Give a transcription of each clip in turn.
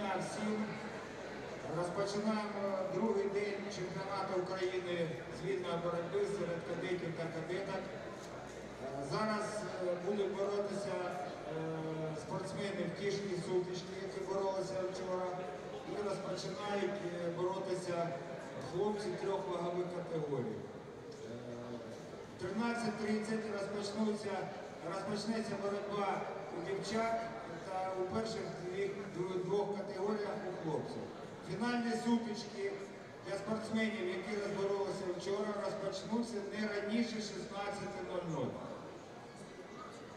дня всім. Розпочинаємо другий день чемпіонату України з вільної боротьби серед кадетів та кадеток. Е, Зараз е, будуть боротися е, спортсмени в тішній сутичці, які боролися вчора, і розпочинають боротися хлопці трьох вагових категорій. Е, 13.30 розпочнеться боротьба у дівчат та у перших дві- дв- двох категоріях у хлопців. Фінальні сутички для спортсменів, які розборолися вчора, розпочнуться не раніше 16.00.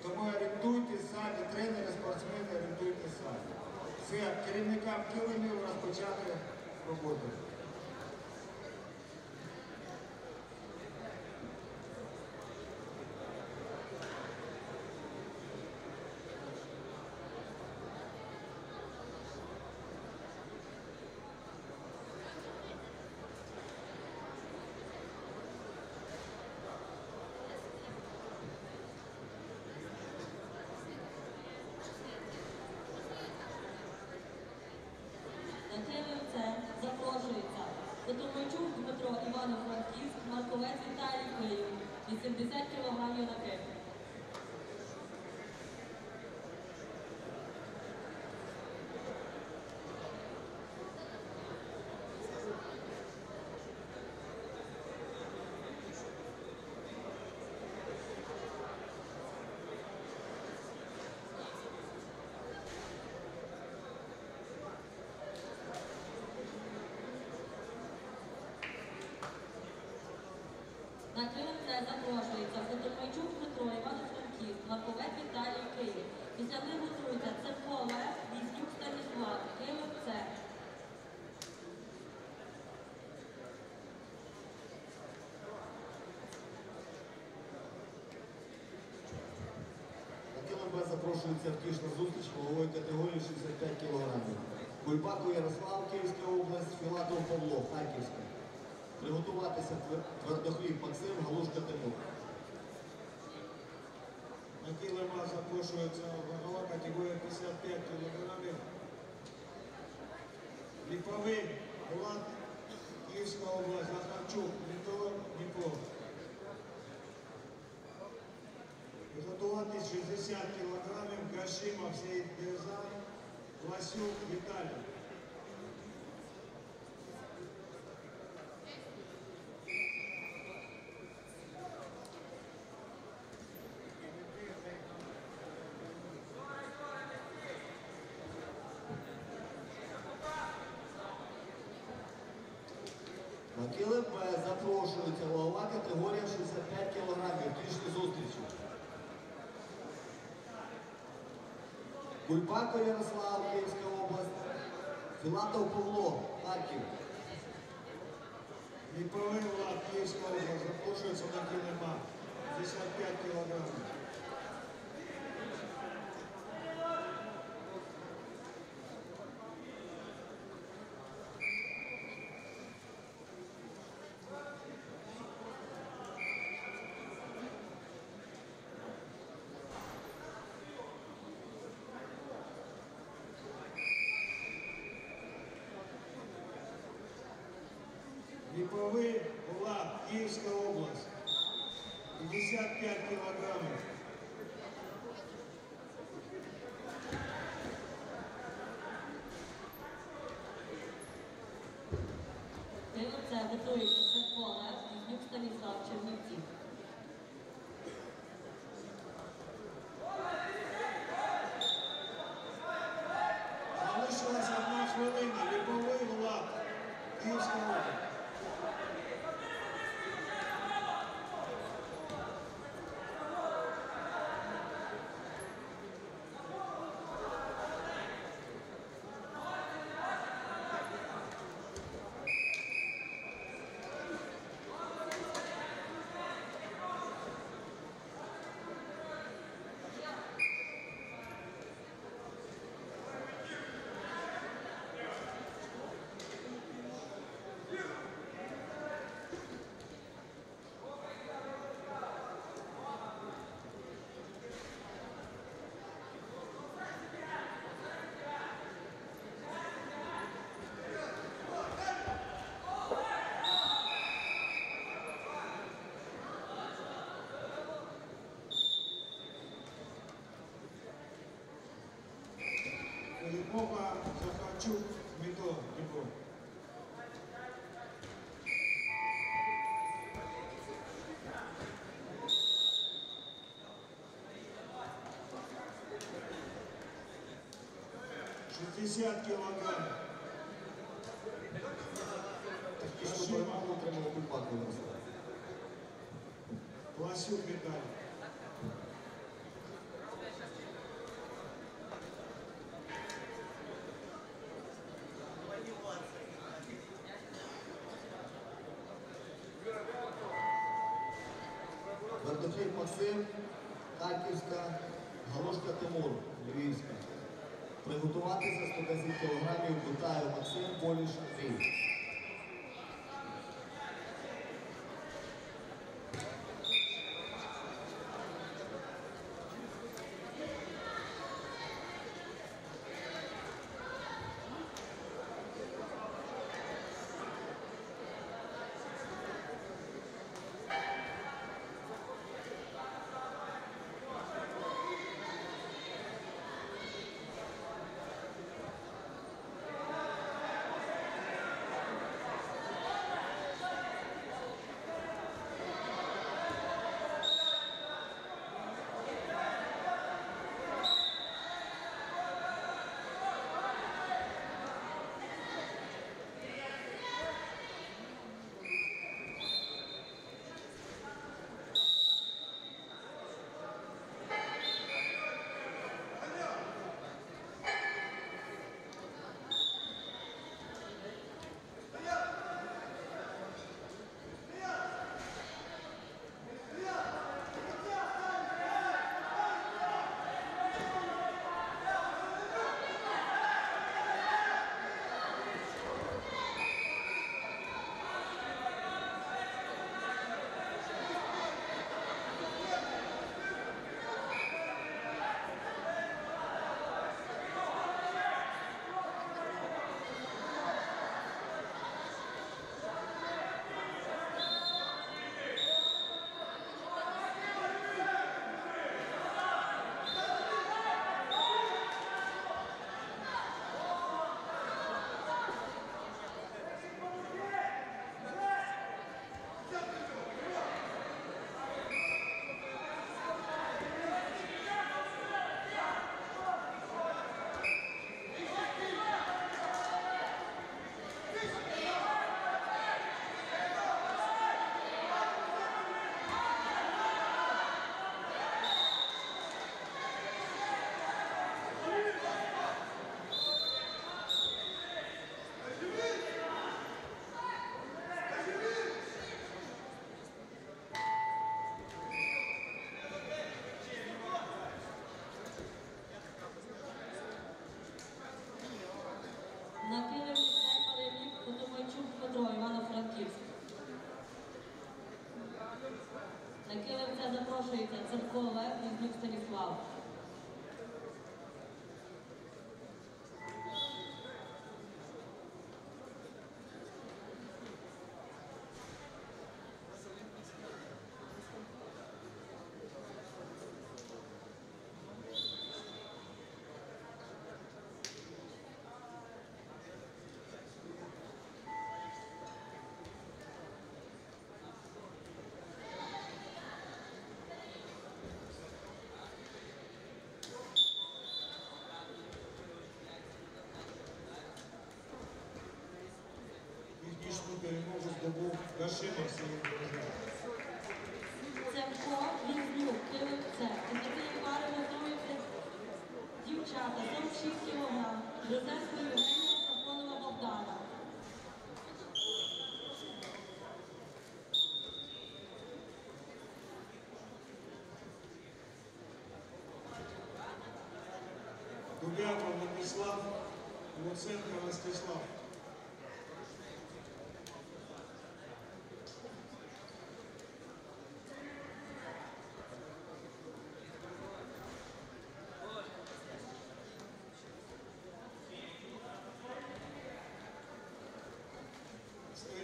Тому орієнтуйтесь самі, тренери, спортсмени, орієнтуйтесь самі. Це керівникам килимів розпочати роботу. На це запрошується Котомайчук Дмитро Івано-Франківськ, Марковець Віталій Київ, 80 кг на кеп. На це запрошується Котомайчук Дмитро Івано-Франківськ, Марковець Віталій Київ. Після них готується Цепко Олег, Віздюк Станіслав, Київ Це. На КМБ запрошується втішна зустріч вагової категорії 65 кг. Кульбако Ярослав, Київська область, Філатов Павло, Харківська. Приготуватися твер- твердохліб Максим, Галушка Тимур. На килима запрошується вагова категорія 55 кг. Ліповий Влад, Київська область, Захарчук, Дмитро, Дніпро. Підготуватись 60 кг, Гашимов Сеїд Берзан, Васюк Віталій. На КМБ запрошується вагова категорія 65 кг. Втішні зустрічі. Кульбако Ярослав, Київська область. Філатов Павло, Харків. Ліповий Влад, Київська область, запрошується на килима 55 кг. Ліповий Влад, Київська область, 55 кілограмів. Київ Це готується Цепко Олег, Віздюк Станіслав, Чернівці. Залишилася одна хвилина. Ліповий Влад, Київська область. Дніпро, Дніпро. Шестьдесят килограмм. Тактичну перемогу Твердохліб Максим, Харківська, Галушка Тимур, Львівська. Приготуватися 110 кг Бутаєв Максим, Поліш Андрій. Запрошується Церкове, Візнюк Станіслав. Технічну перемогу здобув Гашимов Сергій Бережан. Цемко, Візнюк. Із цієї пари готуються дівчата 46 кг. Жозефа Євгенія, Сафонова Богдана. Дубяков Владислав, Луценко Ростислав.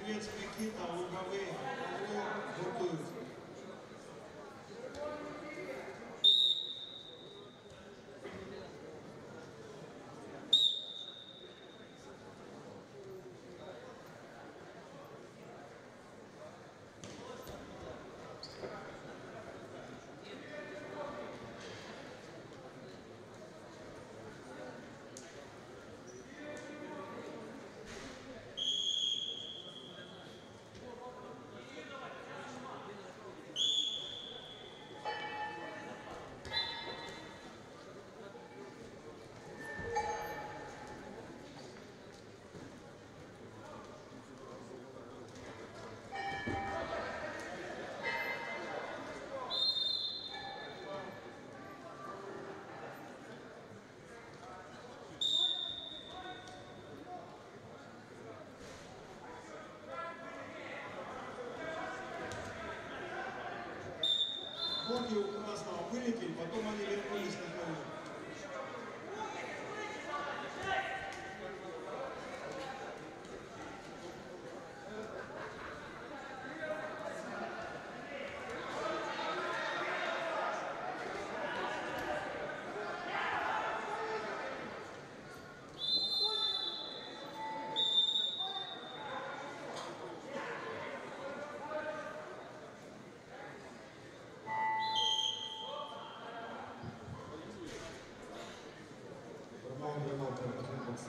Стрелец Никита, Луговый, Павло, у красного вылетели, потом они Таким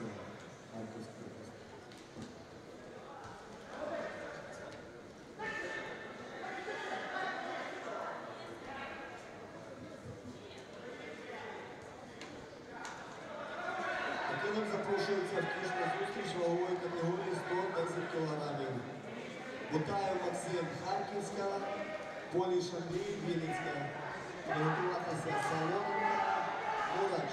запрошується в кішну зустріч вагової категорії 110 кг. Бутаєв Максим Харківська, Поліш Андрій Вінницька. Приготуватися Соломка, Мурач.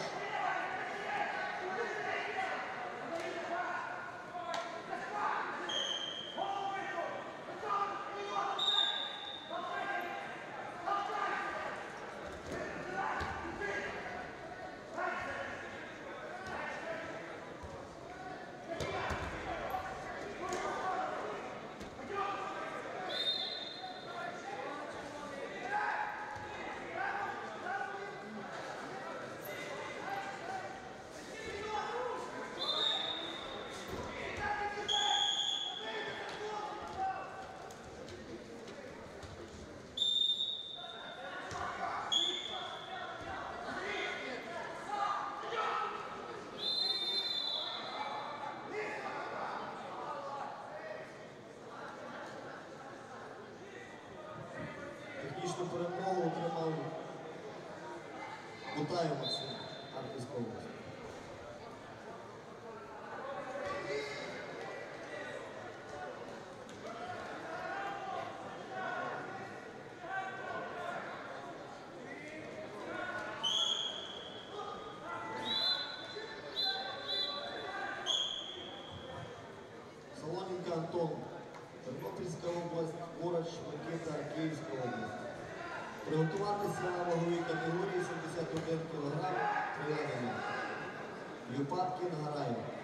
Бутаєв Максим, Харківська область. Солоненко Антон, Тернопільська область, Мурач, Микита, Київська область. Приготуватися गुरुदेव की धारा प्रिय नहीं युपात की धारा है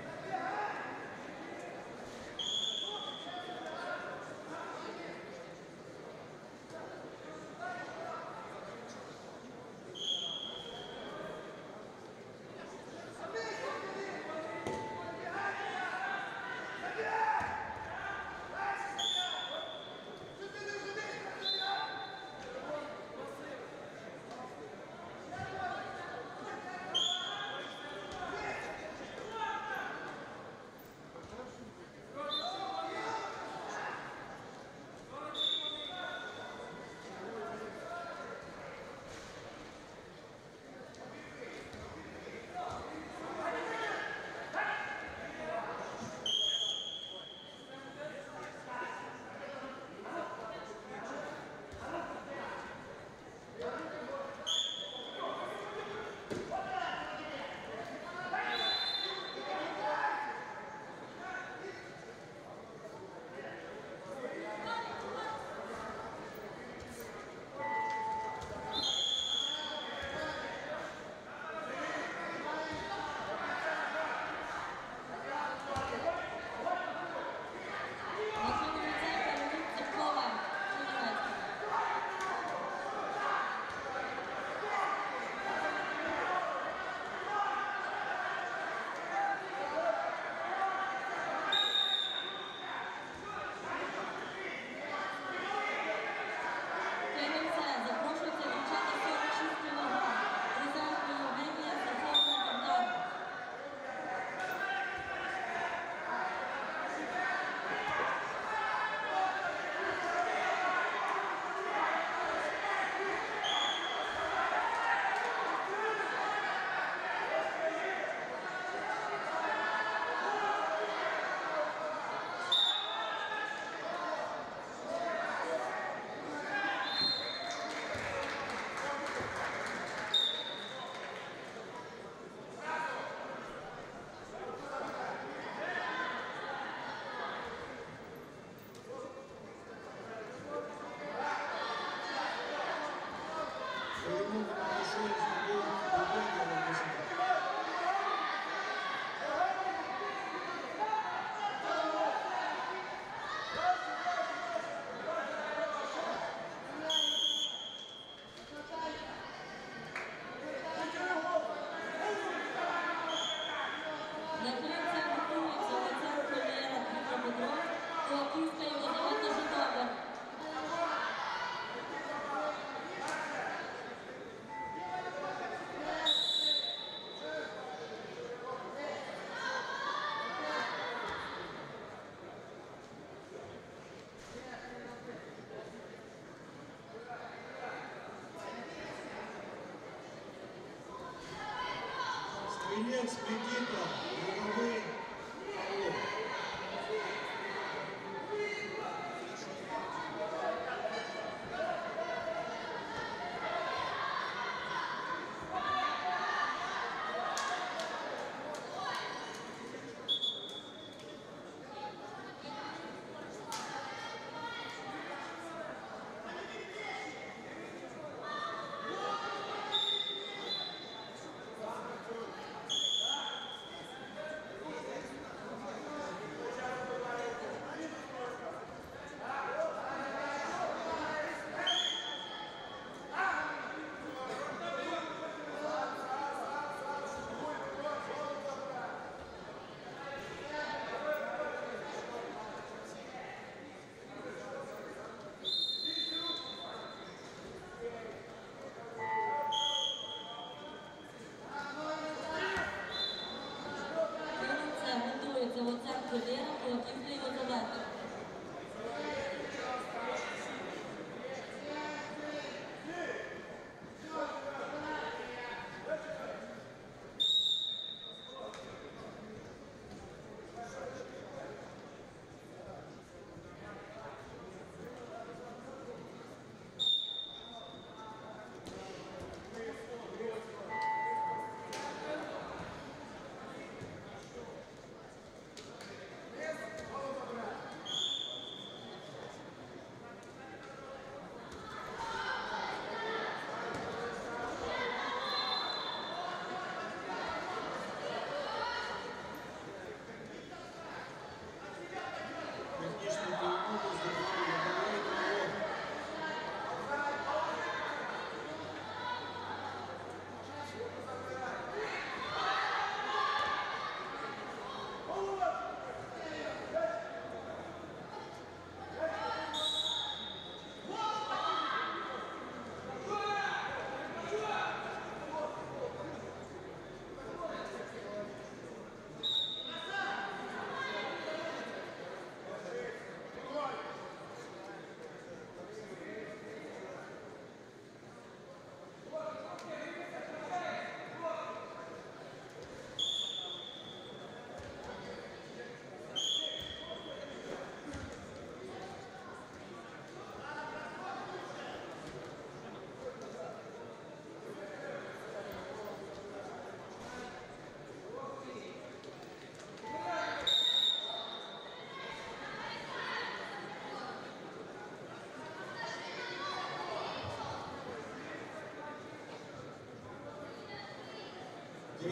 against Nikita.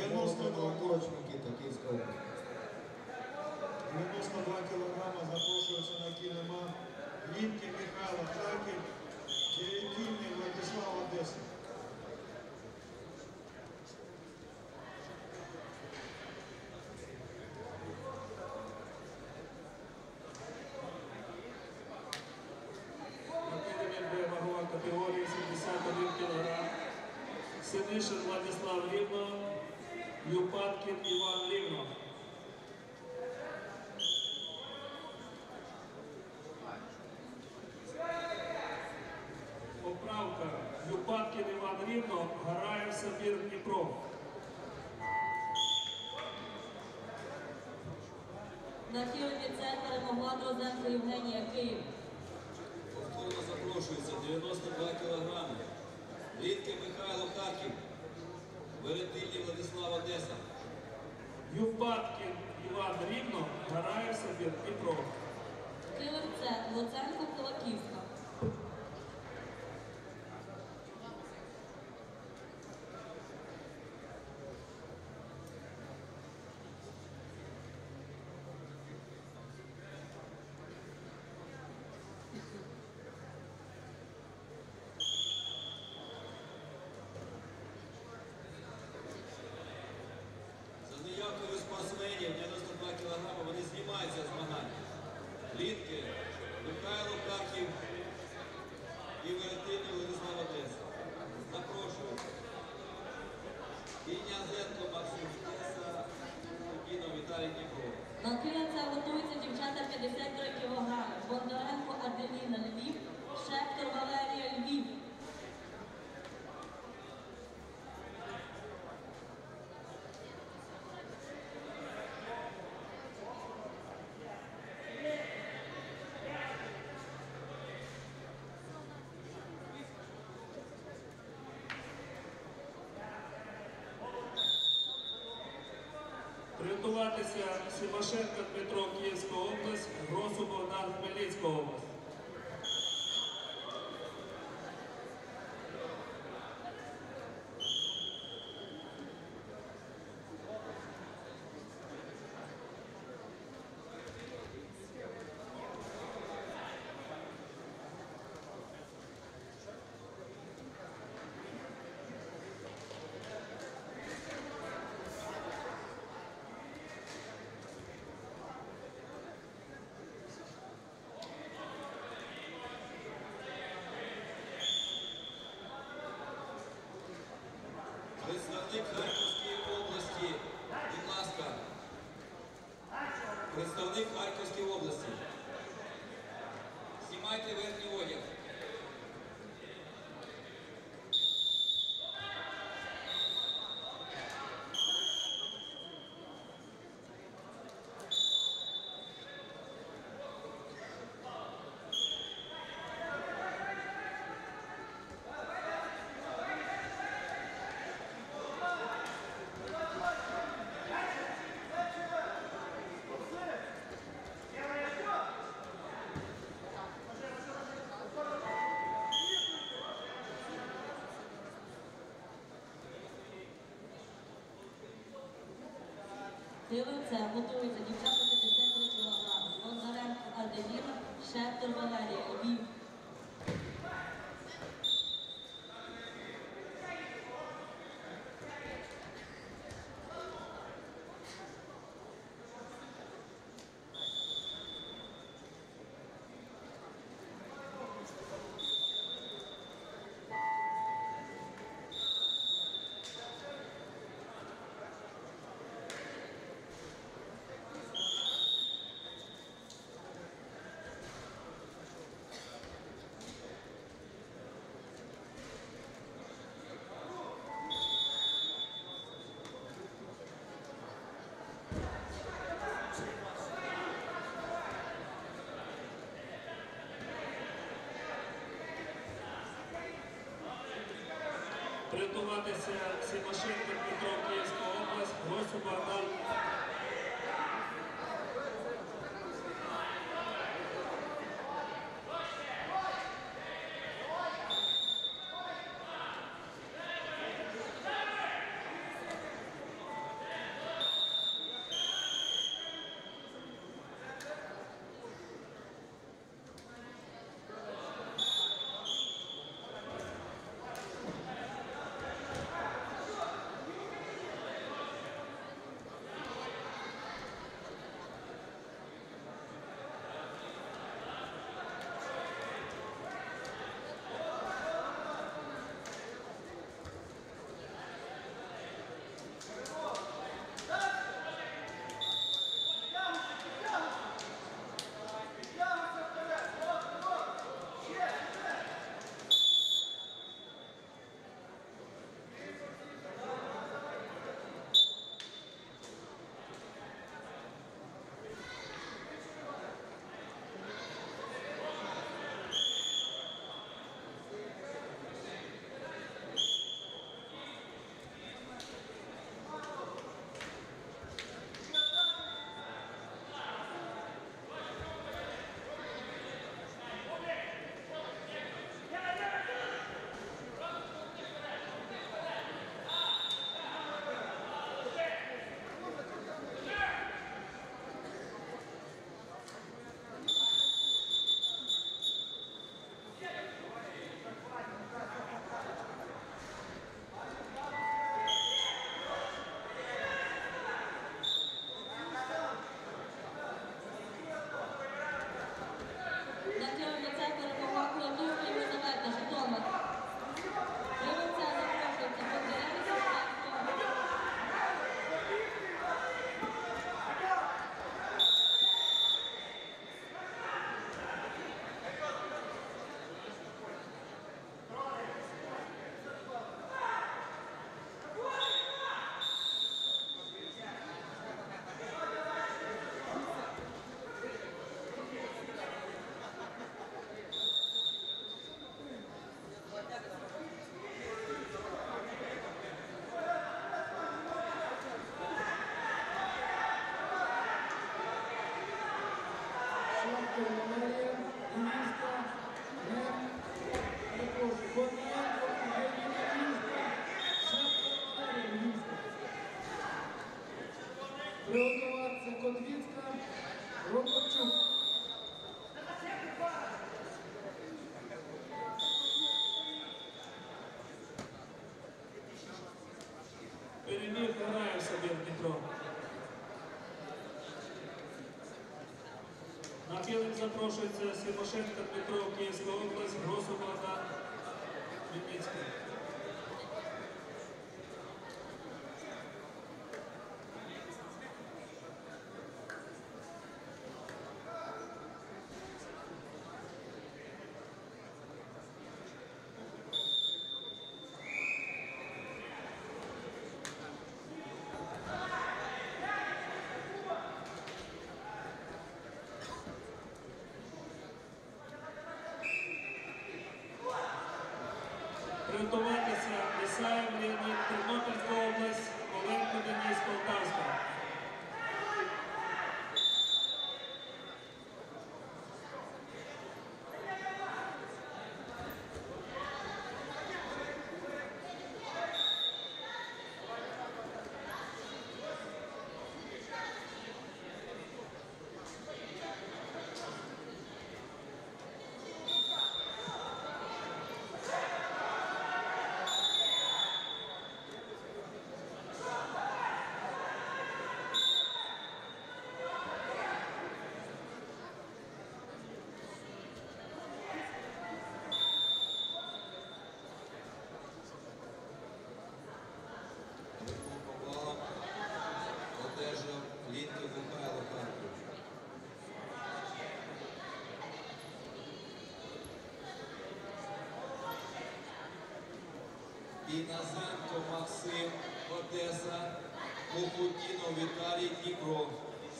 92 поруч Микита, Київська область. 92 кілограма запрошується на кінема. Лінки Михайло Харків, Кірикіння Владислав Одеса. категорії 71 кг. Синишин Владислав Рівно, Юпаткін Іван Рівно. Поправка. Юпаткін Іван Рівно, Гараєв Сабір Дніпро. На фільмі це перемогла Дрозенко Євгенія Київ. Повторно запрошується 92 кілограми. Літки Михайло Харків. Веретильні Владислава Одеса. Юпаткін Іван Рівно, Гараєв Сергій Дніпро. Килим Луценко Кулаківська. За неявкою спортсменів 92 кілограми вони знімаються з змагань. Літки Михайло Харків і Веретильні Владислав Одеса. Запрошують. Кінязенко Максим Одеса, Кіно Віталій Дніпро. На це готуються дівчата 53 кг. Бондаренко Аделіна Львів, Шектор Валерія Львів. Приготуватися Симошенко Дмитро Київська область, Гросу Богдан Хмельницька область. Представник Харківської області, будь ласка. Представник Харківської області. Знімайте верхній одяг. Килим це готуються дівчата 53 кг. Бондаренко Аделіна, Шектор Валерія Львів. Приготуватися Симошенко Дмитро Київська область, Гросу Богдан запрошується Симошенко Дмитро, Київська область, Гросу Богдан, Хмельницький. Приготуватися Ісаєв Леонід, Тернопільська область, Оленко Денис, Полтавська. Попала, одержав Лінків Михайло Харків. Іноземко Максим, Одеса, Мухутінов Віталій Дніпро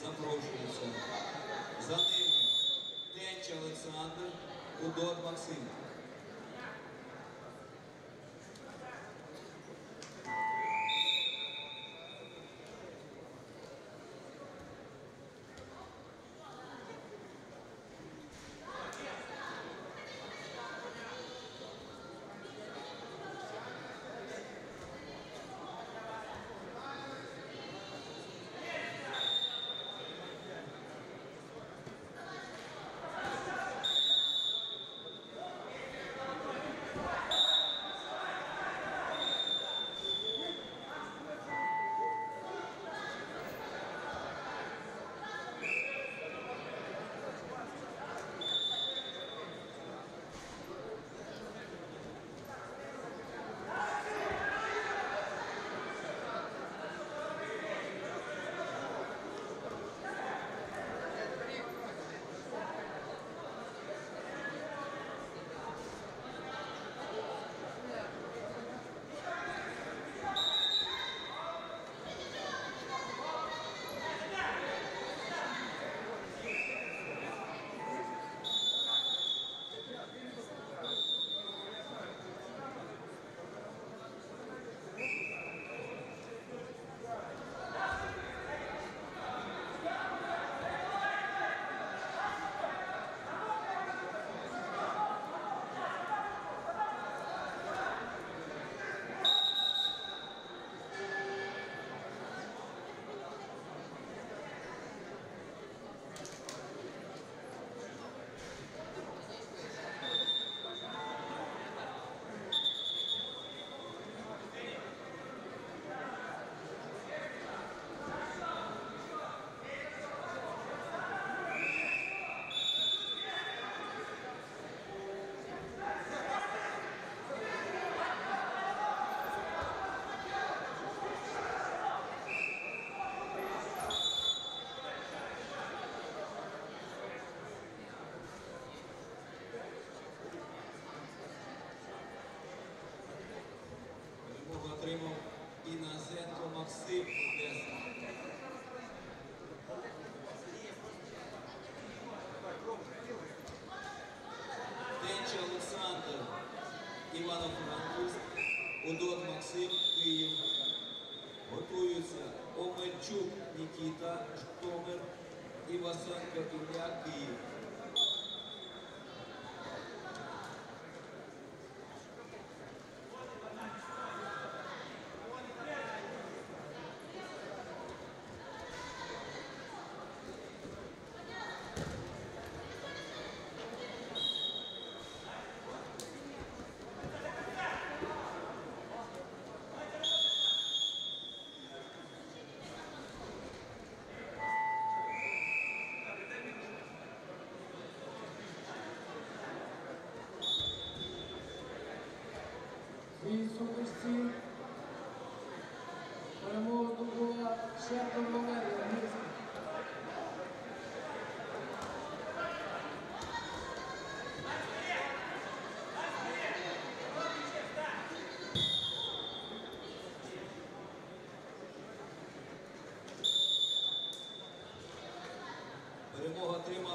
запрошується. За ними Тенч Олександр, Удор Максим. Максим Одеса. Денча Олександр, Івано-Франківськ, Удот Максим, Київ. Готуються Омельчук Нікіта, Житомир, Івасенко Ілля, Київ.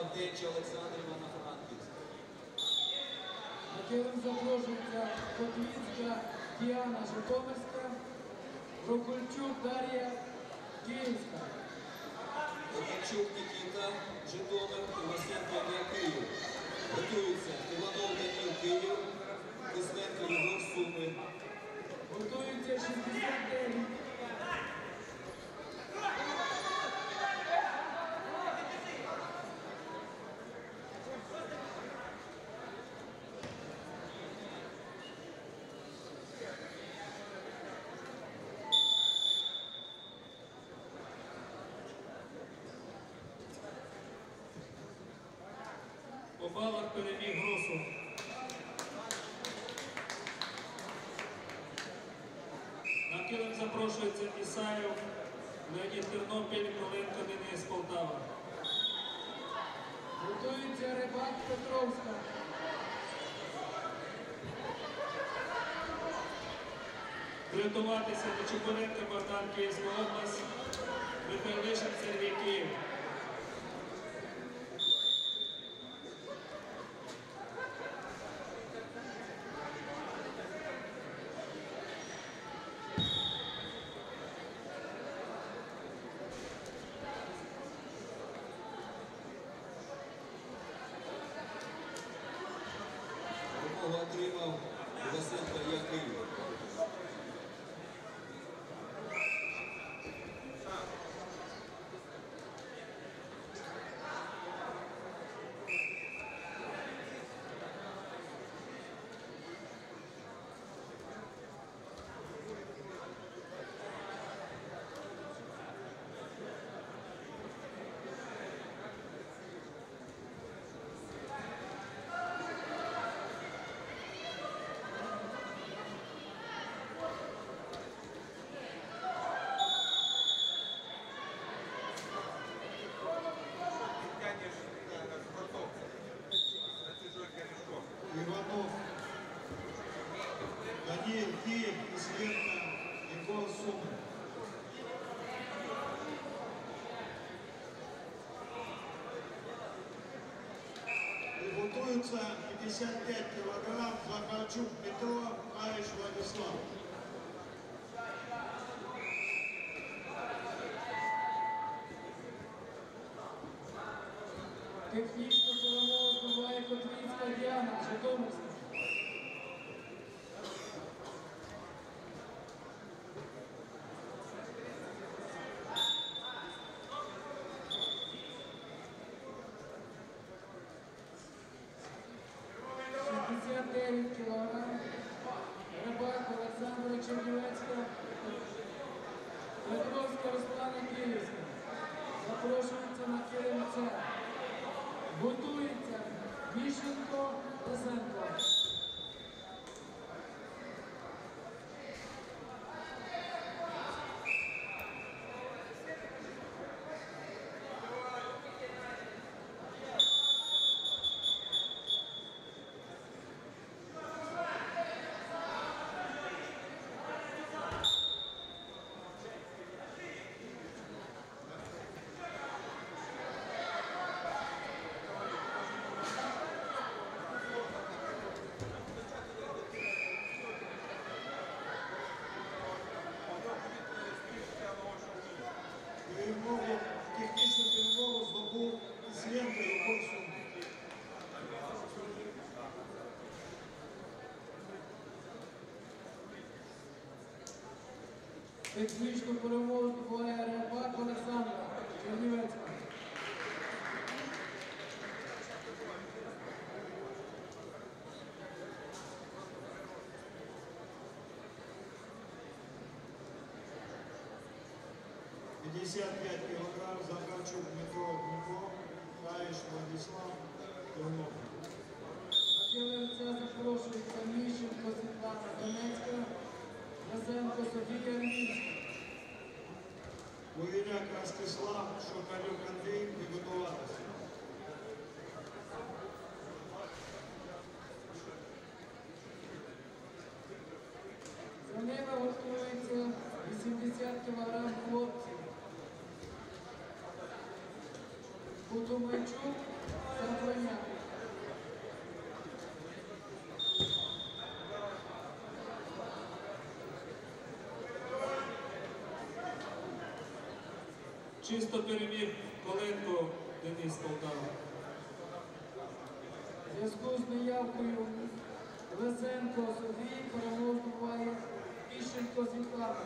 Мантечі Олександрів на Франківськ. Таким запрошується Котлінська Діана Житомирська, Рокульчук Дар'я Київська. Прокульчук Нікіта, Житомир, Івасенко Київ. Готуються Іванов Даніл Київ, Кисненко Єгор Суми. Готуються 69. По балах переміг Гросу. На килим запрошується Ісаєв, Леонід Тернопіль, Кроленко Денис Полтава. Готується Рибак Петровська. Приготуватися до Чепуренка Богдан Київська область, Михайлишин Сергій Київ. Допомогу отримав Івасенко Ілля Київ. Иванов, Даниил Киев, Кисленко, Егор Суми. И готовится 55 кг Захарчук Петро, Аиш Владислав. Технічну Технічну перемогу здобуває Рябак Олександра Чернівецька. Пятьдесят пять килограмм Захарчук Дмитро Дмитро, Аиш Владислав, Тернопіль. Керівниця запрошується Міщенко Світлана Донецька, Лисенко Софія Львівська. Воїняк Ростислав, Шокалюк Андрій, підготуватися. За ними готується 80 кг хлопців. Кутумайчук, Сафроняк. Чисто переміг Коленко Денис Полтава. В зв'язку з неявкою Лисенко Сергій перемогу буває Іщенко Світлана.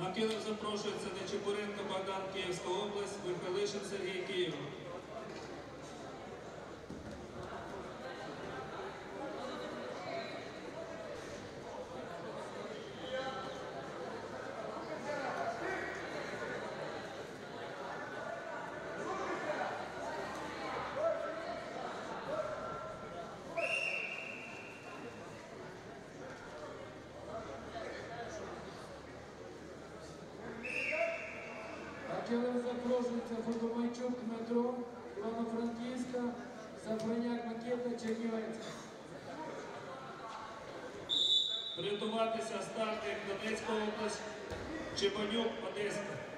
На килим запрошується Нечепуренко Богдан Київська область, Михайлишин Сергій Київ. На килим запрошується Фотомайчук Дмитро, Івано-Франківська, Сафроняк Микита Чернівецька. Приготуватися стартик Донецька область, Чебанюк, Одеська.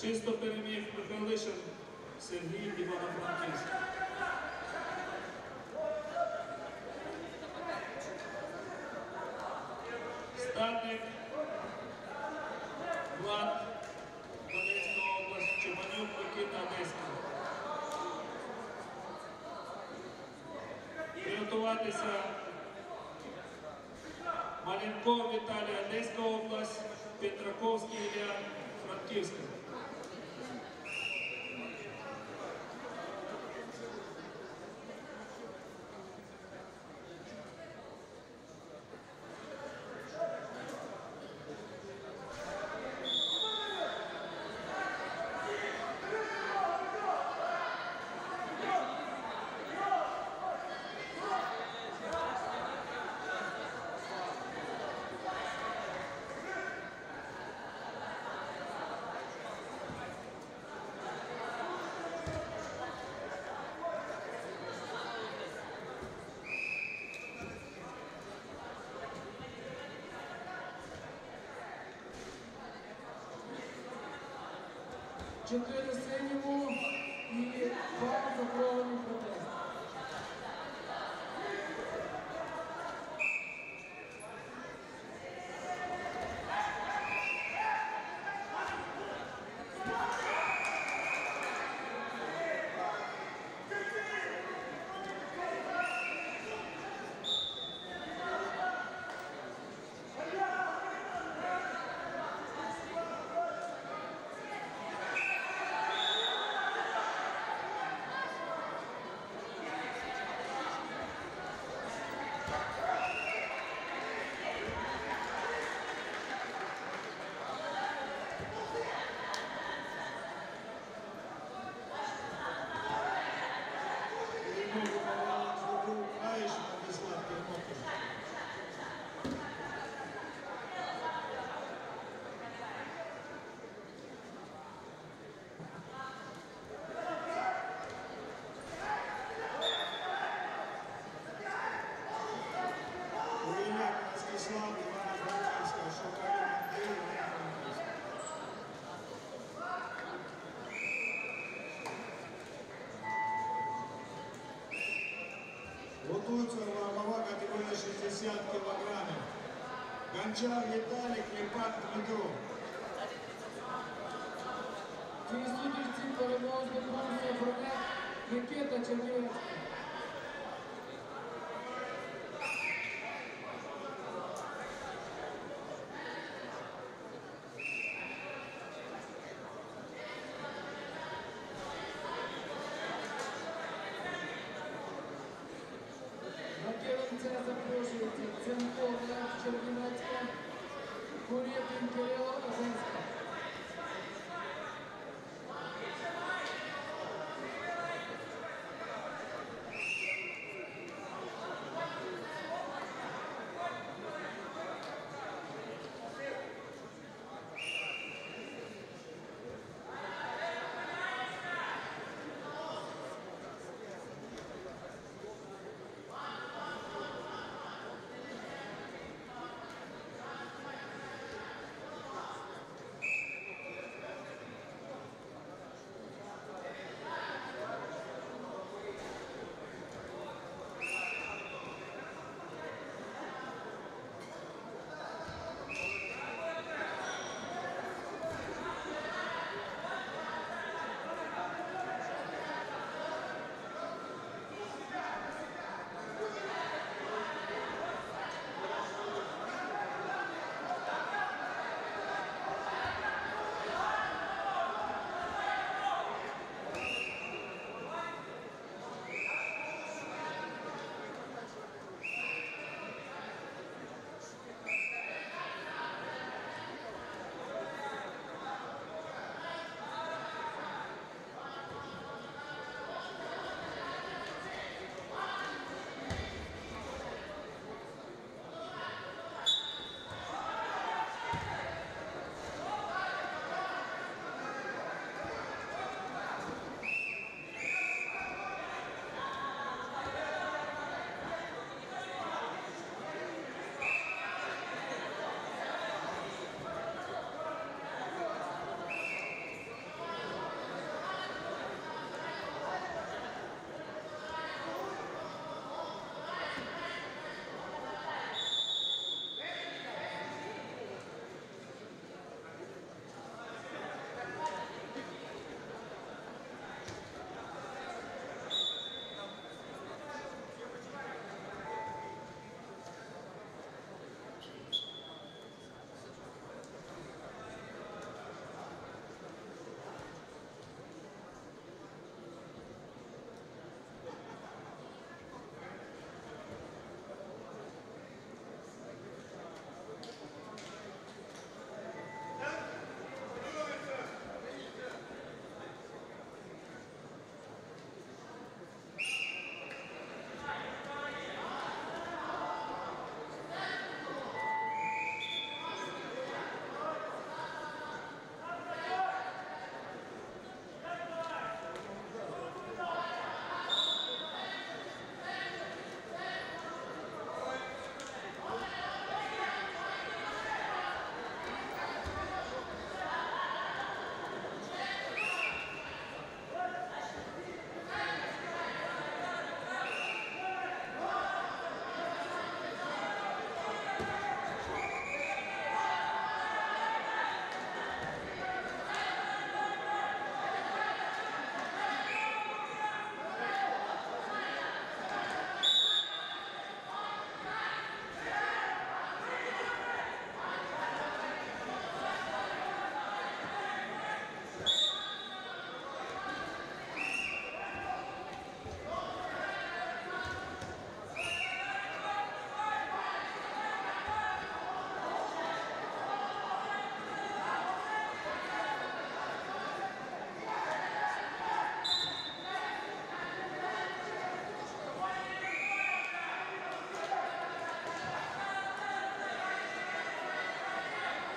Чисто переміг Михайлишин Сергій Івано-Франківськ. Статник Влад Донецька область, Чебанюк Микита Одеська. Приготуватися Маленков Віталій Одеська область, Петраковський Ілля Франківська. 4 синьому і 2 готується вагова категорія 60 кг. Гончар Віталій, Кліпак Дмитро. Цій сутичці перемогу здобувся Бронек Микита Чернівецький.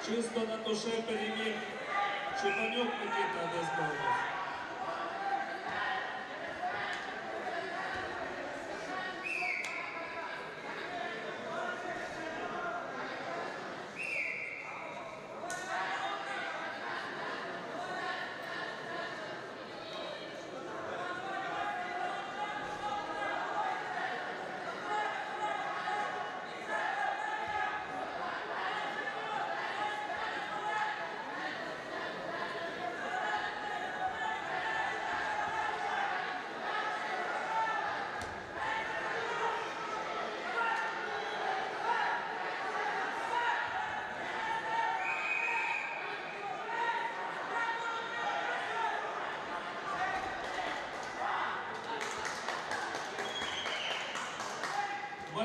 Чисто на душе переміг Чепанюк Микита Деспович.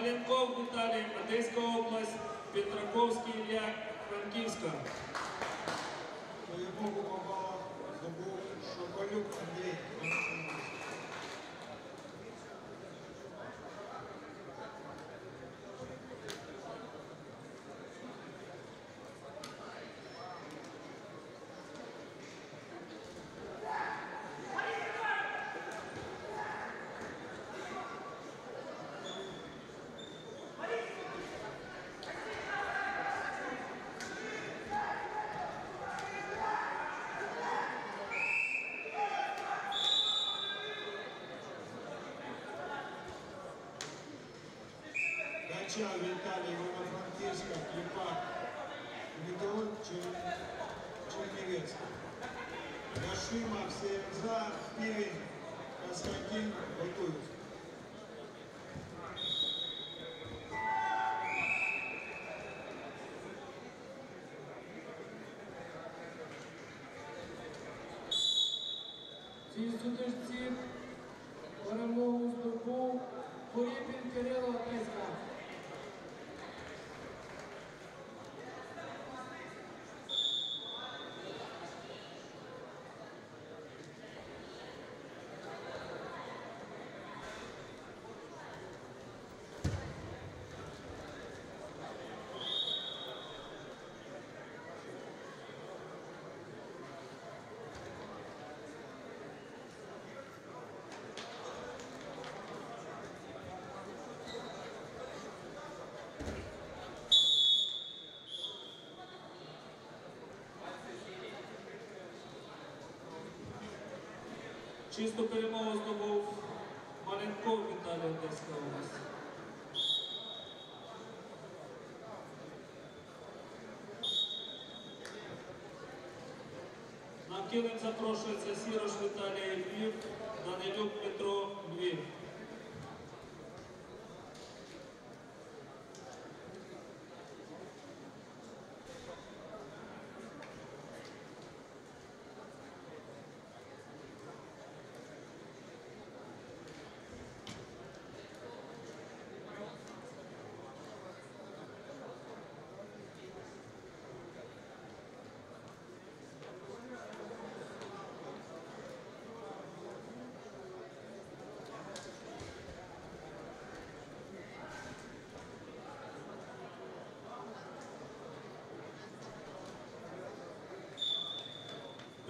Маленков Віталій, Одеська область, Петраковський Ілля, Франківська. Перемогу по балах здобув Шоколюк Андрій. Івано-Франківськ. Гача Віталій Івано-Франківська, Кліпак, Дмитро Чер- Чернівецький. Гашимов, Серза, Півень, Константин готуються. Ці сутичці перемогу здобув Поріпін Кирило Одеська. Чисту перемогу здобув Маленков Віталій, Одеська область. На килим запрошується Сірош Віталій Львів, Данилюк Петро Львів.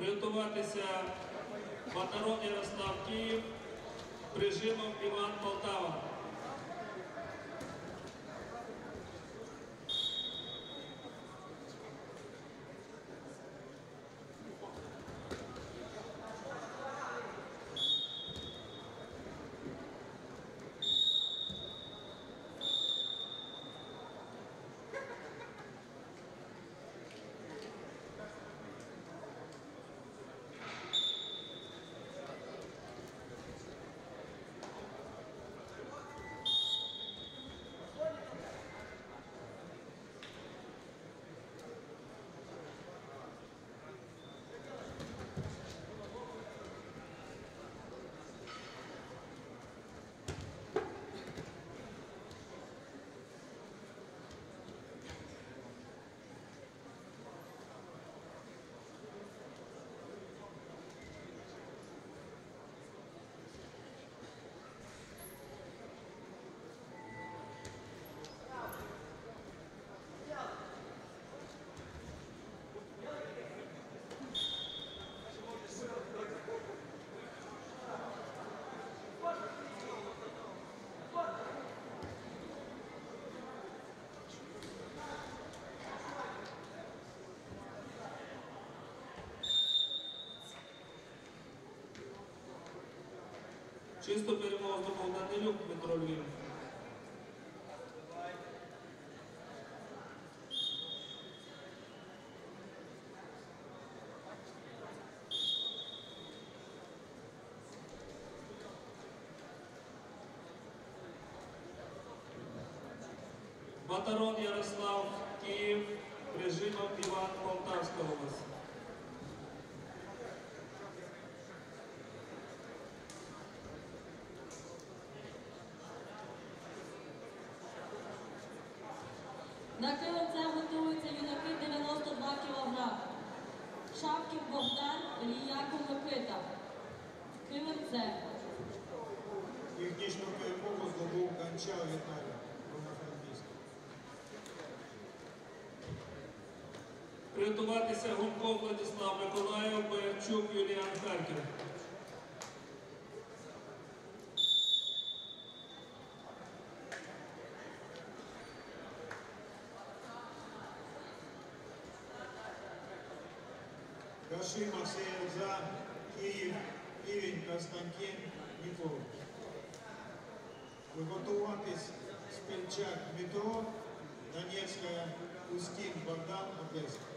Приготуватися Батарон Ярослав Київ, прижимом Іван Полтава. Чисто перемогу здобув Данилюк Дмитро Львів. Батарон Ярослав Київ, Прижимов Іван Полтавська область. Кривенце готуються юнаки 92 кг. Шапкін Богдан, Ліяков Микита. Кривенце. Технічну перемогу здобув Гончар Віталій. Приготуватися Гунько Владислав Миколаїв, Боярчук Юліан Харків. за Київ, Півень Константин Ніколович. Приготуватись Спільчак Дмитро, Донецька Устін Богдан Одеська.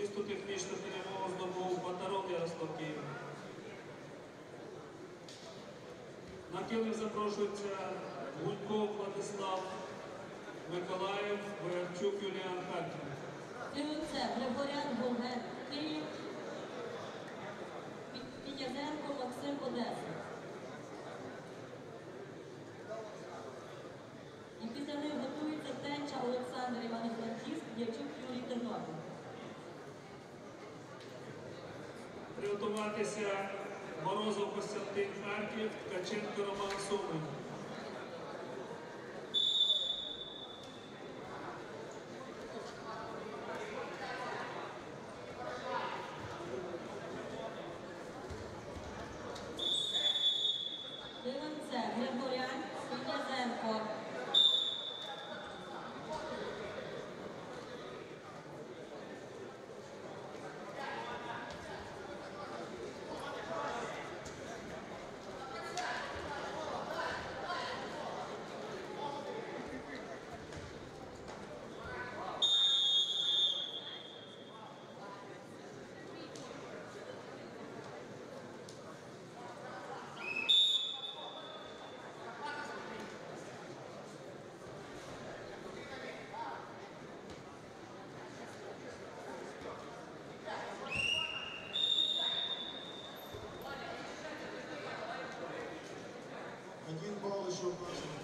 Чисто технічну перемогу здобув Батаров Ярослав Київ. На килим запрошується Гуньков Владислав, Миколаїв, Боярчук Юліан Харків. Дивиться Григорян Голген, Київ, Підязенко Максим Одеса. І після них готується Тенча Олександр Івано-Франківськ, Дячук Юрій Тернопіль. Приготуватися Морозов Костянтин Харків, Ткаченко Роман Суми. Дивиться Григорян, Підязенко. Один балл еще указан.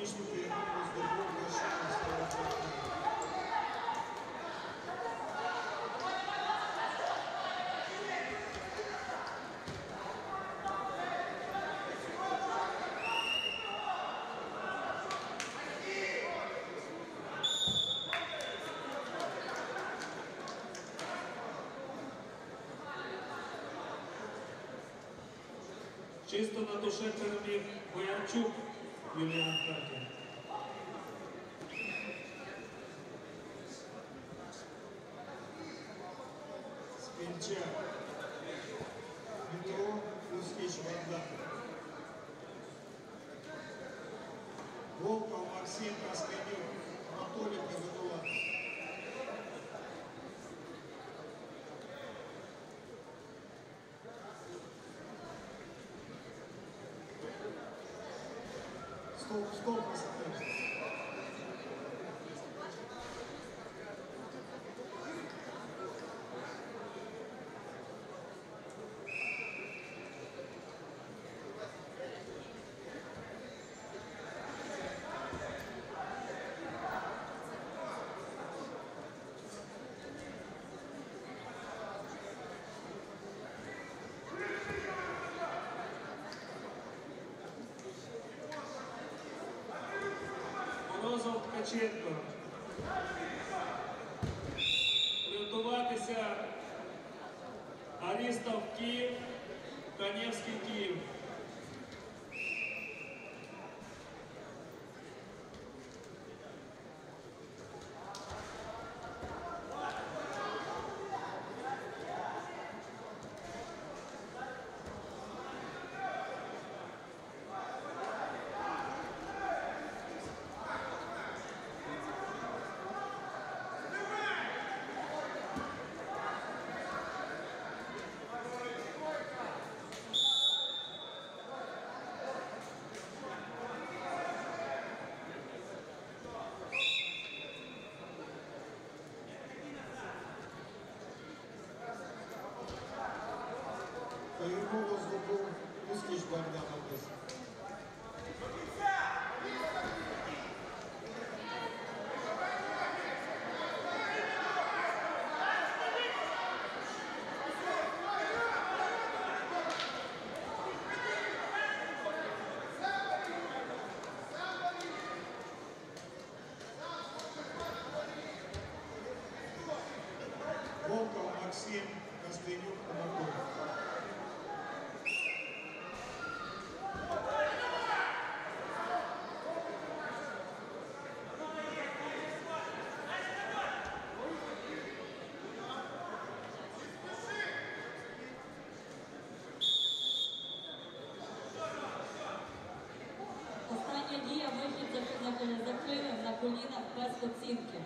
Технічну перемогу здобув Ващенко Ставочок. Чисто на душе переміг Боярчук Юліан Харків. Спинчак. Дмитро Лускич Ванда. Волков Максим Касканюк. Анатолий приготуватися. estou. Морозов Ткаченко. Приготуватися Арістов Київ, Каневський Київ. другого з боку Пускіч Богдан Олесь. Волков Максим Коліна без оцінки.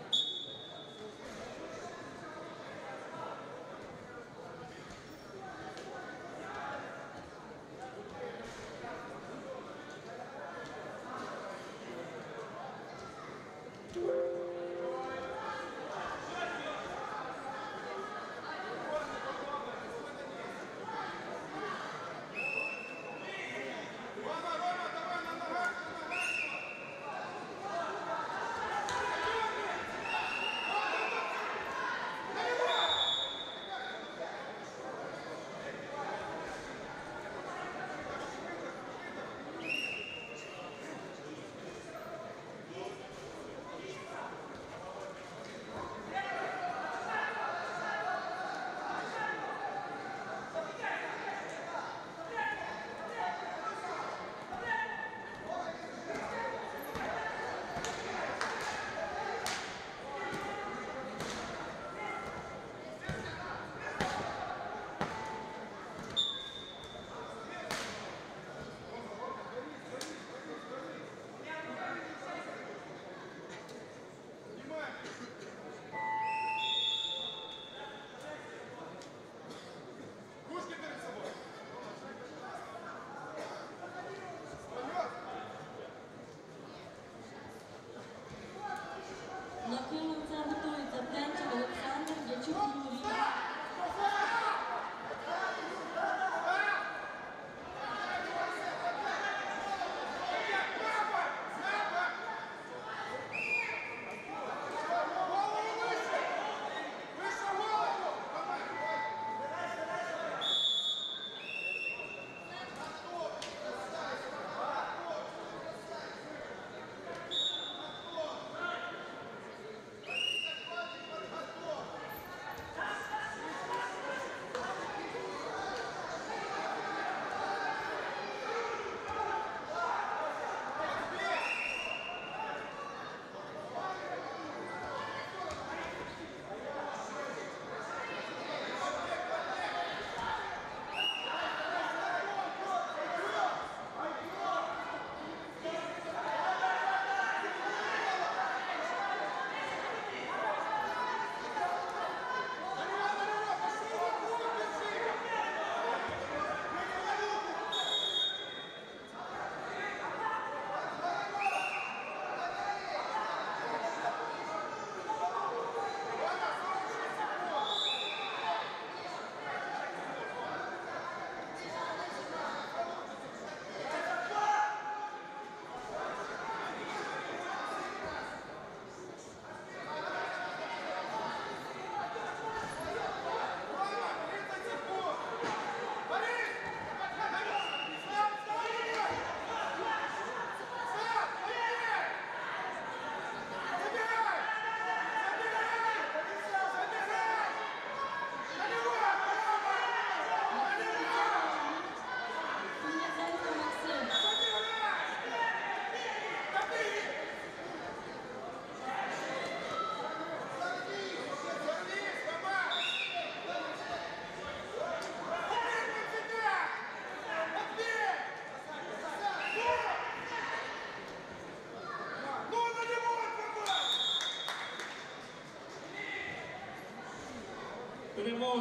Thank you.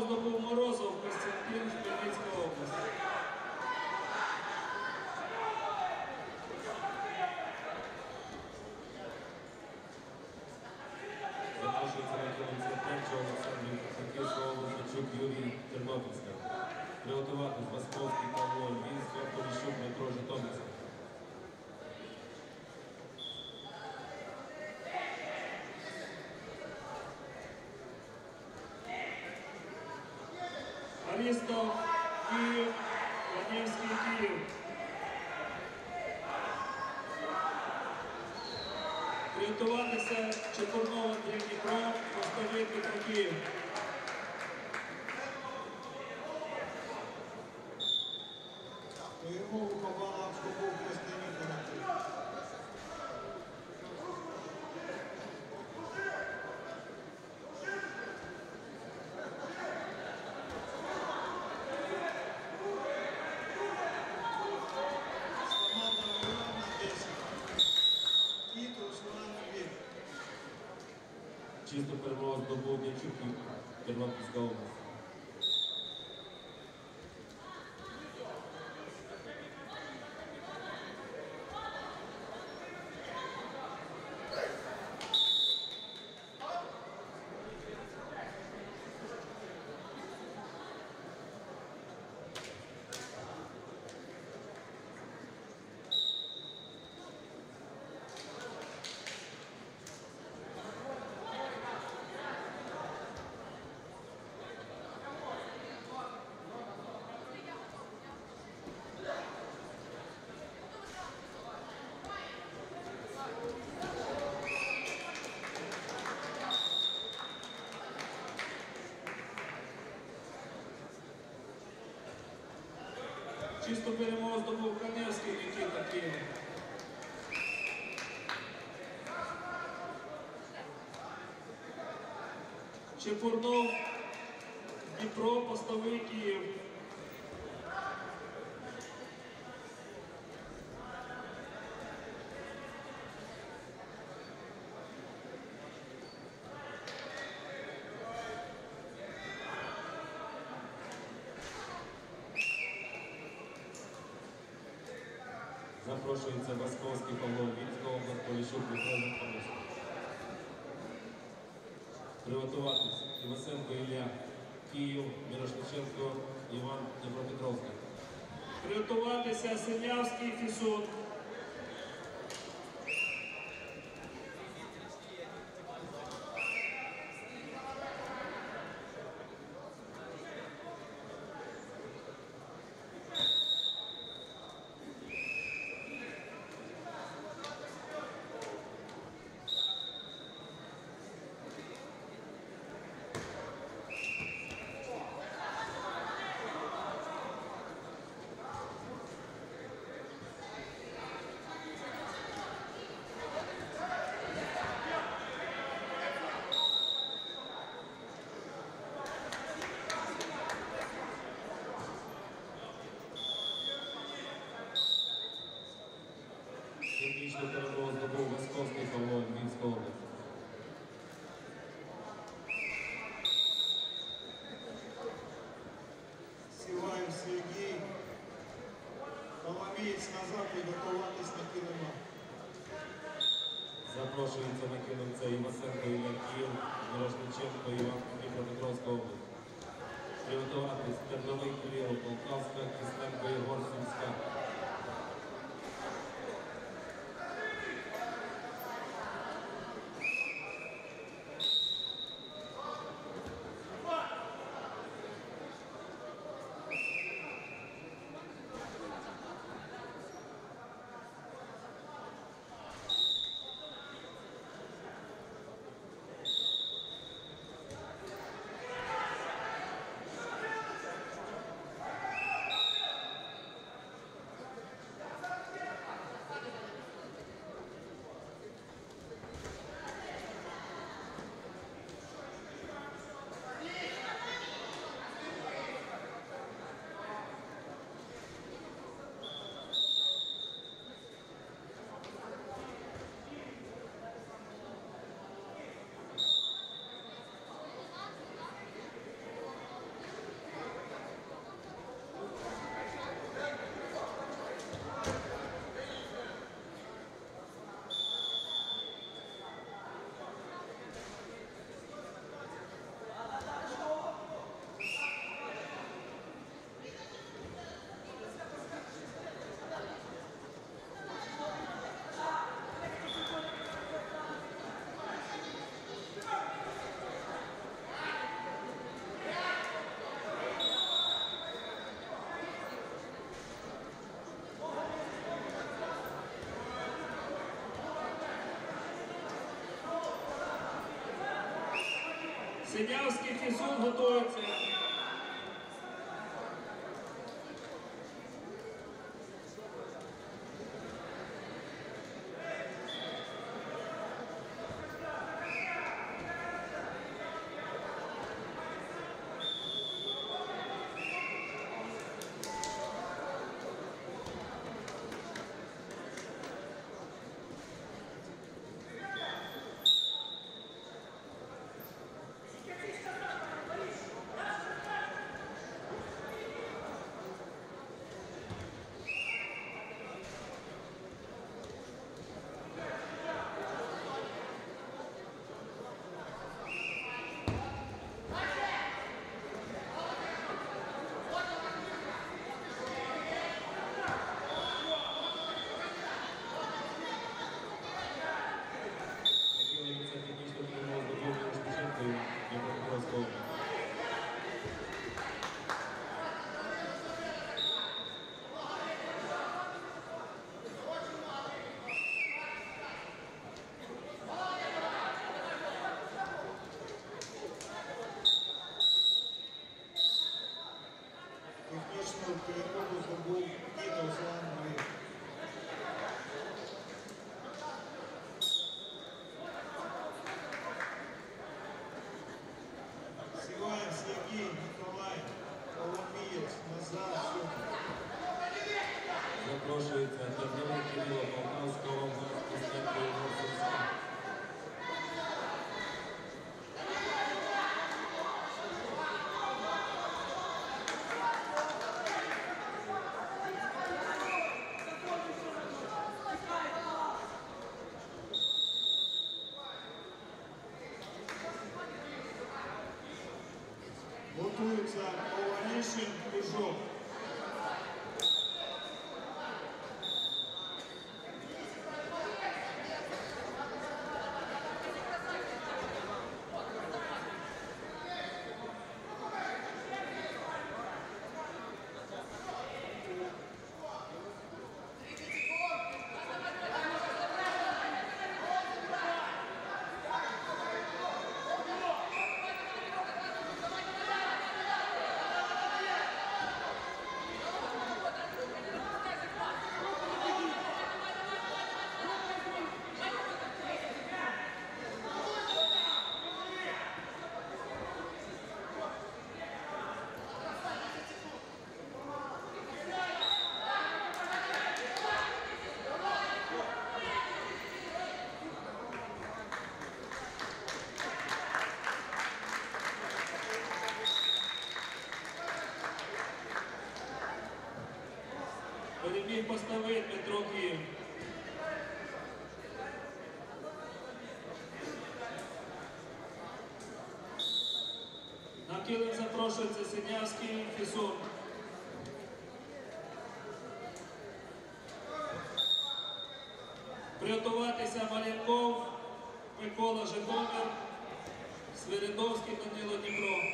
здобув мороз. місто Київ, Ланівський Київ. Орієнтуватися Чепурнова Дніпро, Мостовий Петроків. Чисто перемогу здобув Дячук, Тернопільська область. Чисто перемогу здобув Каневський Нікіта Київ. Чепурнов, Дніпро, Постовий Київ. Запрошується Васковський Павло Вінського, область, Поліщук Дмитро Приготуватись. Івасенко Ілля, Київ, Мірошниченко, Іван Дніпропетровський. Приготуватися Синявський Фісун. Технічну перемогу здобув Васковський Павло Вінська область. Сіваєв Сергій. Коломієць назад і готуватись на килима. Запрошується на кіномця Івасенко Ілля Київ, Мірошниченко Іван Дніпропетровська область. Приготуватись Терновий Кулєво, Полтавська, Кістенко Єгор Сумська. Синявський Фісун готується. запрошується Данила Кирило Полтавського з центру Мосорська. Готується Ованішин Пижов. Поставив Дмитро Київ. На килим запрошується Синявський Фісун. Приготуватися Малянков, Микола Житомир, Свиридовський Данило Дніпро.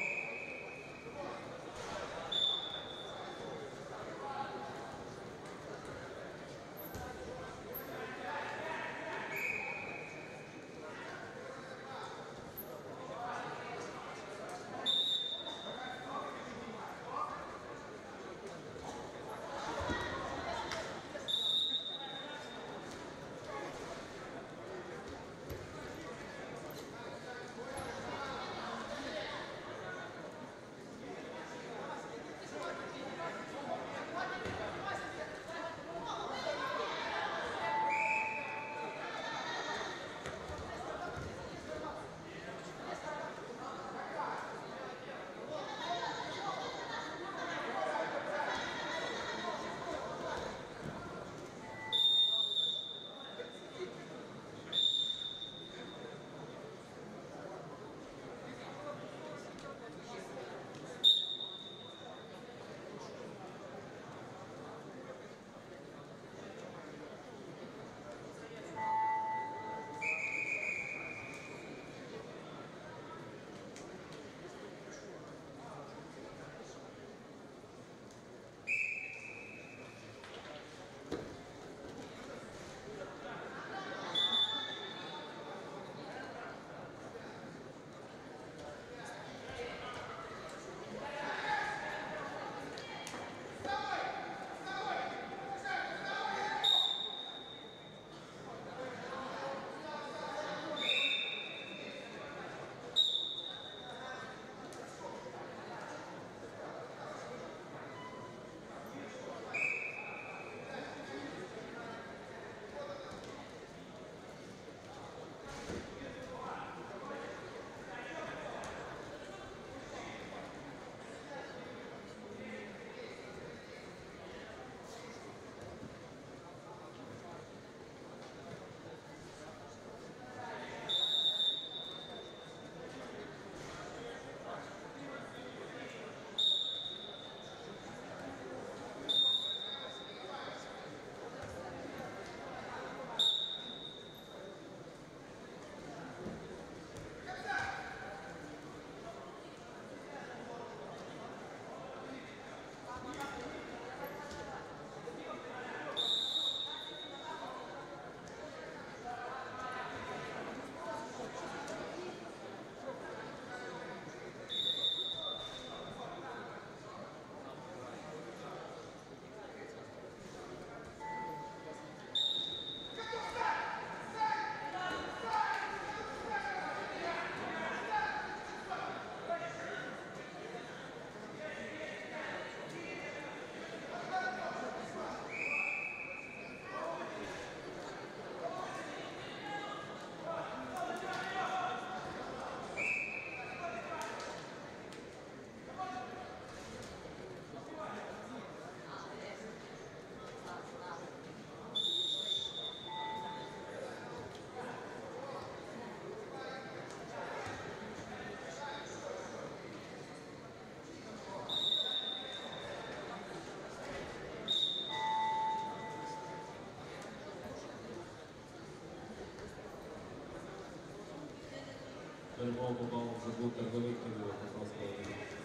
Другого по балу забув Терновий Кирило Полтавського області.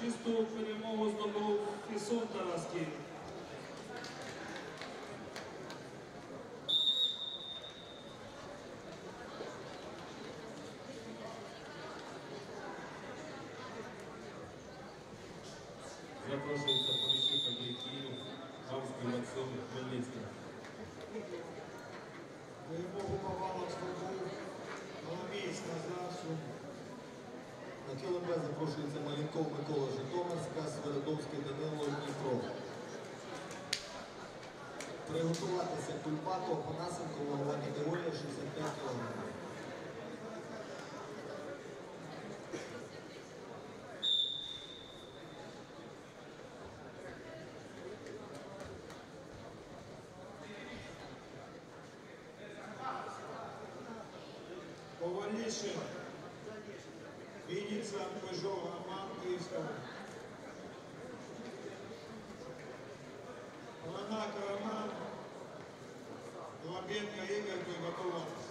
Чисту перемогу здобув Фісун Тарас Київ. Запрошується Поліщук Андрій Київ, Гамський Максим Хмельницький. Перемогу балах здобув Коломієць Сум. На КЛМБ запрошується Малінков Микола Житомирська, Свередовський Данило Дніпро. Приготуватися Кульпако, Панасенко, вагова категорія 65 кг. Повалішин. Вінниця Пежо Роман Київського. Ланак Роман. Лабенко Ігор приготуватися.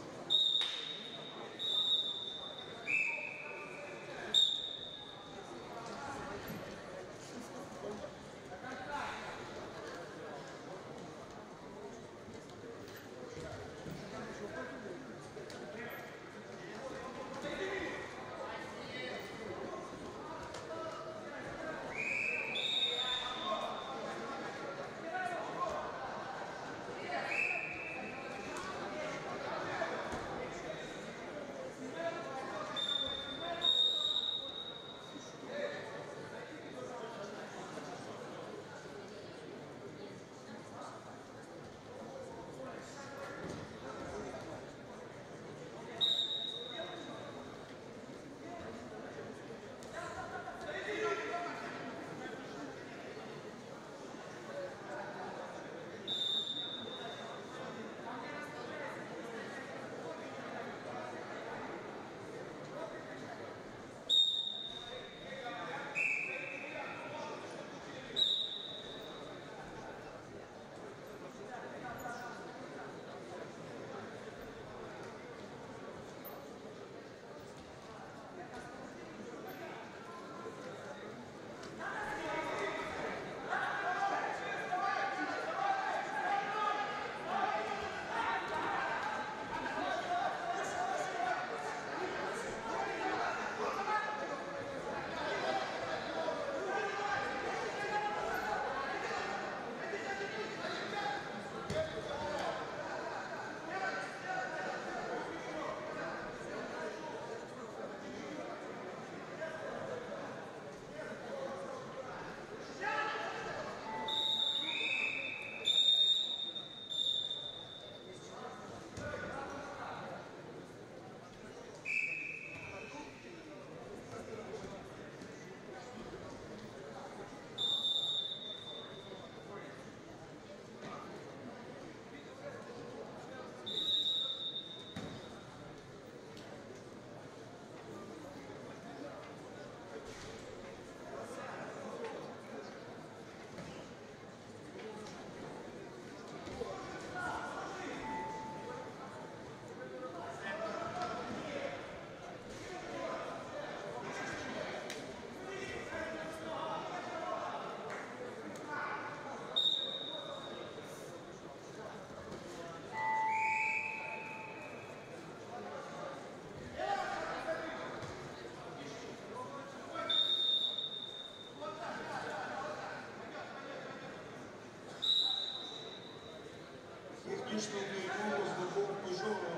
Технічну перемогу здобув Пежо Роман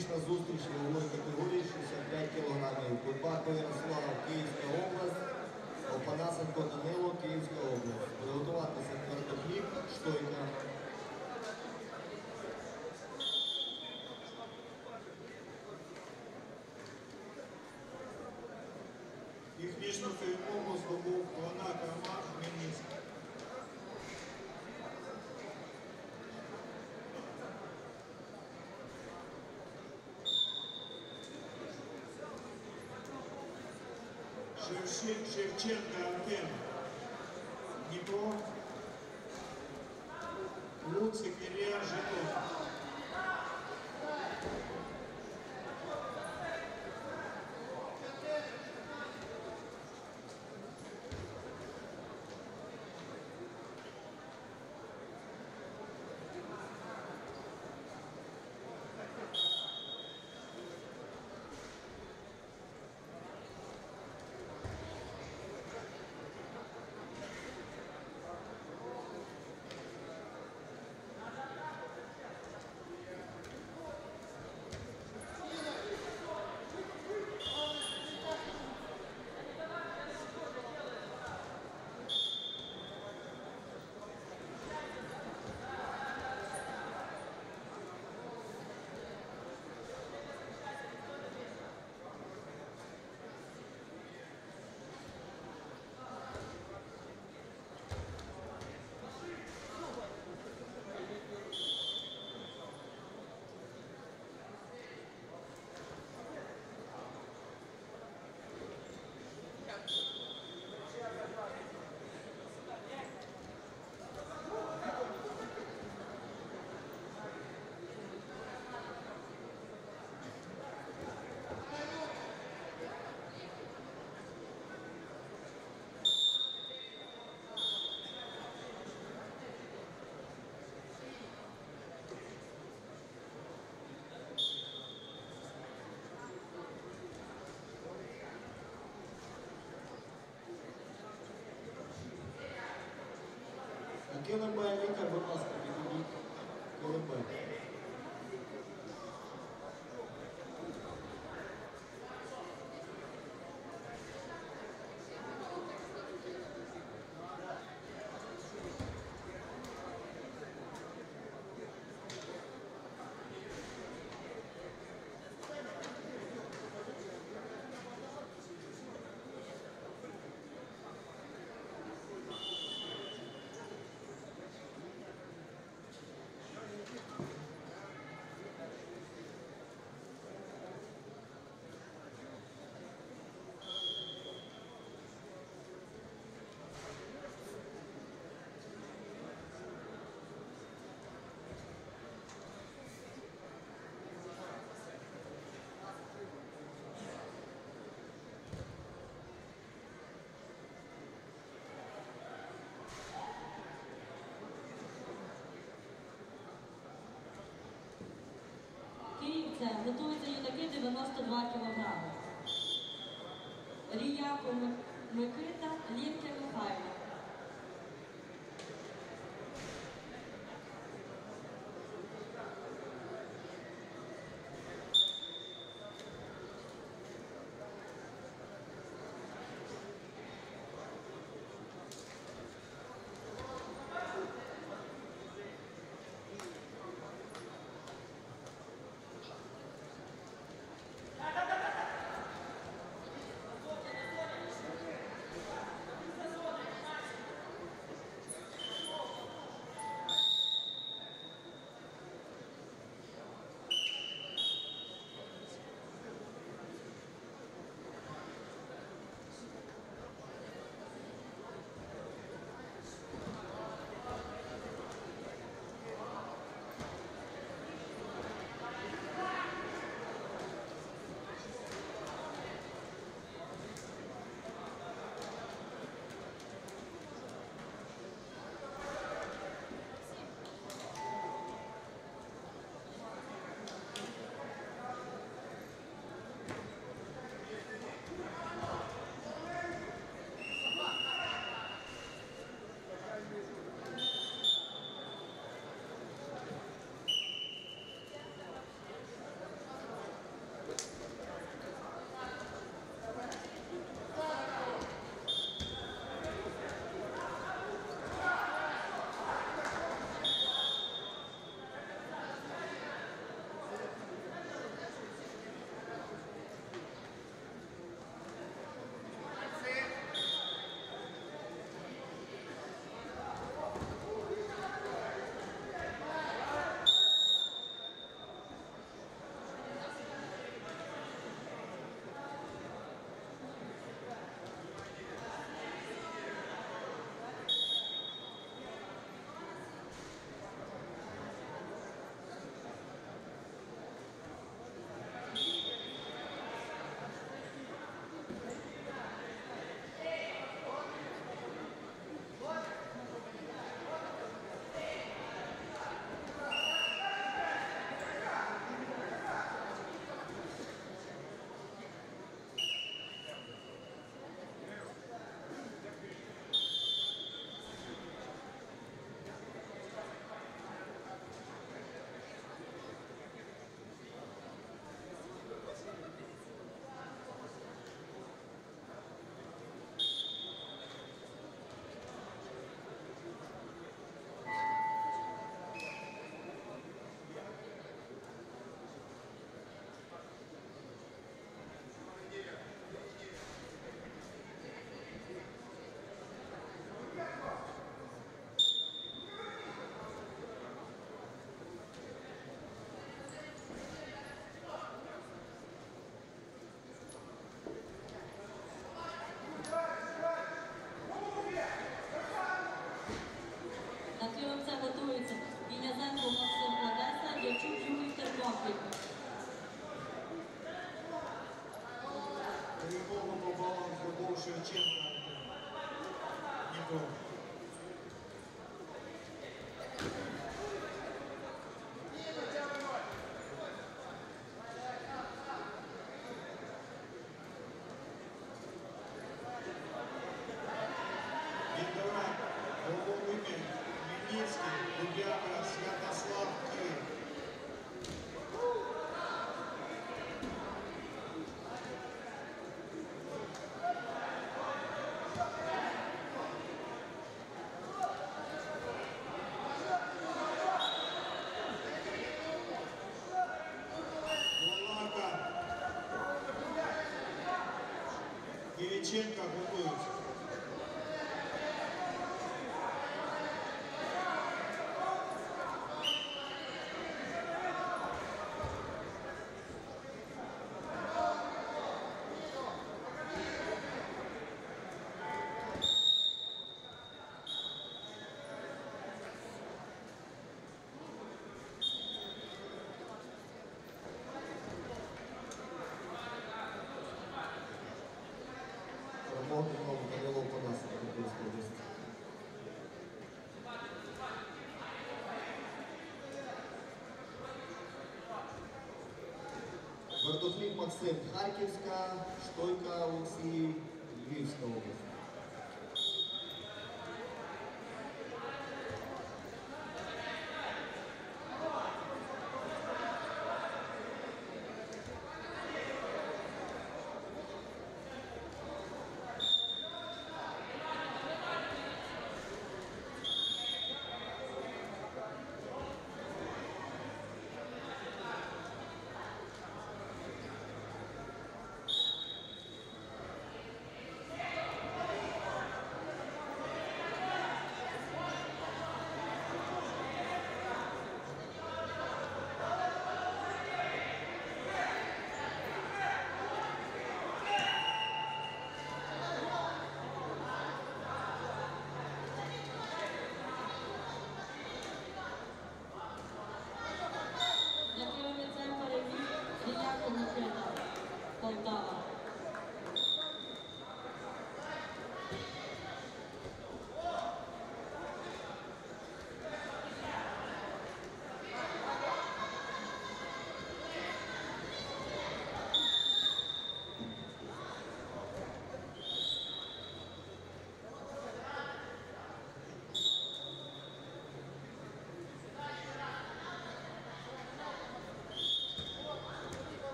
Успішна зустріч вагової категорії 65 кг. Кульбако Ярослав, Київська область, Опанасенко Данило, Київська область. Приготуватися твердохліб, штойка. Технічну перемогу здобув Клонак Шевчен- Шевченко Артем Дніпро. Луцик Ілля Житомир. Килимбай, лікар, будь ласка, підійдіть. Килимбай. Київця готуються юнаки 92 кг. Ріяко Ми- Микита, Лінке Сьогодні вам все готується. Інязенко Максим Одеса, Дівчук Юрій Тернопіль. Переповному балансу Шевченка Нікого. Дяченка готуються. Вертохліб Максим Харківська, Штойка Олексій, Львівська область.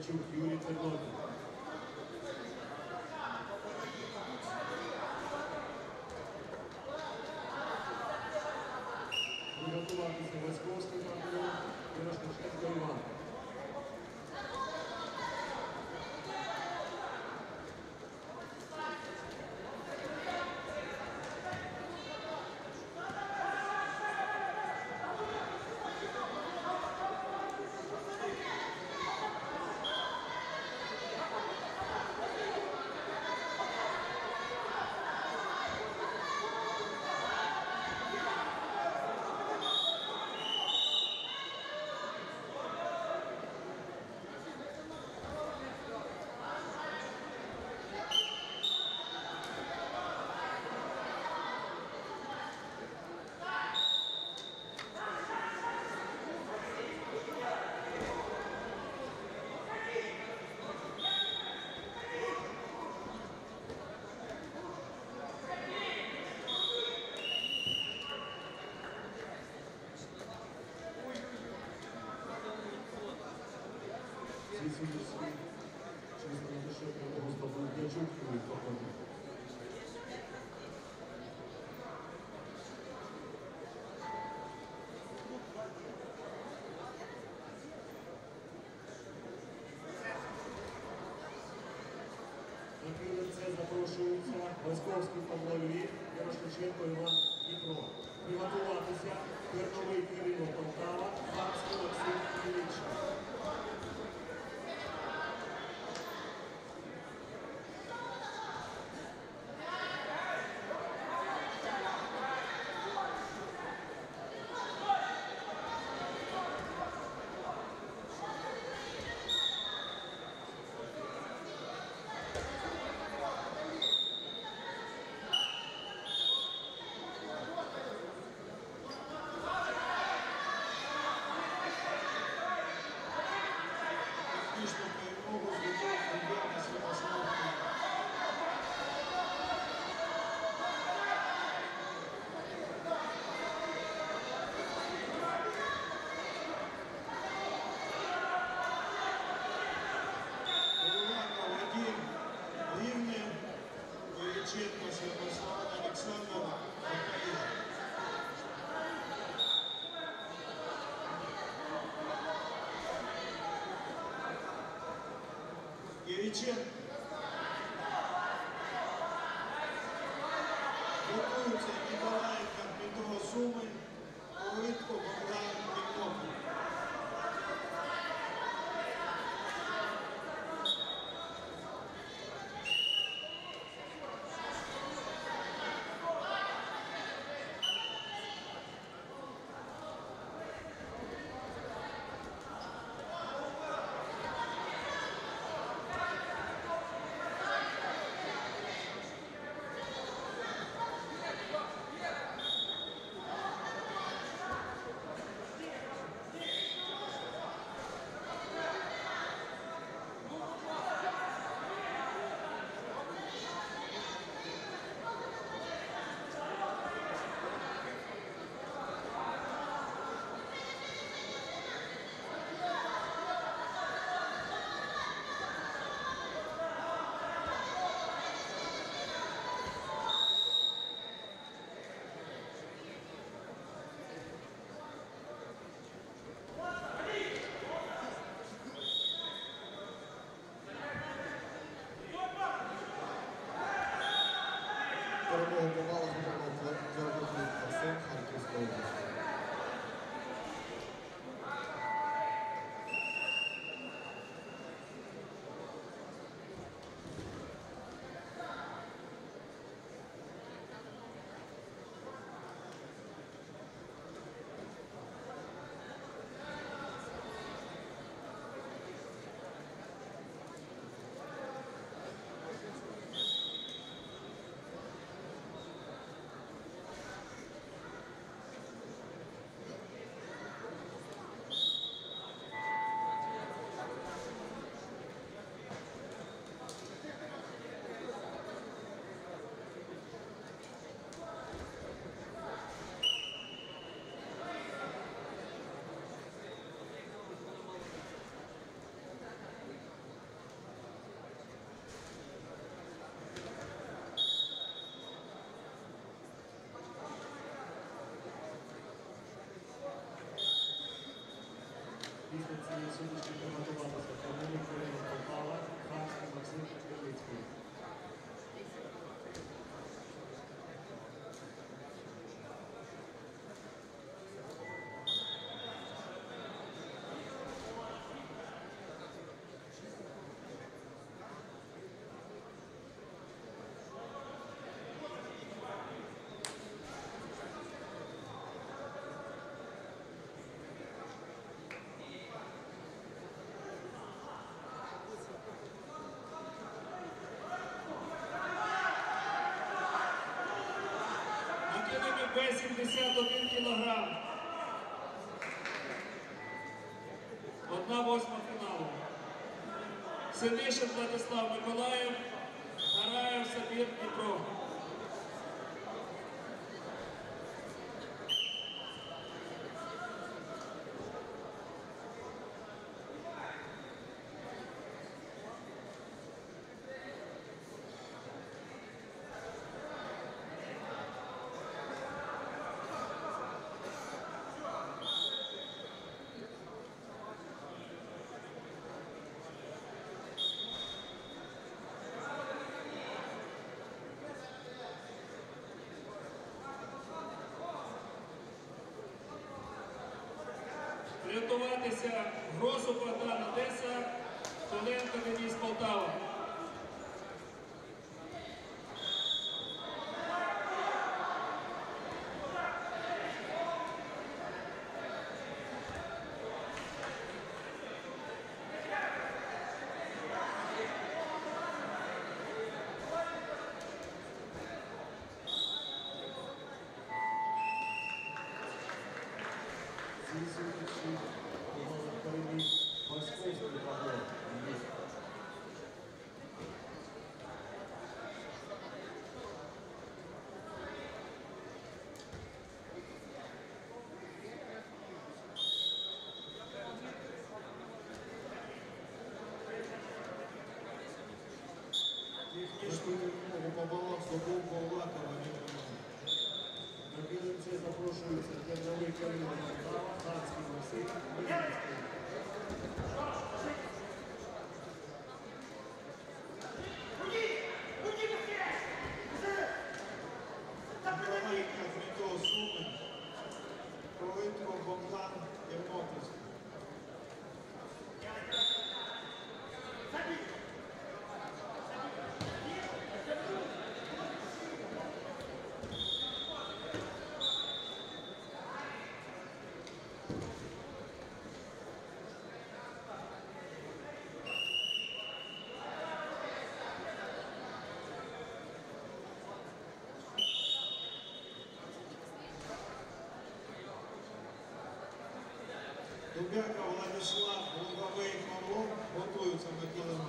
Дячук Юрій Тернопіль. Приготуватися Васьковський Павло, Ярошниченко Іван. Запрошується Васьковський Павло Львів, Ярошниченко Іван Дніпро. Приготуватися Терновий Кирило Полтава, Харський Максим Іллічний. Egypt Після цієї сутички приготувалися Камилів Кирило Полтава, Ханський Максим Кирилицький. Б 71 кілограм. Одна восьма фіналу. Синишин Владислав Миколаїв, Гараєв Сабір Дніпро. Приготуватися Гросу Богдан Одеса, Толенко Денис Полтава. Ці сутички по балах переміг Московський Павло. Львів. Технічну допомогу здобув Павлакова. На килимці запрошується Кириловий Кирило Полтава, Ханський Максим Дубяка Владислав, Луговий Павло готуються до кілометр.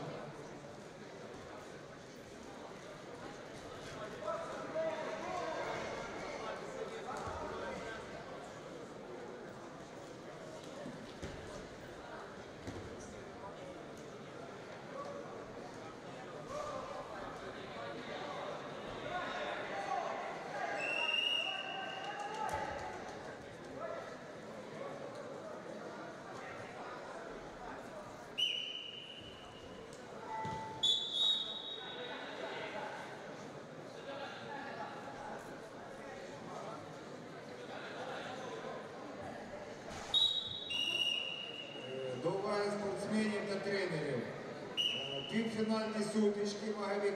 Е, спортсменів та тренерів. Е, Півфінальні сутички вагові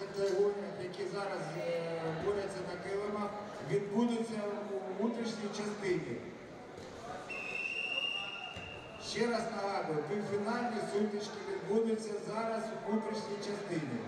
категоріях, які зараз е, борються на килимах, відбудуться у внутрішній частині. Ще раз нагадую, півфінальні сутички відбудуться зараз у внутрішній частині.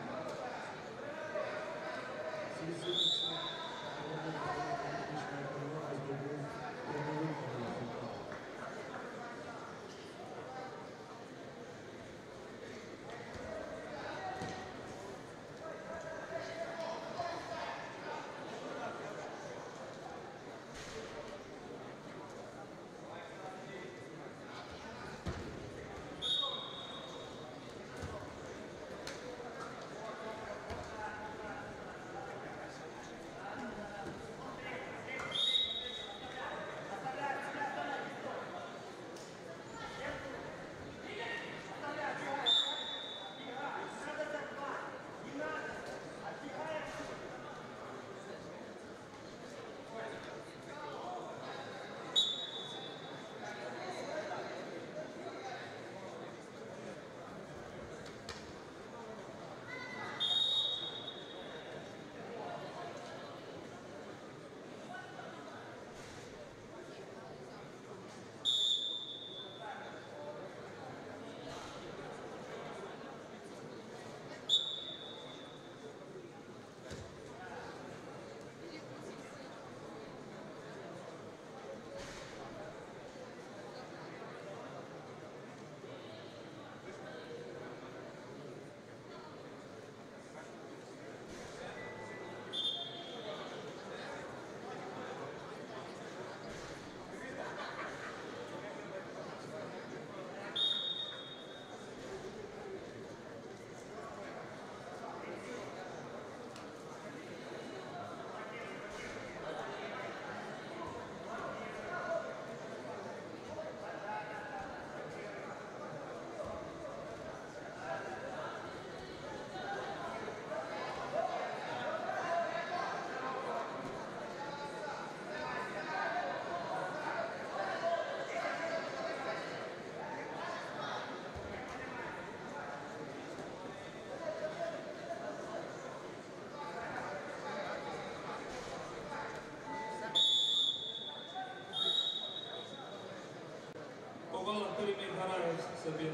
Повала переміг Гараєв собі.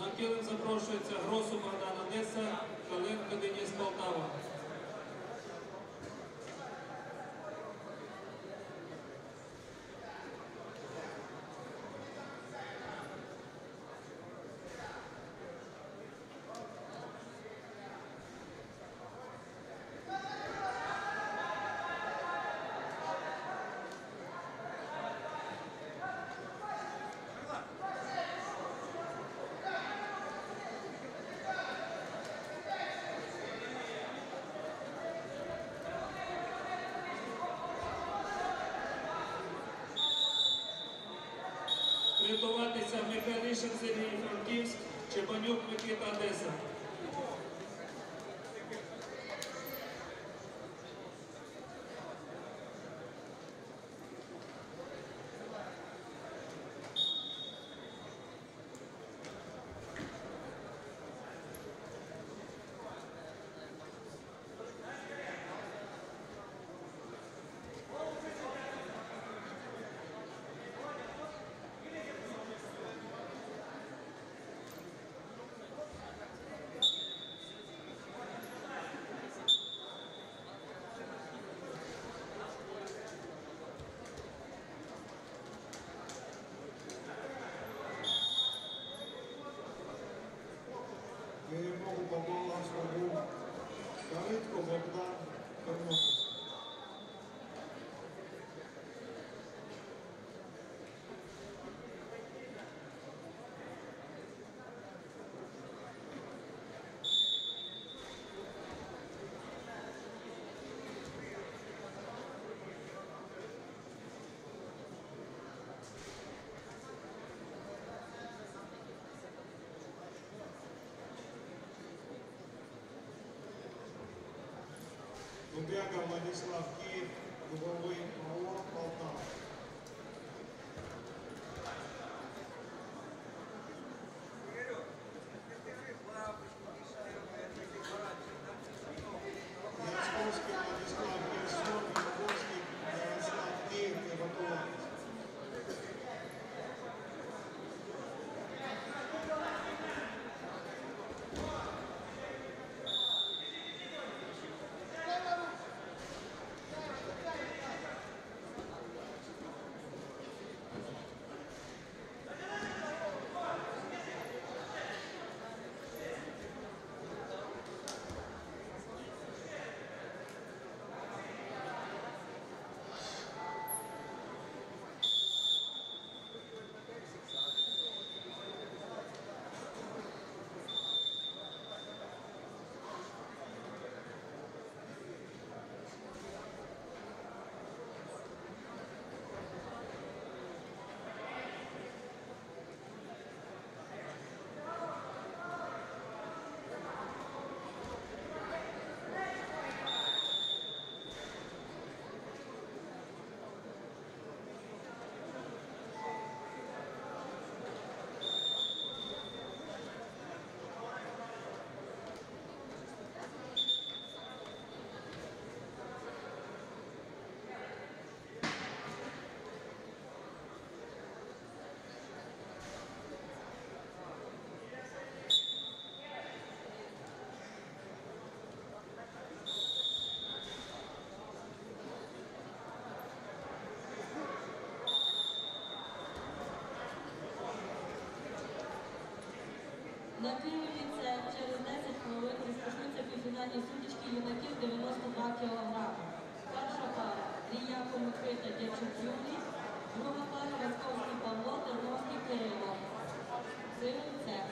На килим запрошується Гросу Богдана Одеса, Калинка Денис Полтава. ka vishën se një i frankimsk që po banjuk me tjeta adesa. Дубяга Владислав Київ, Дубовий Павло Полтава. Ясковський Владислав Херсон, Яковський Ярослав Київ, приготуватися. Це через 10 хвилин розпочнуться півфінальні сутички юнаків 92 кг. Перша пара Ріяко Микита Дячук Юрій, друга пара Васковський Павло, Терновський Кирило. Сили це.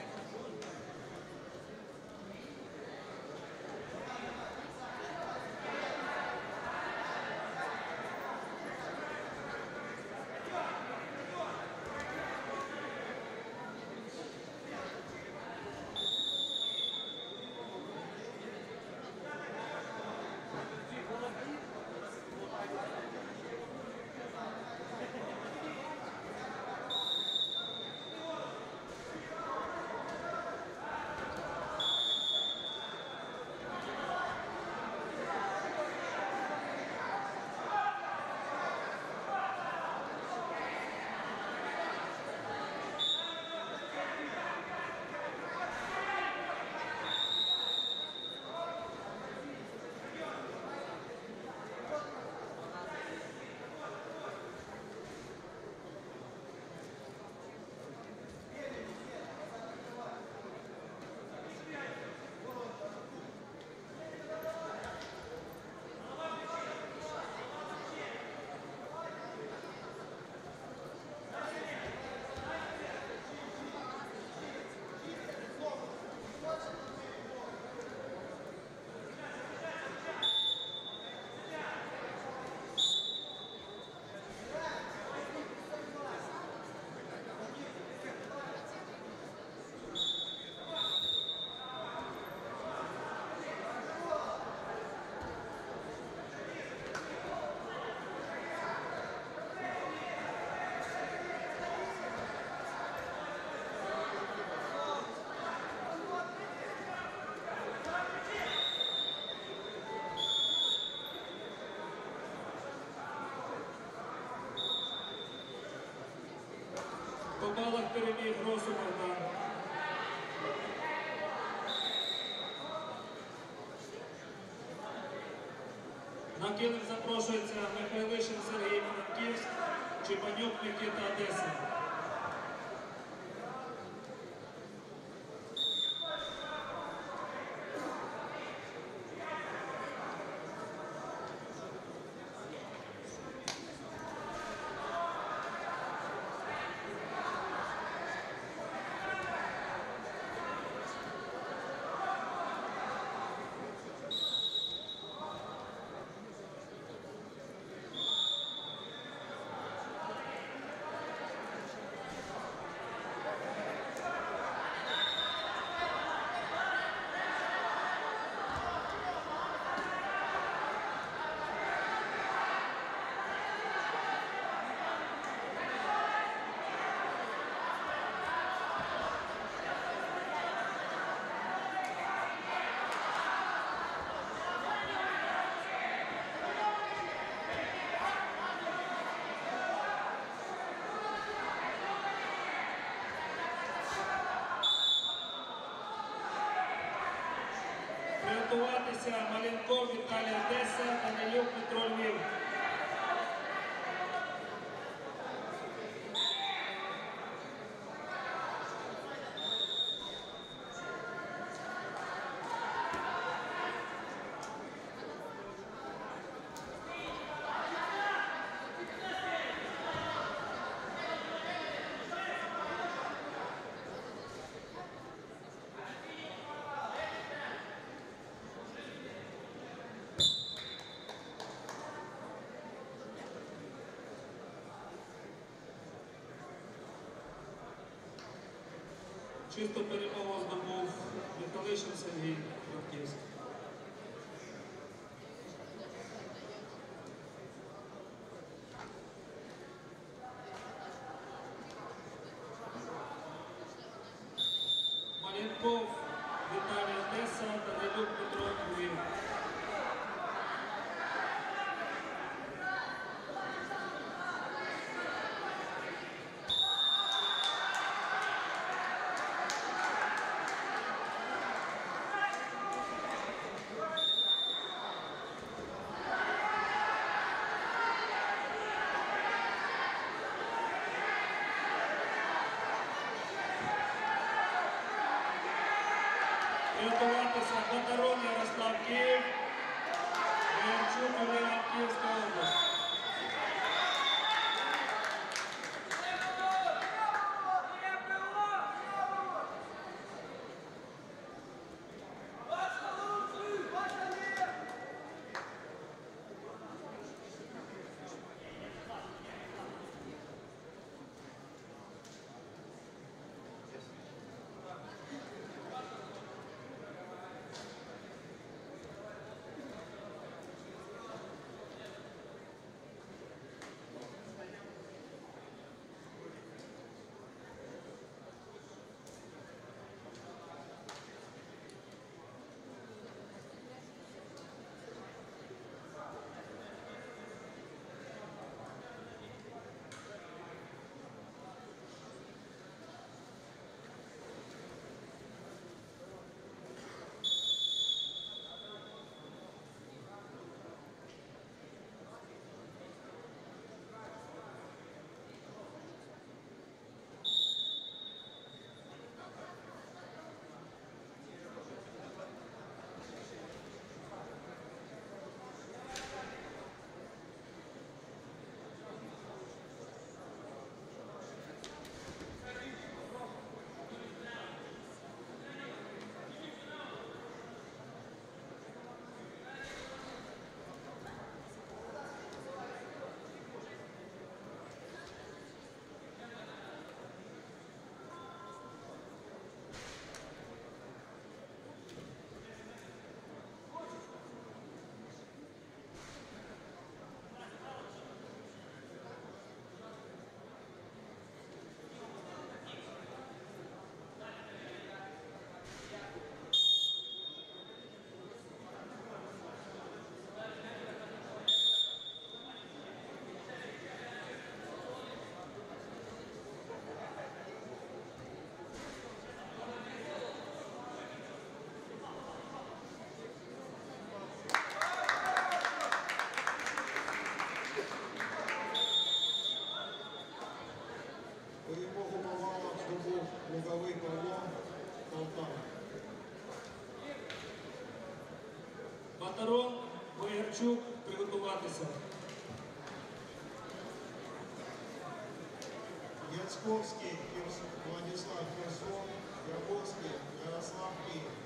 Балах переміг Росу Богдан. На килим запрошується Михайлишин Сергій Франківськ, Чепанюк Микита Одеса. Приготуватися Маленков Віталій Одеса, Данилюк Петро Львів. Чисту перемогу здобув Михайлишин Сергій Франківський. Маленков Віталій Одеса, Данилюк Петро Львів. Батарон Боярчук приготуватися. Яцковський Владислав Херсон, Яковський Ярослав Київ.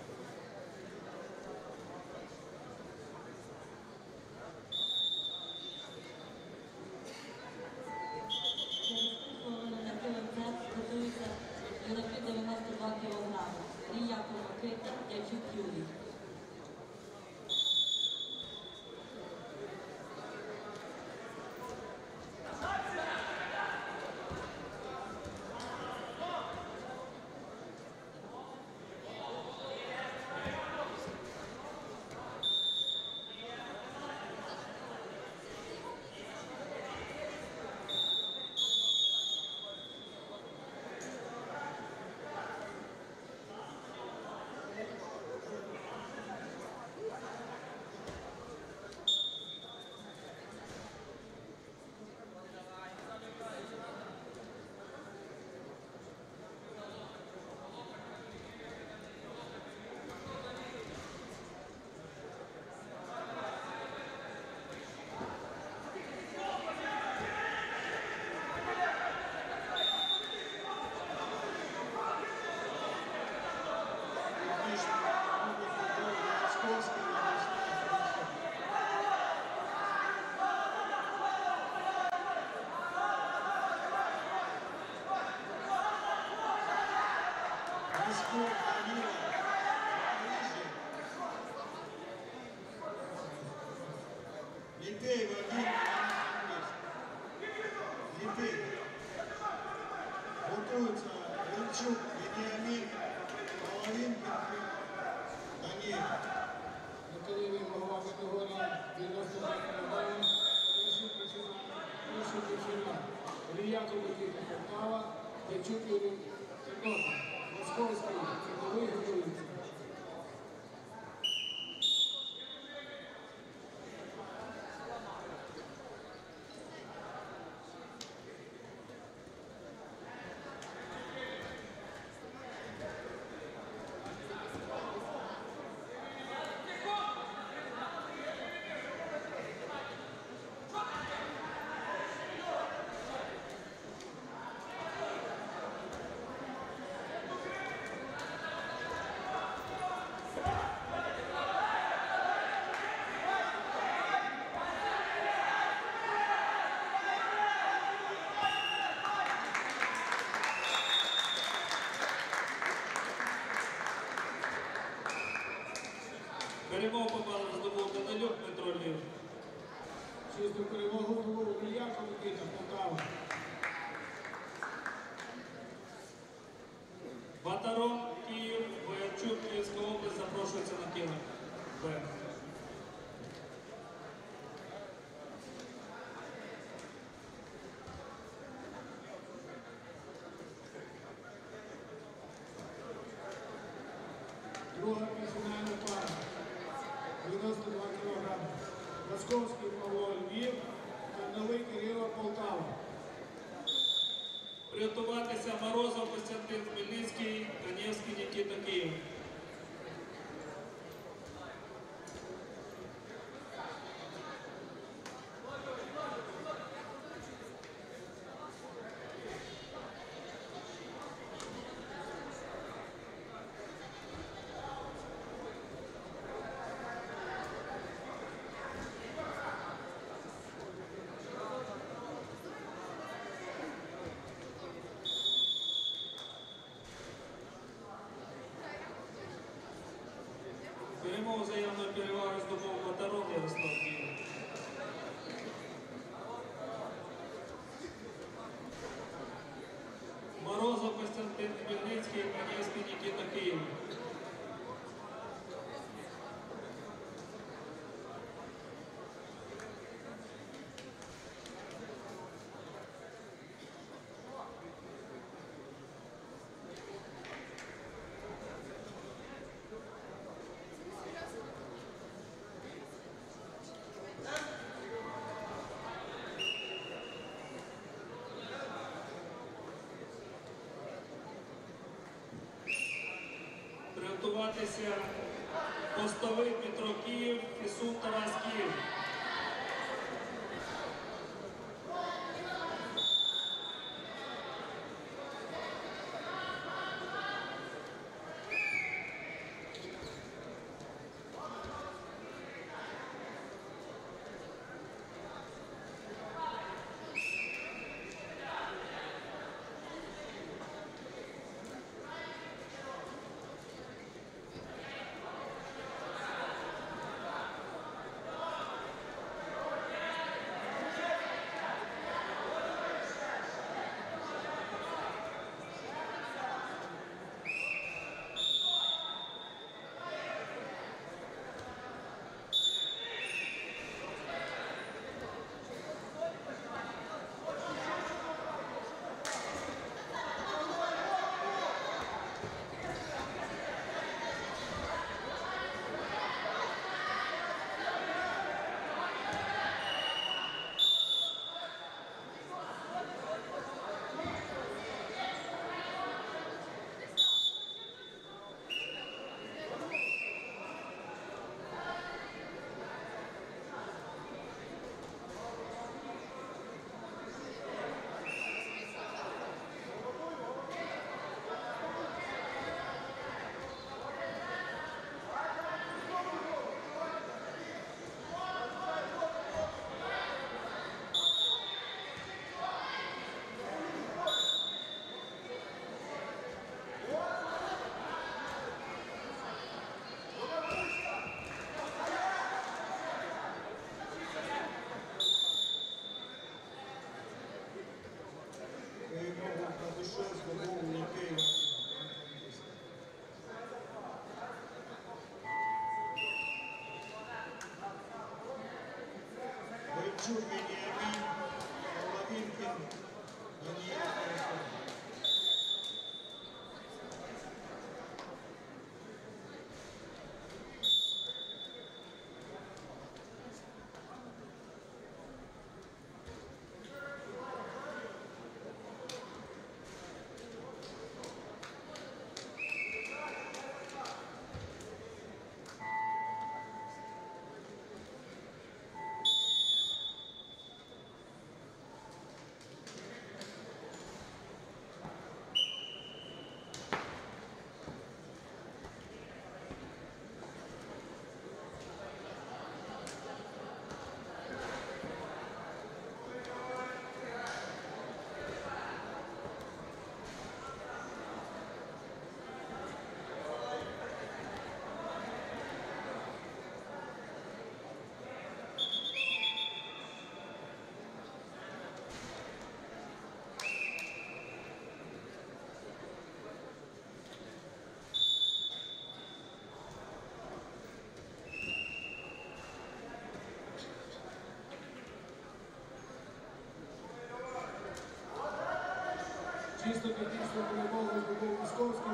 Грибов попав Морозов Костянтин Хмельницький, Хмельницький Нікіта Київ. орієнтуватися постовий Петроків і Суд Тарасків. Shoot me. Чисто технічно волейбол здобув Московський.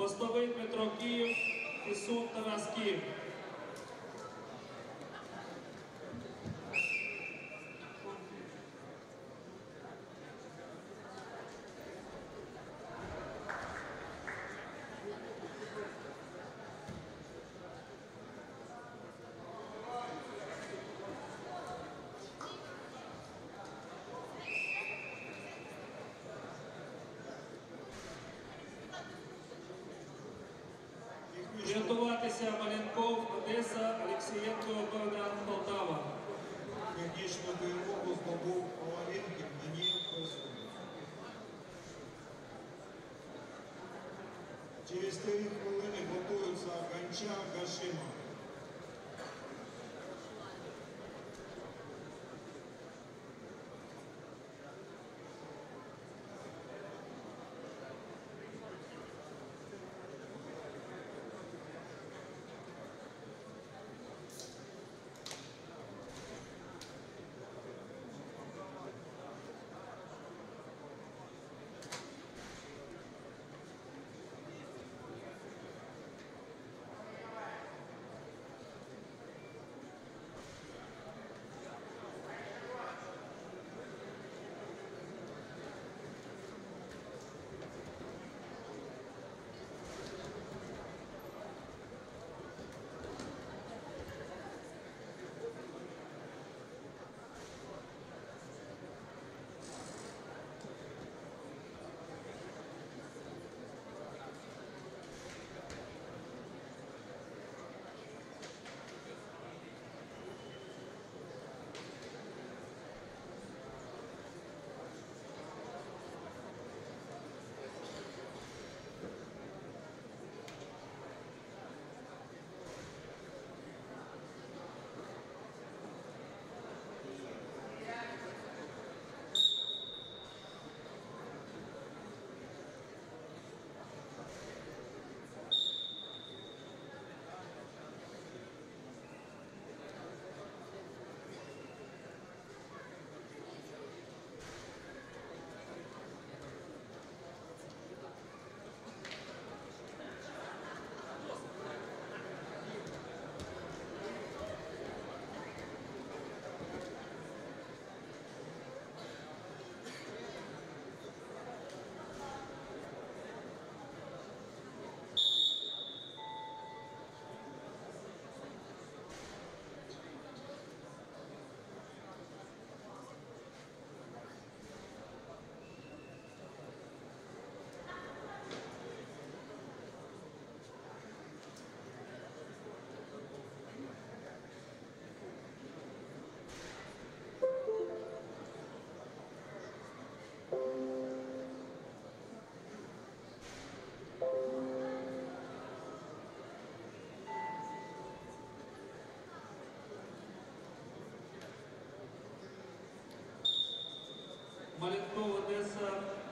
Постовий Петро Київ, Ісун Тарас Київ. Рятуватися Маленков, Одеса, Олексієнко, Богдан, Полтава. Технічну перемогу здобув Половинкін Даніел Борисович. Через 3 хвилини готується Гончар Гашима.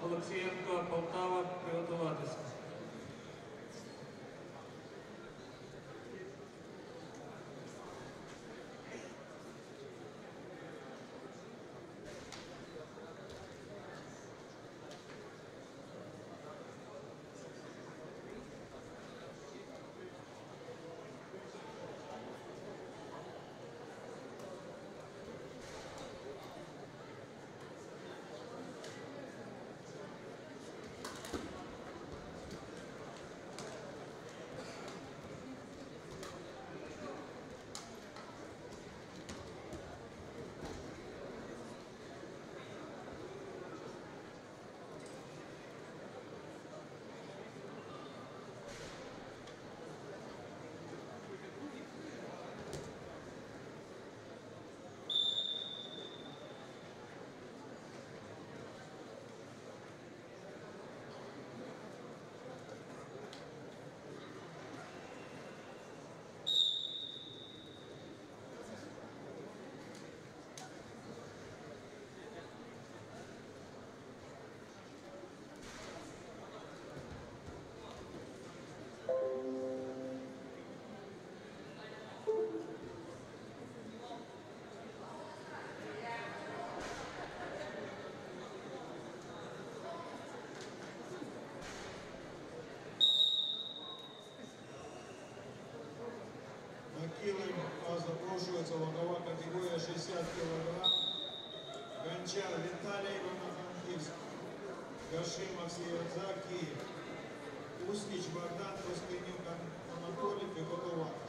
Олексієнко Полтава приготуватися. А запрошується вагова категорія 60 кг. Гончар Віталій Івано-Франківськ. Гашим Максим Рзак, Київ. Уснич Богдан Костенюк Анатолій приготуватися.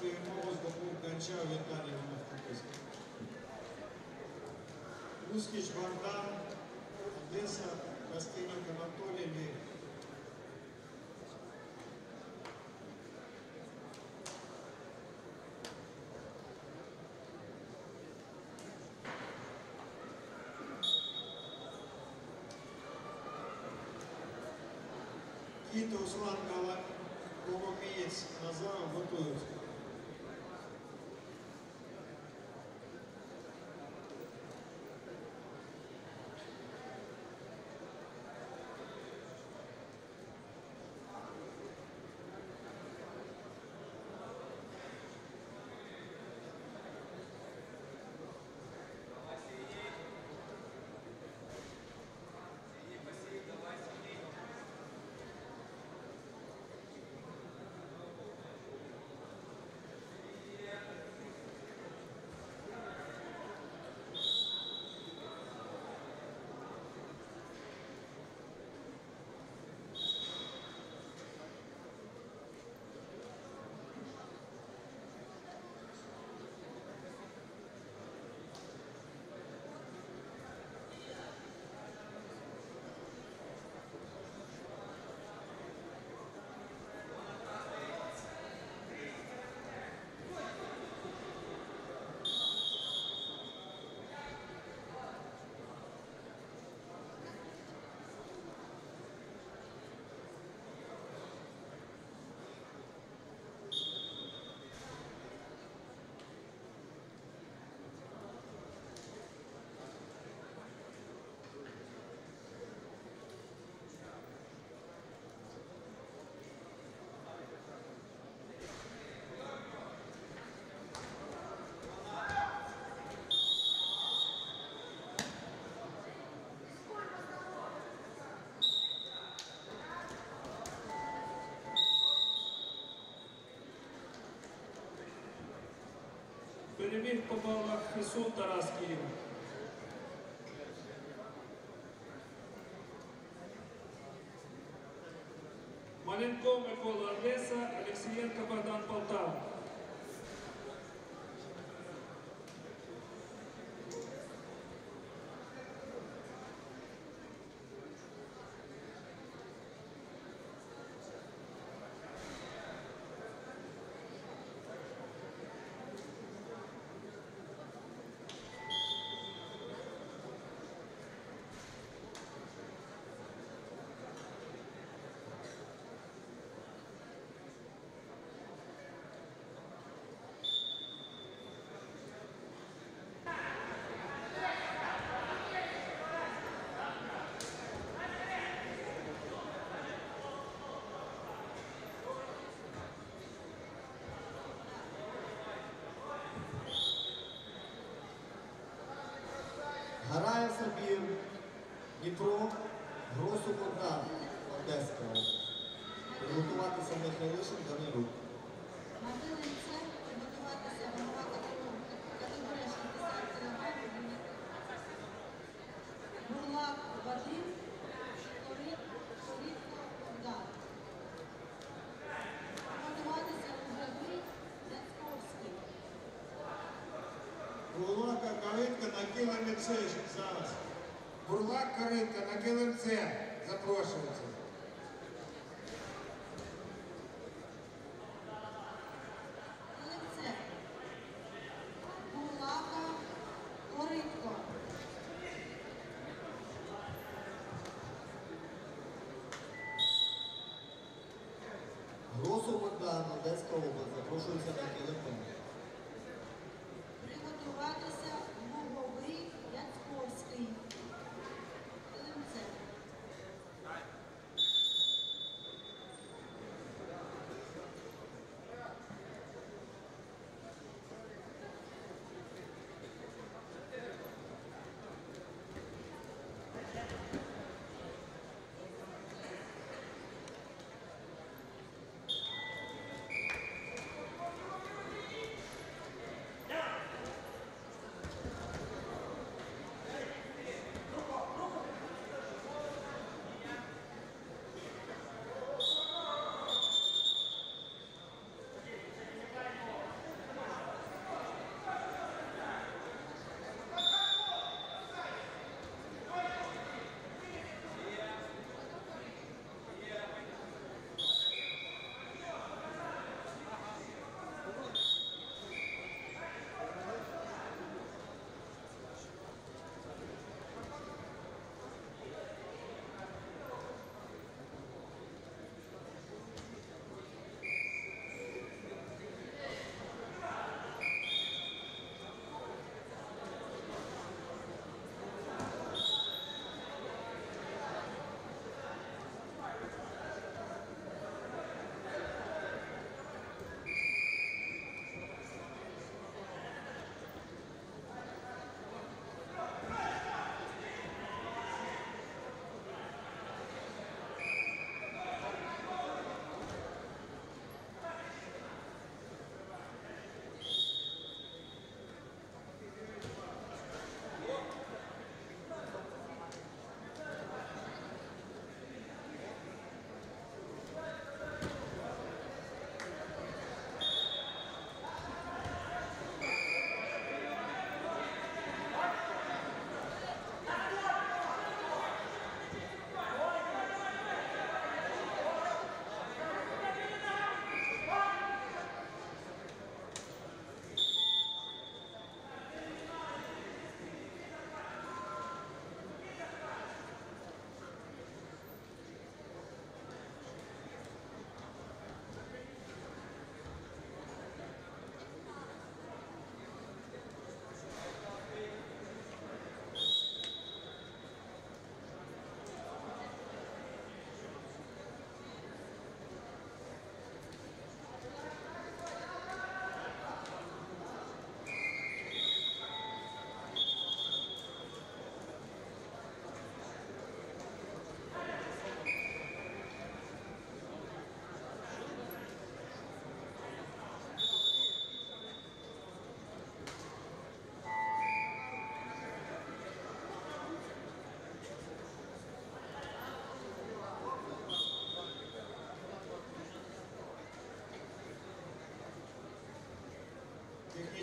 Технічну перемогу здобув Гончар Віталій Івано-Франківськ. Уснич Богдан, Одеса, Костенюк Анатолій Львів. Кіт Руслан Кала- Коломієць Назаров готуються. Переміг по балах Фісун Тарас Київ. Маленко Микола Одеса, Олексієнко Богдан Полтава. Гарає Сабір, Дніпро, Гросу Богдан, Одеська область. Підготуватися Михайлишин Данилюк. На Килимце підготуватися голова категорія 60 кг. Бурлак Вадим, Корит, Корітко Богдан. Готуватися Ужагрій Яцковський. Бурлака Каринка на килимце зараз. Бурлак Каринка на килимце запрошується.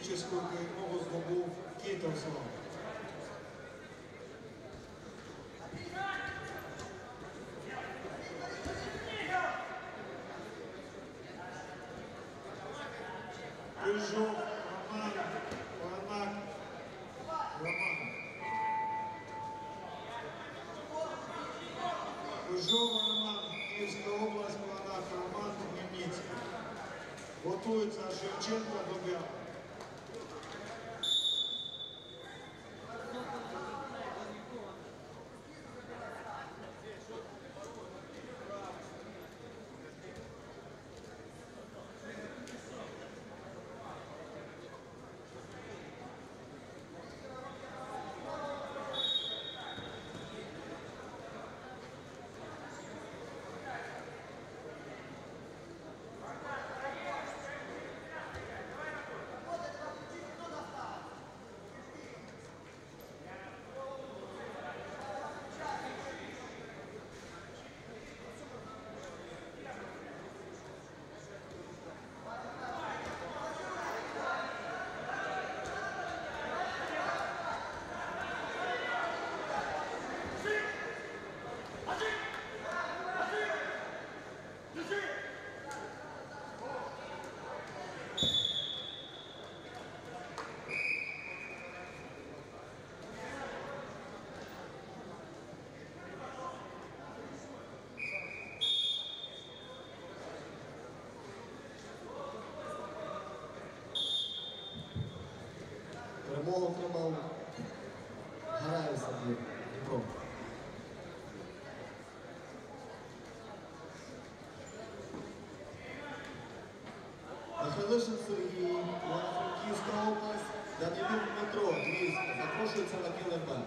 учнівську перемогу здобув Кітовслав. Крижов Роман Варнак Роман. Крижов Роман, Київська область, Варнак Роман, Хмельницький. Готується Шевченко Добяк. Михайлишин Сергій, Івано-Франківська область, Данилів Дмитро, Львівська, запрошується на КЛМ.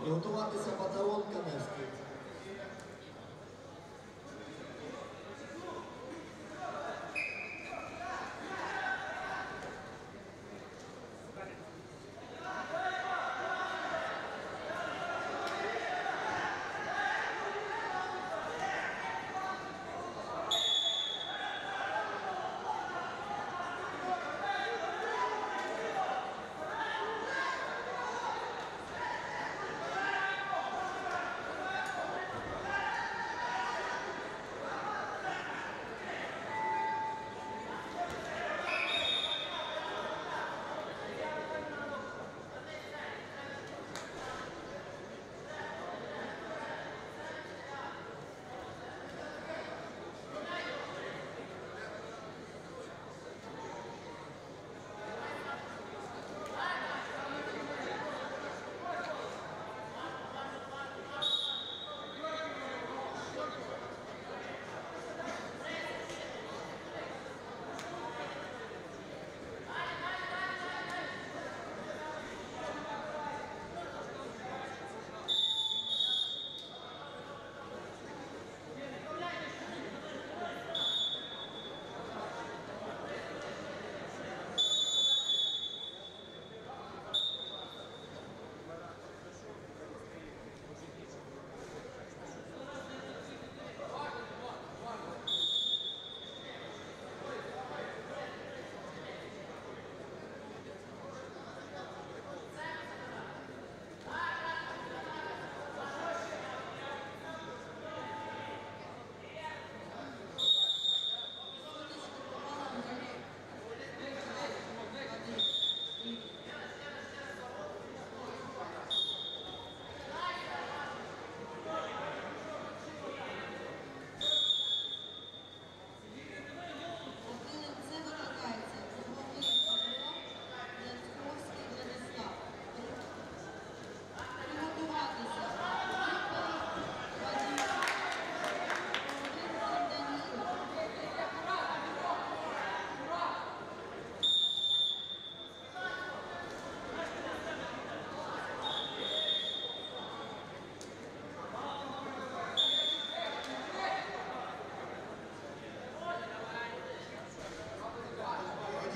Приготуватися Батарон Каневський.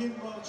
Один бал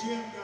siempre.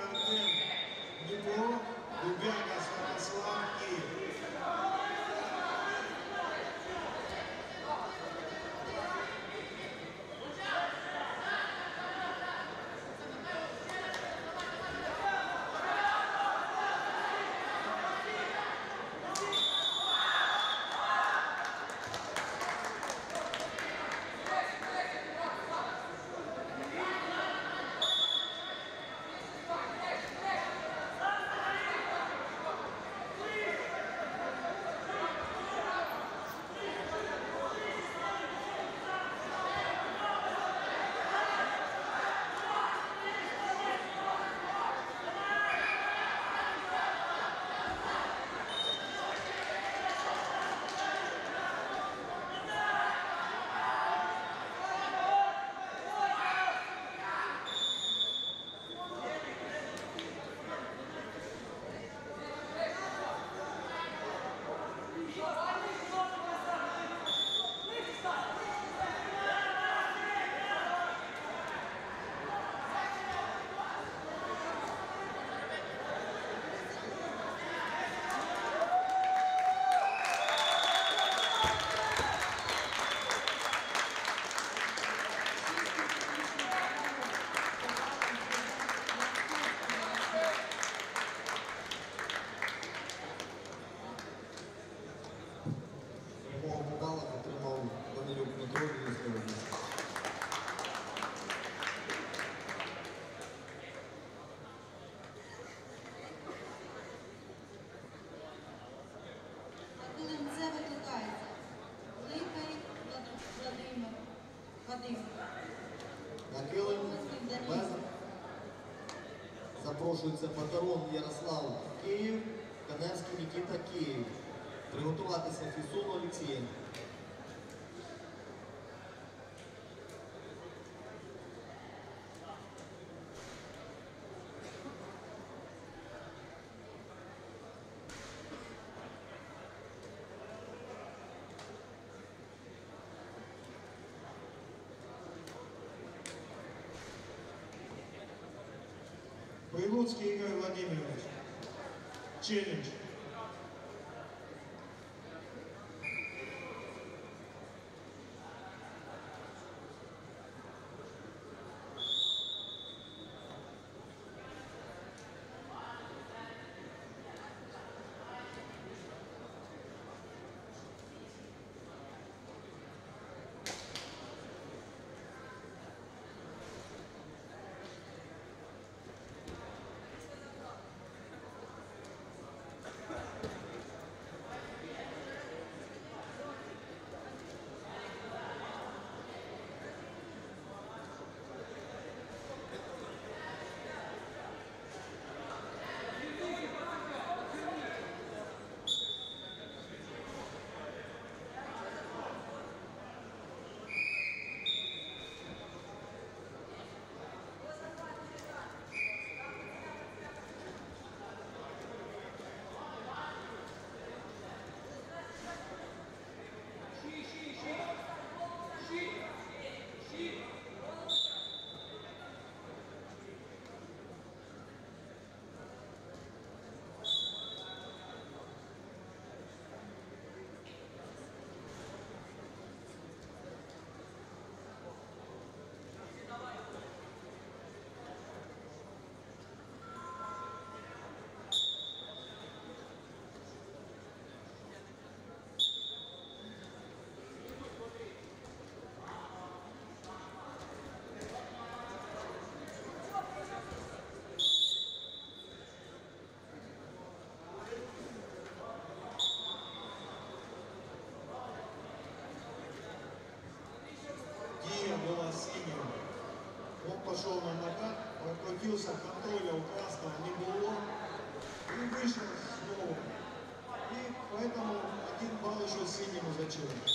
Запрошується Патрон Ярослав Київ, Каневський Нікіта Київ. Приготуватися Фісун Олексієнко. Прилуцкий Игорь Владимирович. Челлендж. прокрутился, контроля у красного не было. И вышел снова. И поэтому один балл еще синему зачем.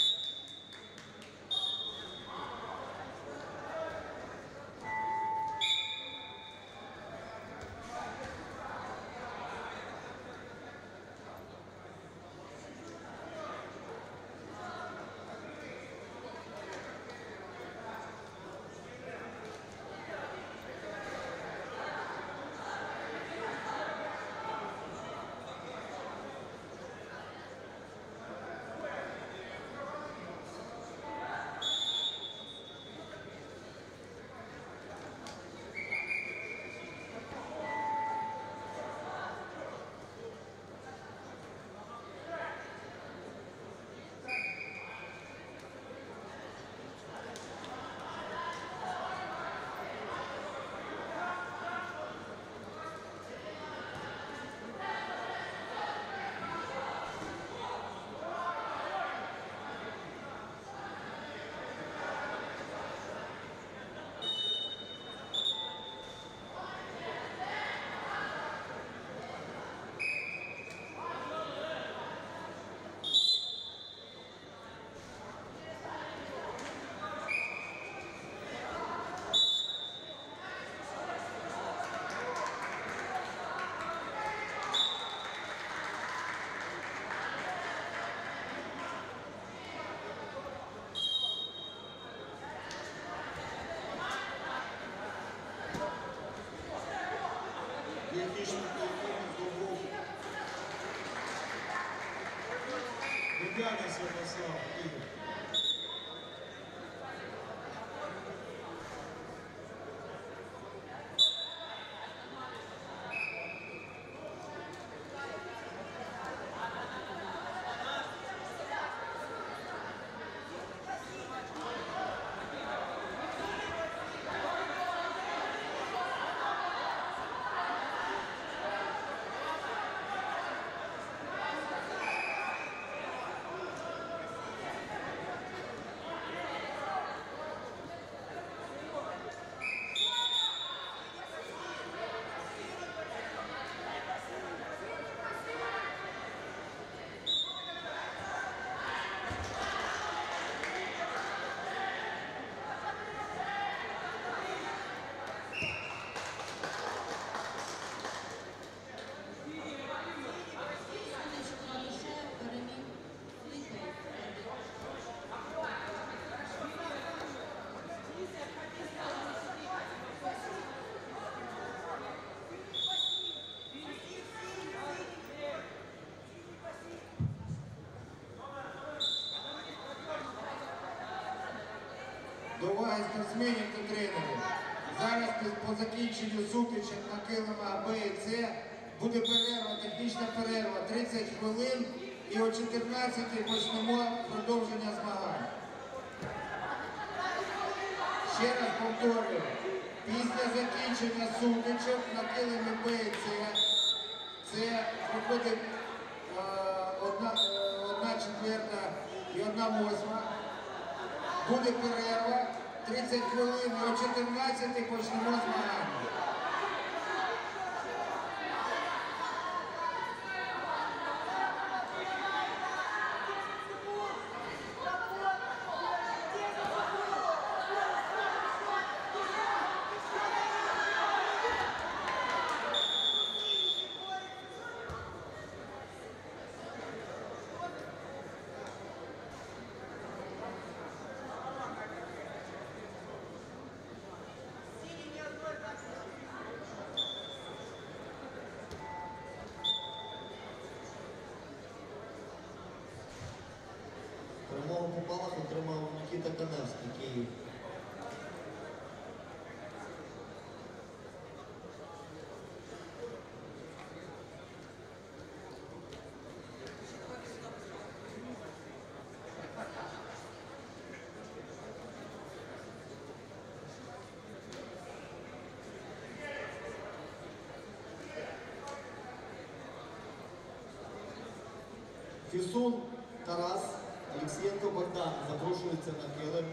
Олімпіада Святослав Київ. Сонечко уваги спортсменів та тренерів. Зараз по закінченню сутичок на килима Б і С буде перерва, технічна перерва 30 хвилин і о 14-й почнемо продовження змагань. Ще раз повторюю, після закінчення сутичок на килимі Б і С це проходить е, е, одна четверта і одна восьма. Буде перерва 30 хвилин о 14 почнемо змагання. Перемогу по балах отримав Нікіта Каневський, Київ. Фісун Тарас Олексієнко Богдан. Запрошується на килим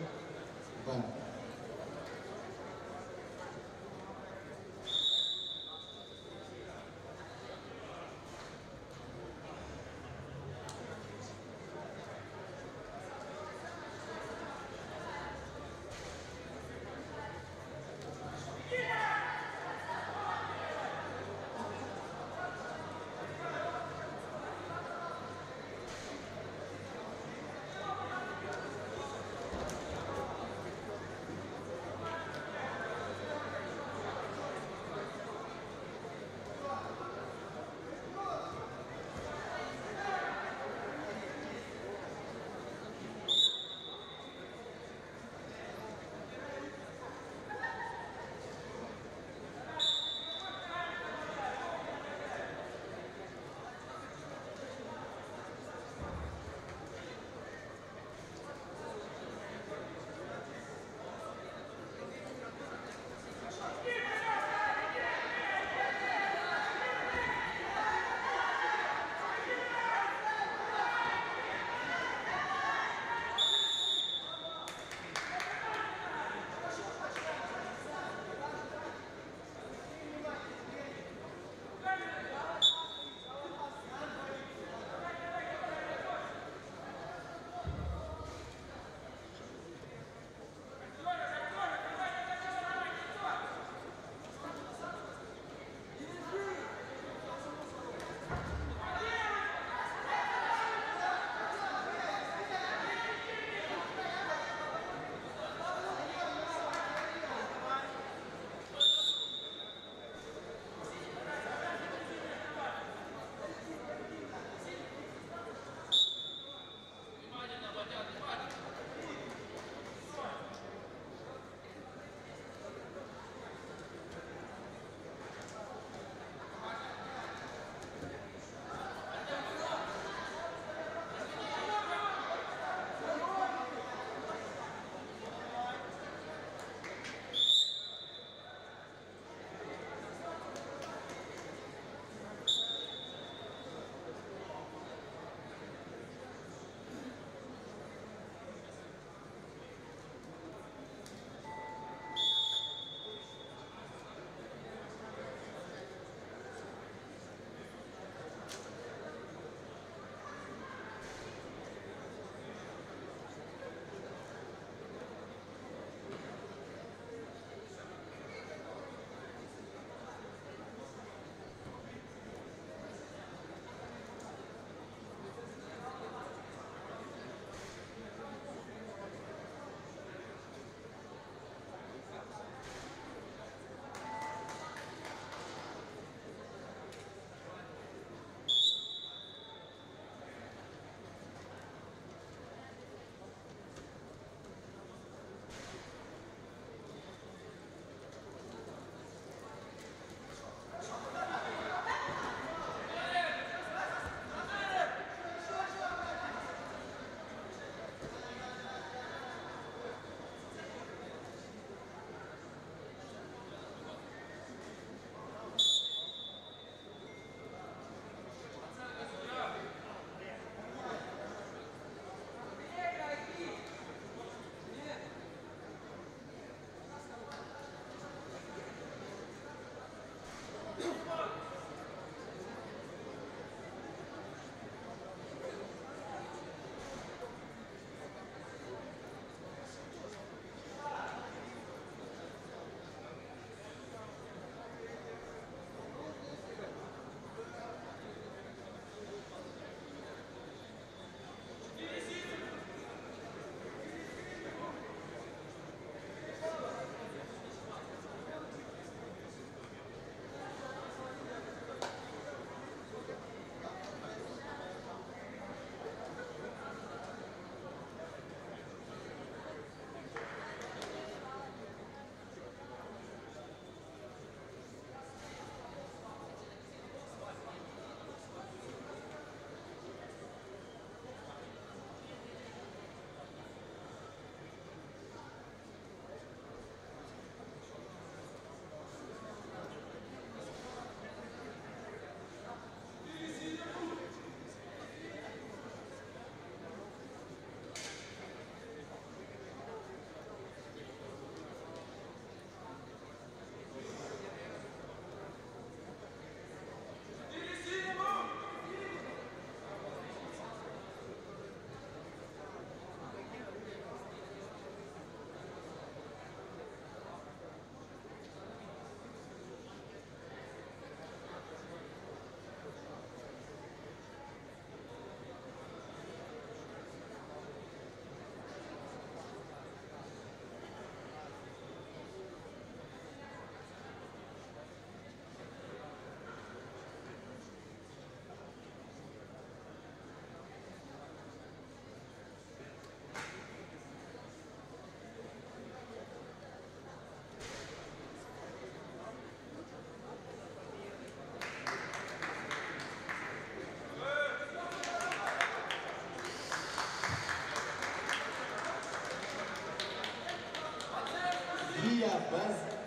Дія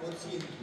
без оцінки.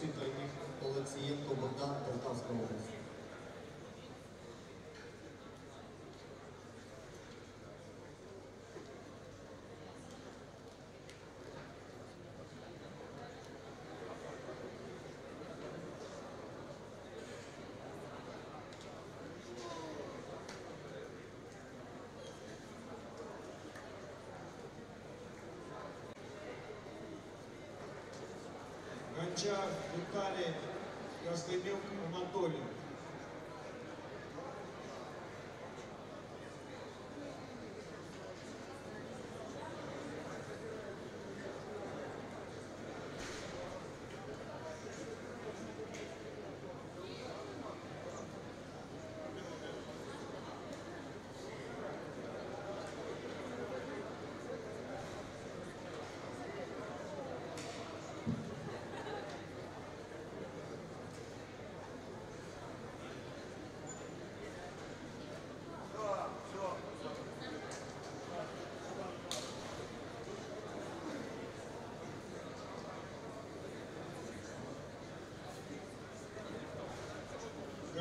Успішний тренер Олексієнко Богдан, Полтавська область. Гончар Виталий, Костынюк Анатолий.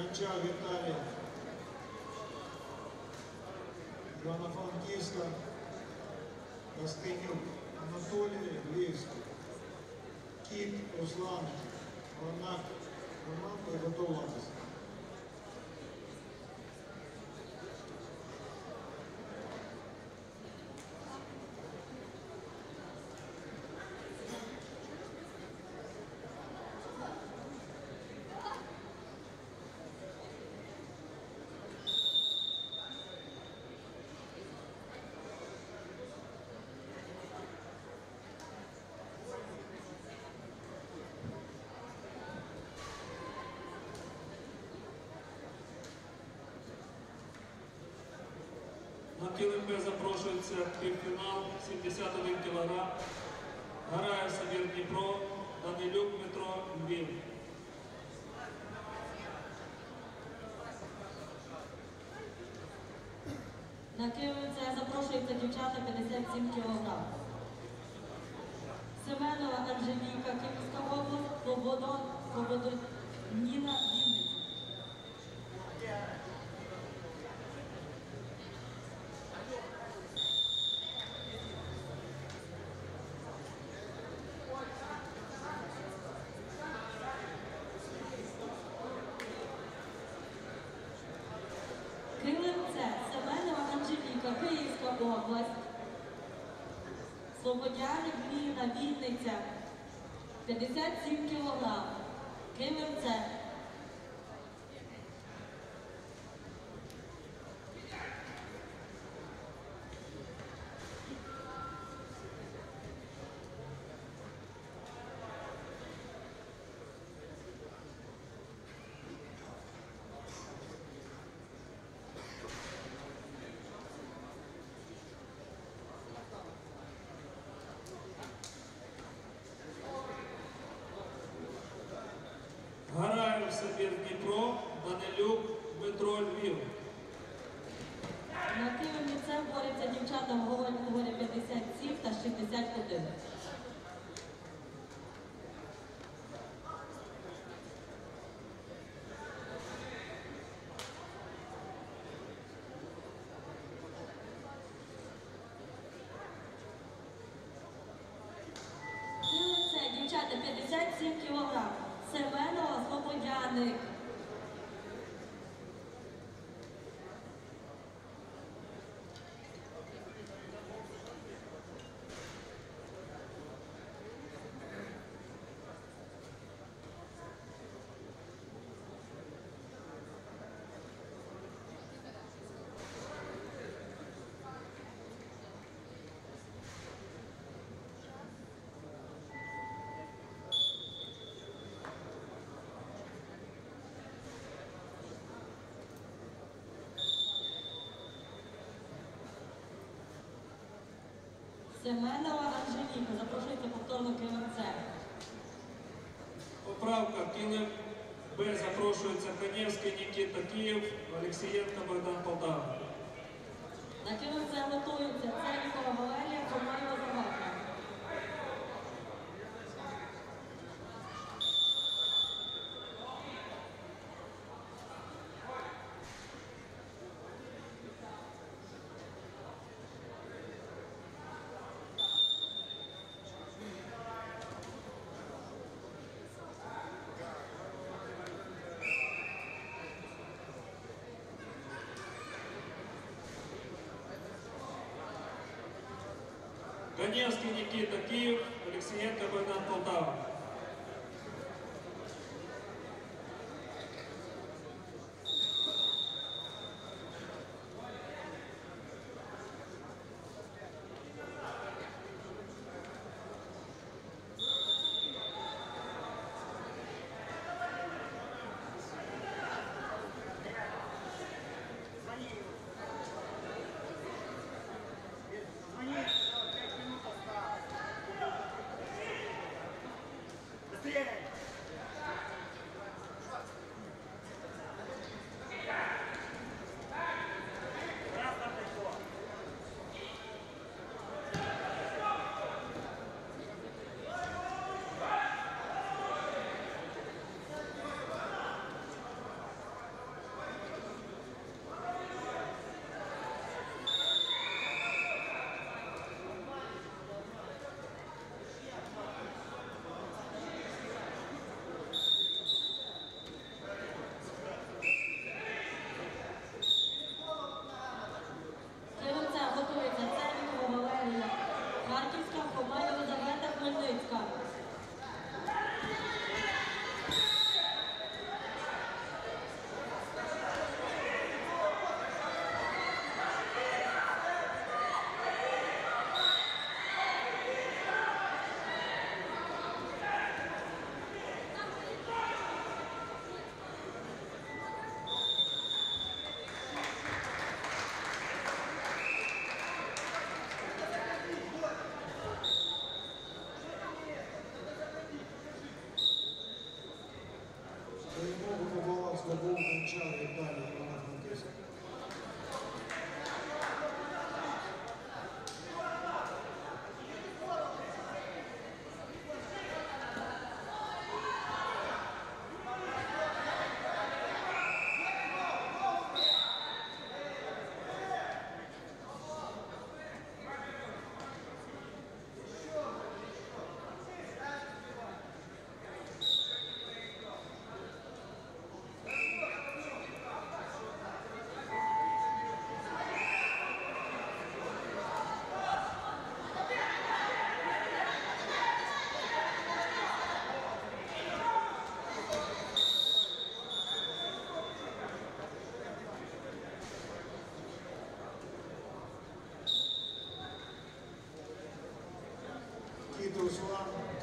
Гончар Виталий, Ивано-Франкивска, Костынюк Анатолий, Львівський, Кіт, Руслан, Роман, приготуватися. КЛМП запрошується півфінал 71 кг. Гарає Савір Дніпро, Данилюк Дмитро, Львів. На Київце запрошується дівчата 57 кг. Семенова Анжеліка, Київська область, Свободон, Свободоніна, Вінниця. Килимце, Семенова Анжеліка, Київська область. Слободяник Ніна, Вінниця. 57 кг. Килимце. Дніпро, Данилюк Дмитро Львів. На Києві ліце борються дівчата в ваговій категорії 57 та 61. Це дівчата 57 кілограм. Семенова Слободяник. Семенова Анжеліка. Запрошується повторно КМЦ. Поправка Килим Б. Запрошується Канєвський, Нікіта Київ, Олексієнко Богдан Полтава. На КМЦ готується Ценікова Валерія, Комаєва Завадна. Никита Киев, Алексеенко Богдан Полтава.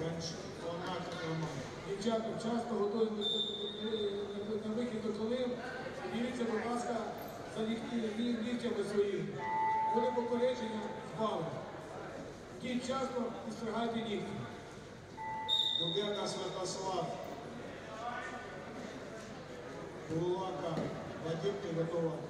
Ганч, Ланака, Роман. Дівчата часто готуємося на вихід до колив. Дивіться, будь ласка, за нігтями своїми. Буде попередження балу. Йдіть часто і стригайте нігті. Дубяка Святослав. Булака, Вадим підготувати.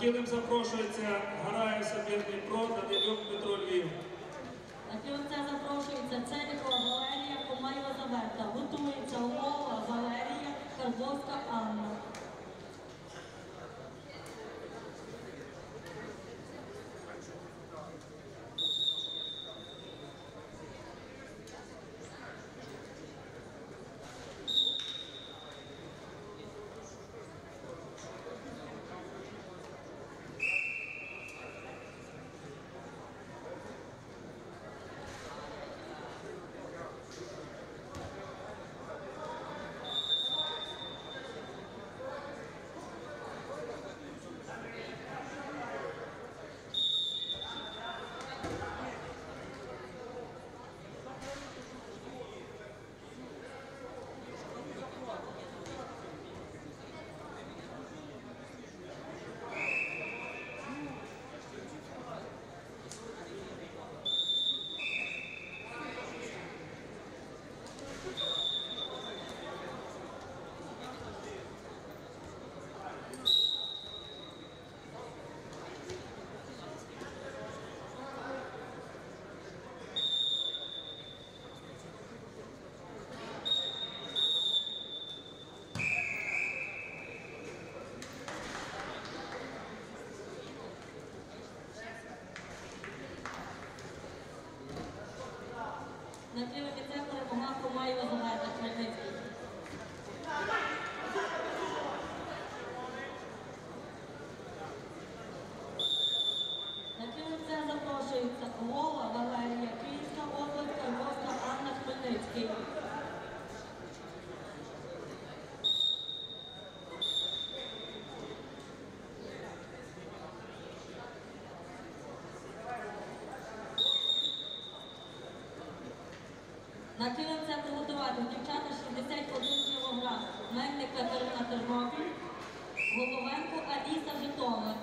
На запрошується Гараєв Сабір Дніпро, Данилюк Петро Львів. На килимця запрошується Целікова Валерія, Комаєва Заверта. Готується Лова Валерія, Карбовська Анна. На килимі це перемогла Комаєва Заверта Хмельницький. На килимця запрошується Лова Валерія, Київська область, Карбовська Анна Хмельницький. На приготувати дівчата 61 кг. Мельник Катерина Тернопіль, Головенко Аліса Житомир.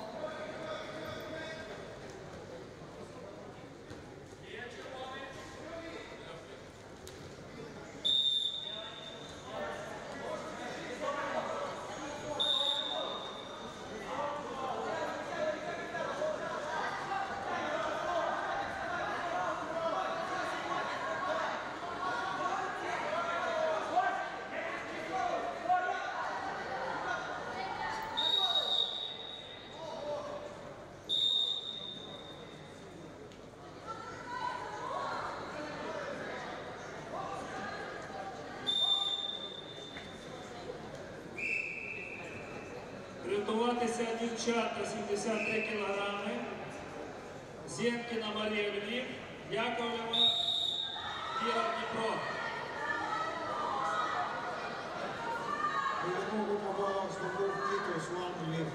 Приготуватися дівчата 73 кілограми. Зєнкіна Марія Львів, Яковлева Віра Дніпро. Перемогу по балам здобув Титус Ланглів.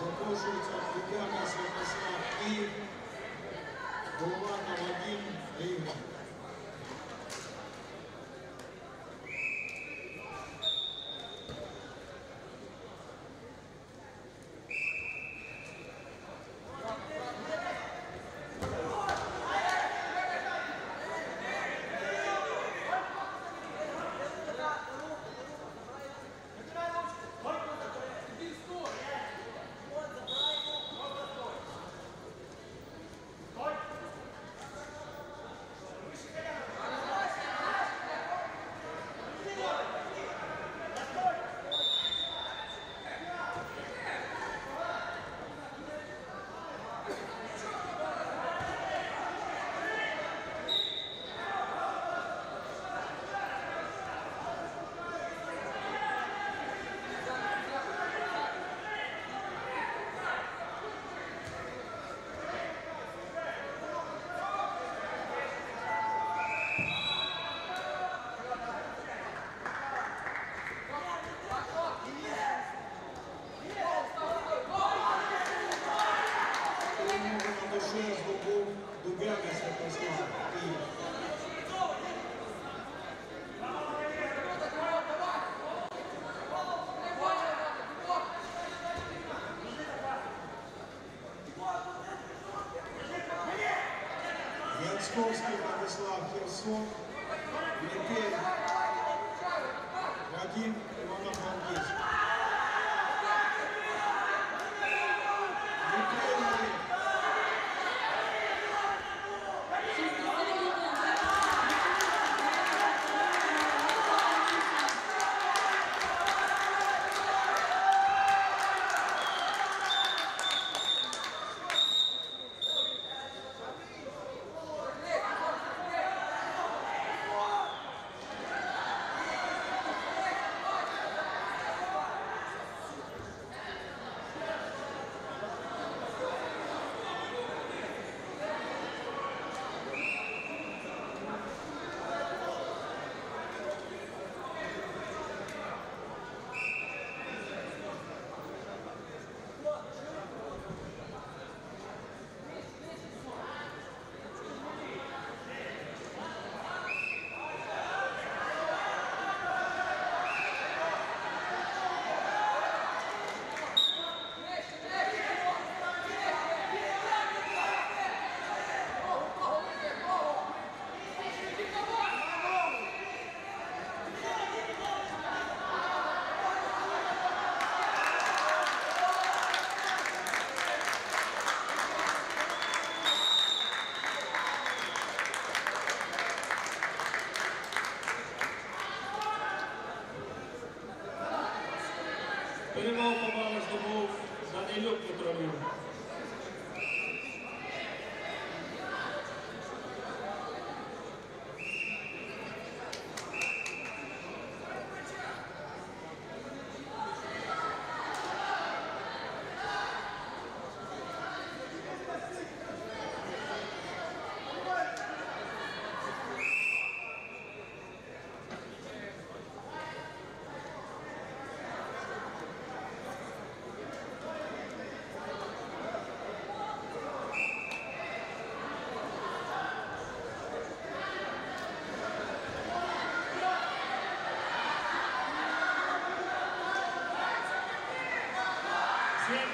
Запрошується Федяка Святослав Київ, Голованка Вадим Рівня.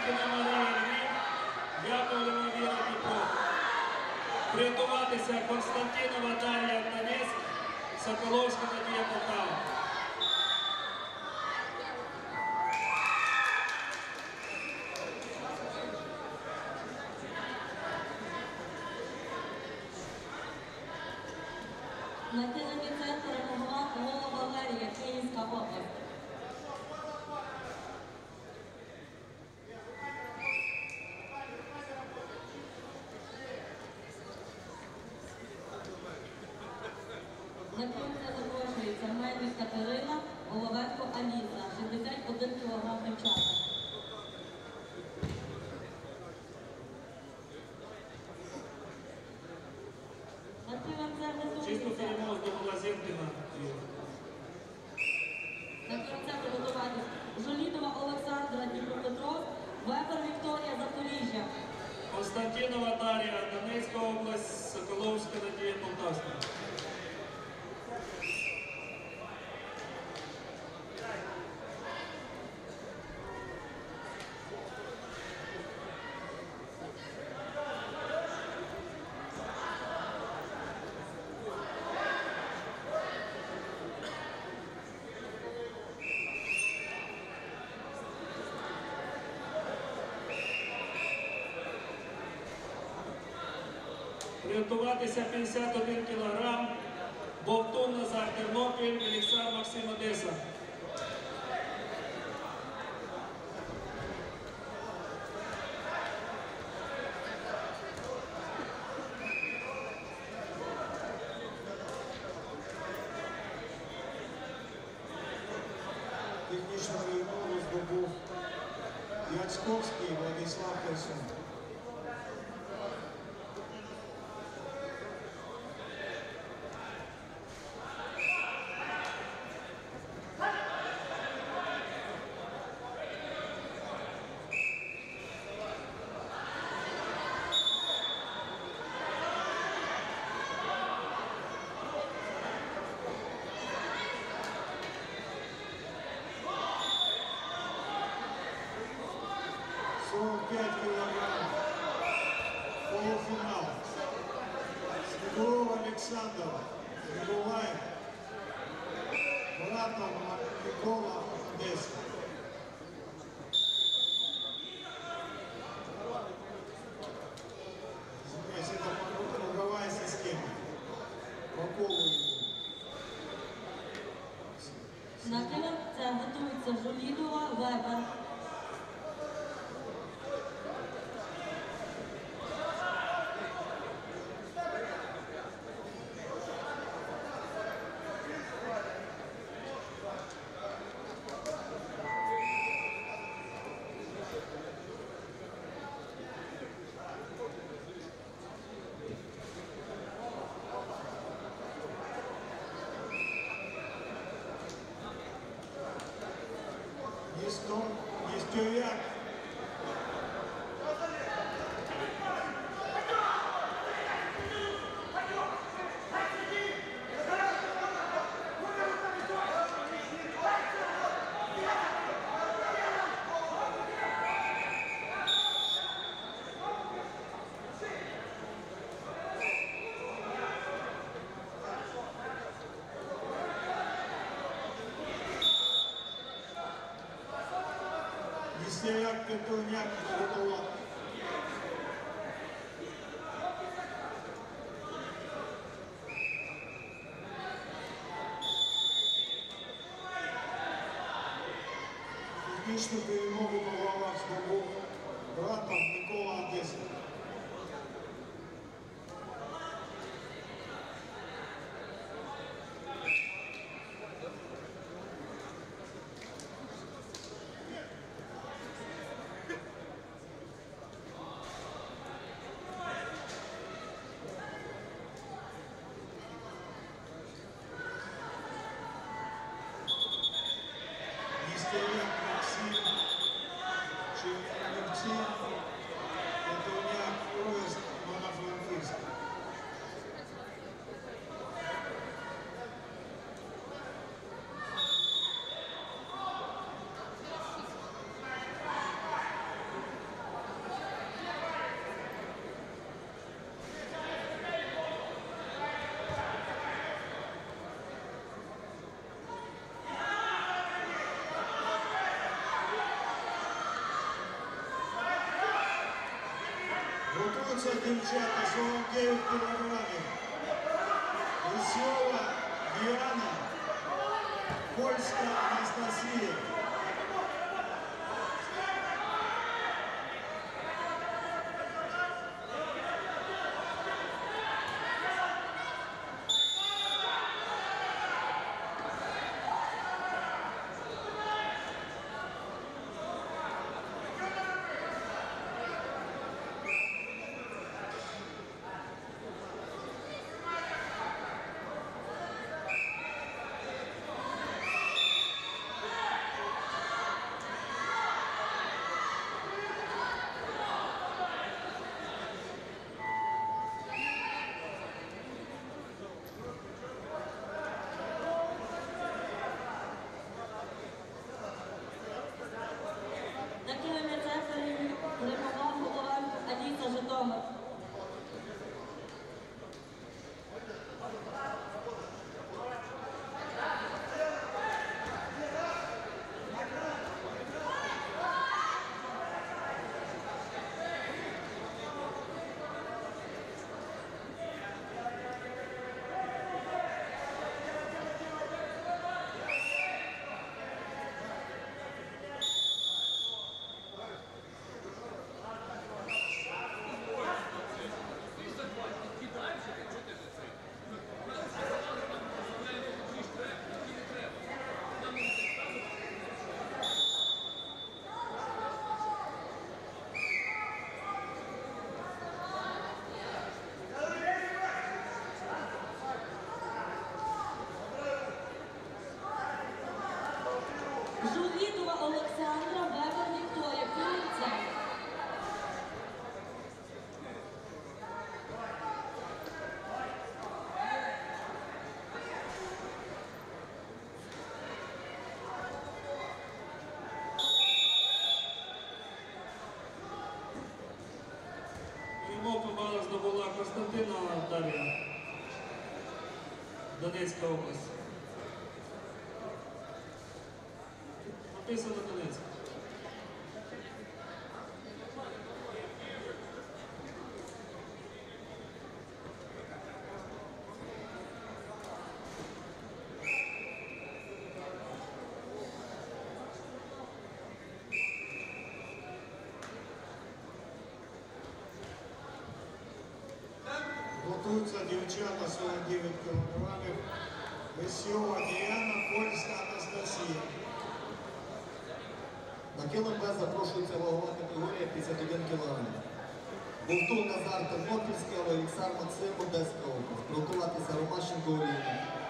Зєнкіна Марія Львів, Яковлева Віра Дніпро. Приготуватися Константинова Дар'я Донецьк, Соколовська Надія Полтава. На килимі це перемогла Олена Валерія, Київська область. На килимі запрошується Мельник Катерина, Головенко Аліса, 61 кг дівчата. На ТВЦ Чисто готується. перемог здобула Зінкіна. На ТВЦ приготуватись. Жолідова Олександра Дніпропетров, Вебер Вікторія Запоріжжя. Константинова Дар'я, Донецька область, Соколовська Надія Полтавська. Приготуватися 51 кг. Бовтун Назар Тернопіль, Олександр Максим Одеса. Технічну перемогу здобув Яцьковський Владислав Херсон. Нестеряк Петруняк готова. Технічну перемогу по главах здобув братом Микола Одеса. Нестеряк Максим, Чернівці, Петруняк Орест, Івано-Франківськ. Готуються дівчата 49 кілограмів. Мала Константинова Дар'я. Донецька область. Написано Донецьк. Готуються дівчата 49 кілограмів. Весьова Діана, Польська Анастасія. На КЛМБ запрошується вагова категорія 51 кг. Бовтун Назар Тернопільський, Олександр Максим, Одеська область. Приготуватися Ромащенко Олійник.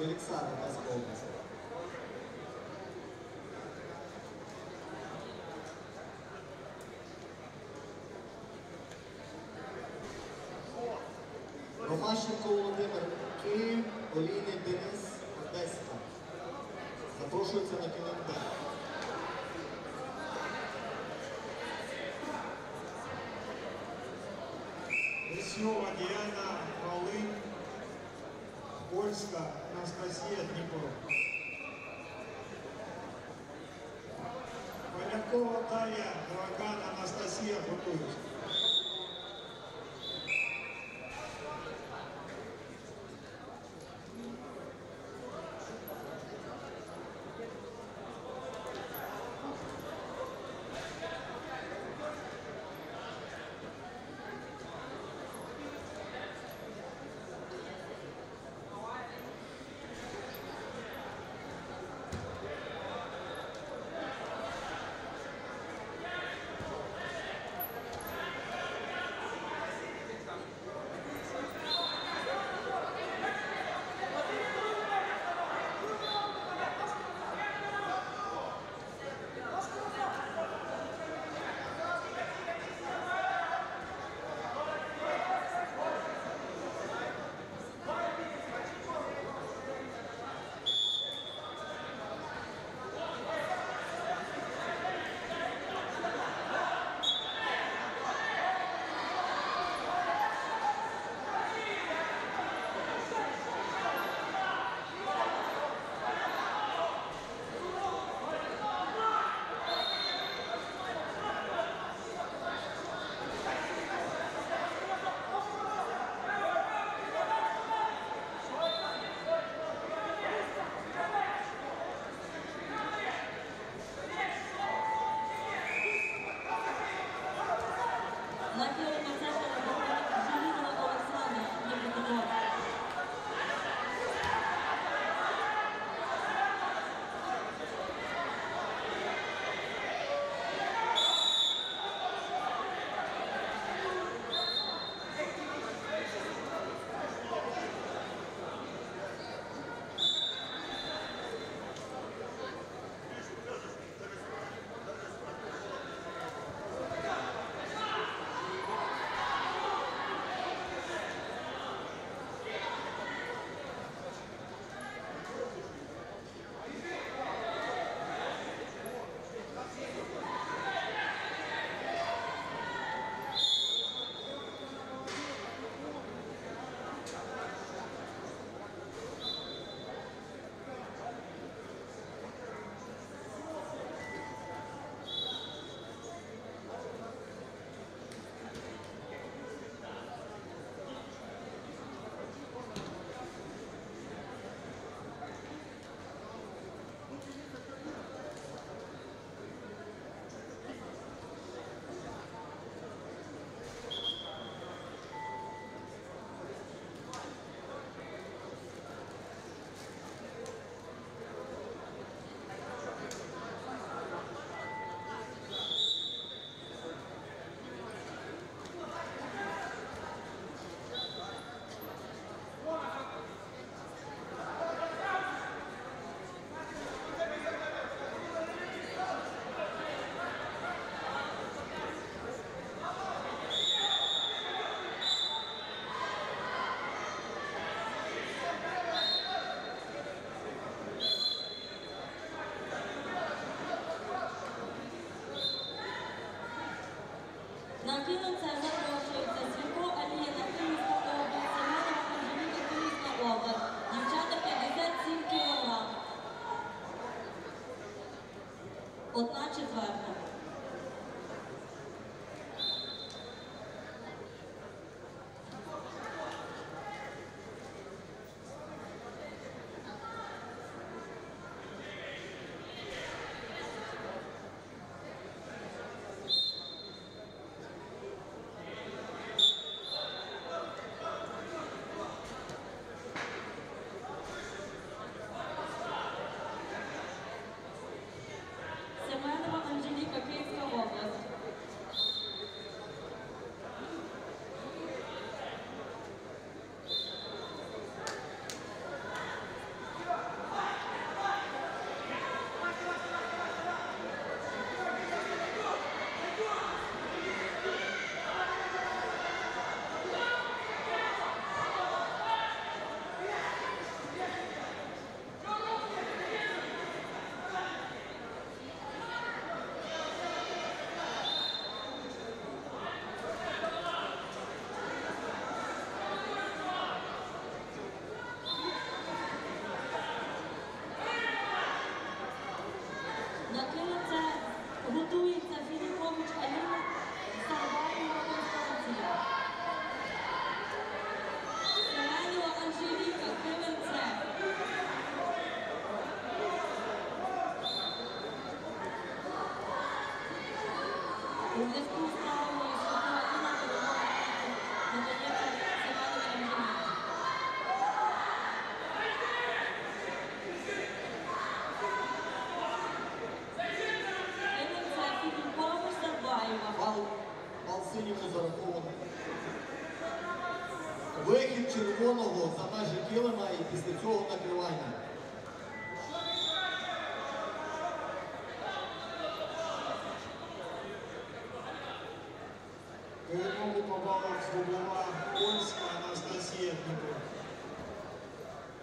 Одеська область. Ромащенко Володимир Київ, Олійний Денис Одеська. Запрошується на КЛМБ. Весьова Діана, Волинь, Польська Анастасія Дніпро. Полякова Анастасия Драган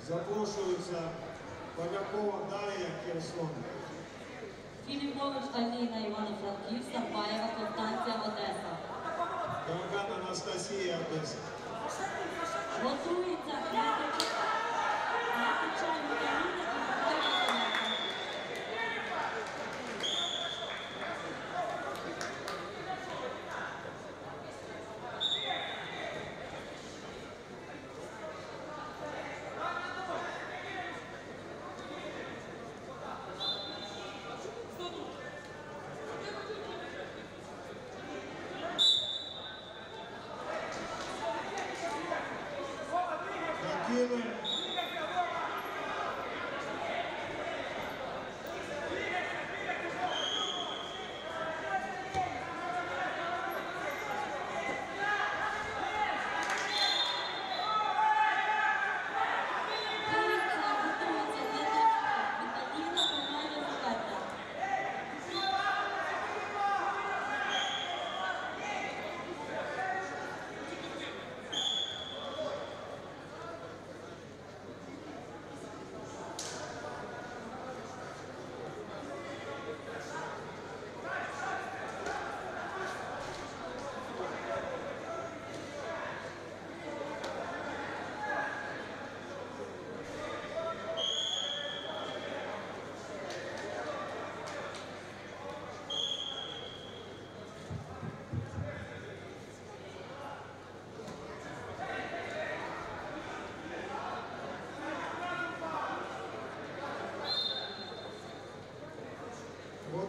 Запрошується Полякова Дар'я Херсон. Філіпович Аліна Івано-Франківська, Баєва, Констанція, Одеса. Дороган Анастасія Одеса. Готується. Натичальна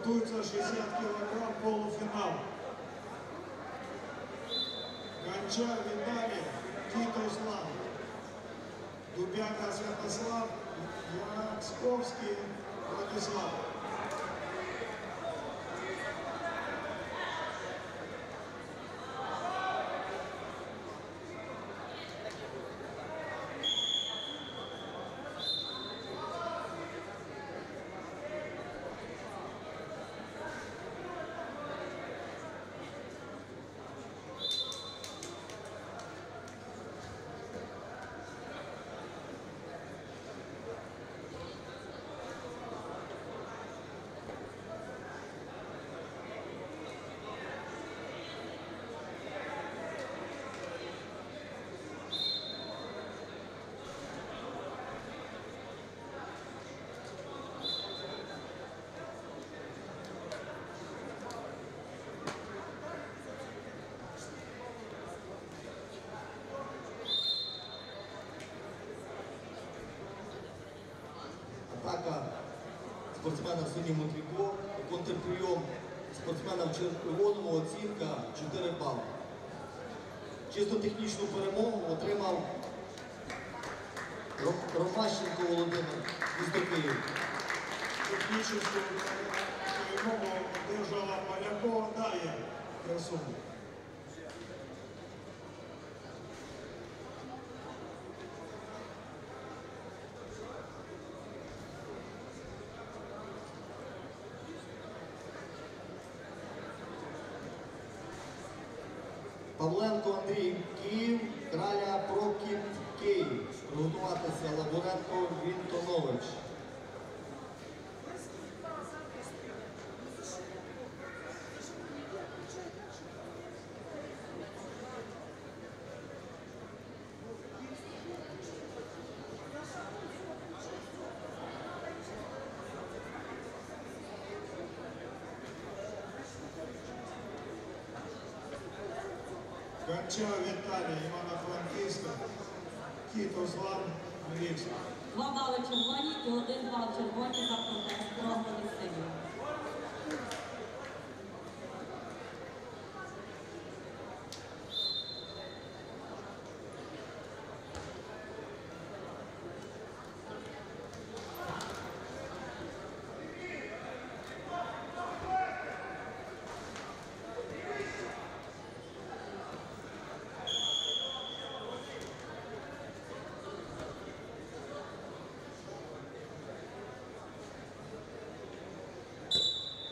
Готується. 160 килограмм полуфинал. Гончар Виталий, Тит Руслан, Дубяка Святослав, Яцковский Владислав. Спортсмена в трико, контрприйом спортсмена в червоному оцінка 4 бали. Чисто технічну перемогу отримав Ромащенко Володимир місто Київ. Техническую перемогу одержала Полякова Дая Херсон. Павленко Андрій Київ, краля Прокіп Київ. Приготуватися Лабуренко Вінтонович. Гончар Віталія, Івано-Франківська, Кіто Руслан Львивский. Два бали червоні і один бал червоні за протест розданий синій.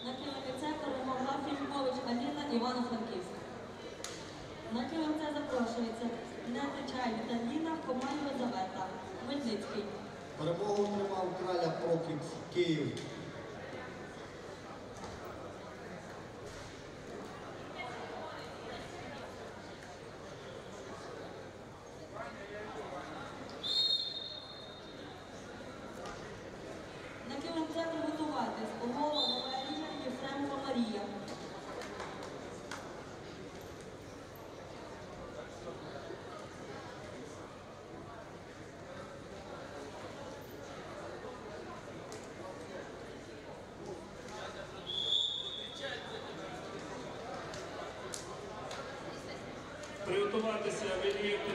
На кілометре перемогла Філіпович Аліна Івано-Франківська. На це запрошується незвичайна Таліна Комай Єлизавета. Хмельницький. Перемогу отримав краля Прокіп Київ. this year. Really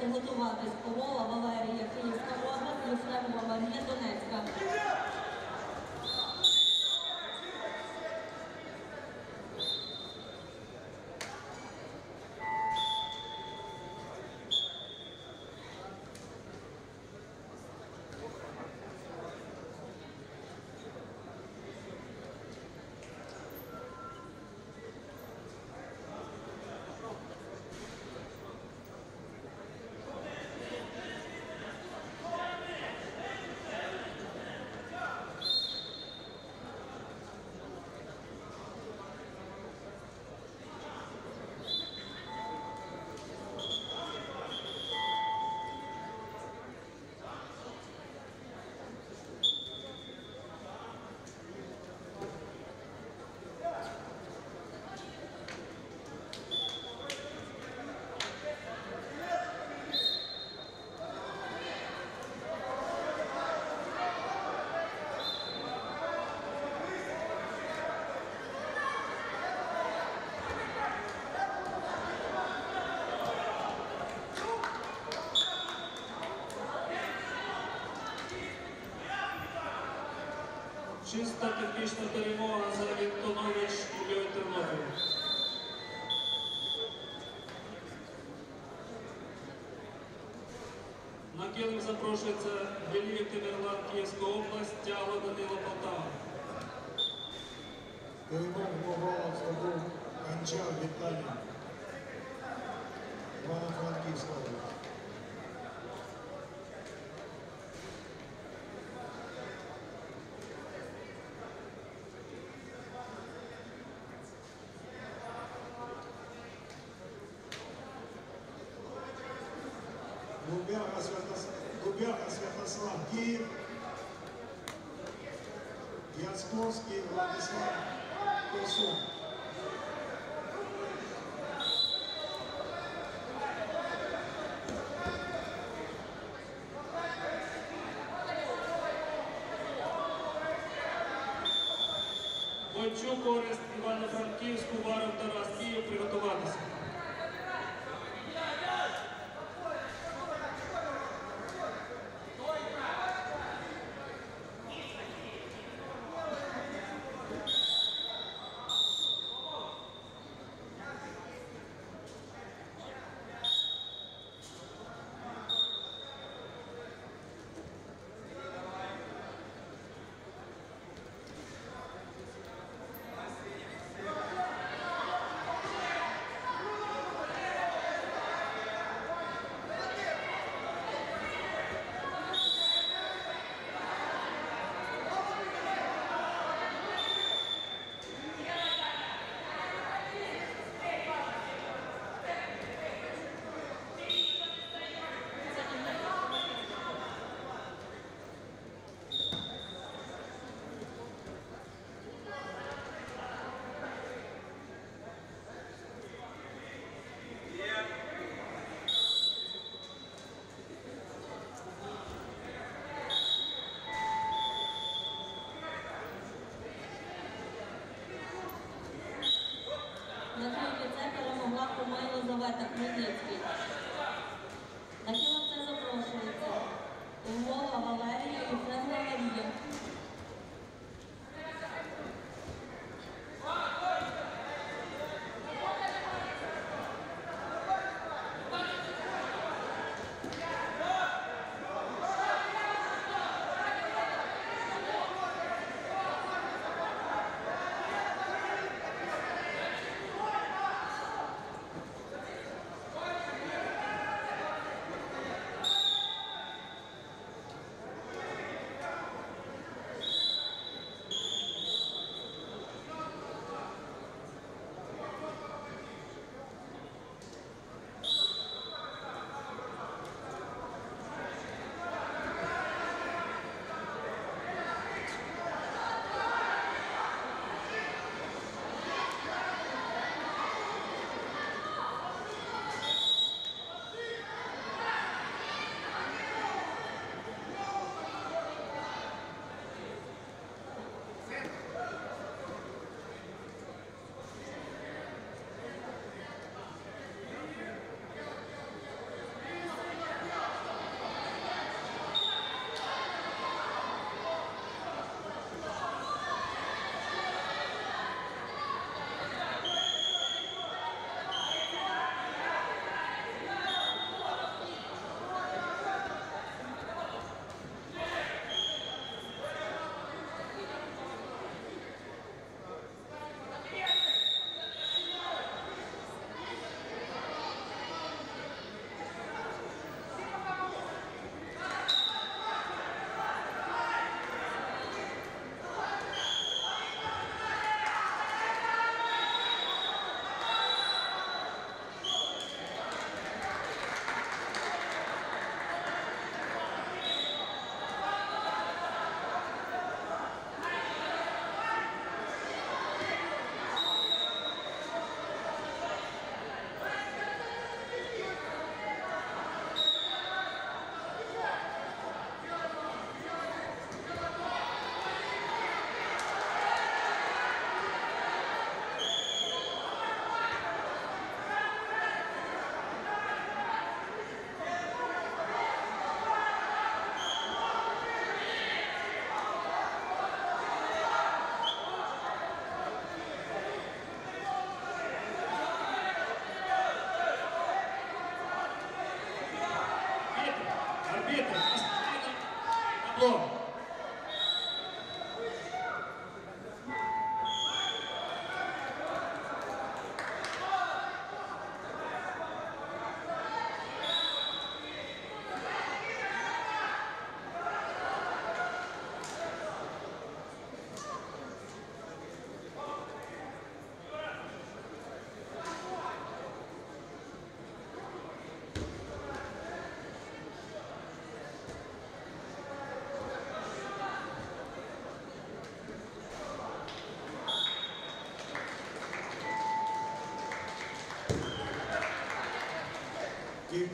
килим це підготуватись Овола Валерія, Київська область, Єфремова Марія, Донецька. Чиста технічна перемога за Вінтонович Іллею Тернопіль. На килим запрошується Белієв Тимирлан Київська область, Тягло Данило Полтава. Здобув Гончар Віталій. Івано-Франківська область. Губерга Святослав, Святослав Киев, Яцковский Владислав Косун. that the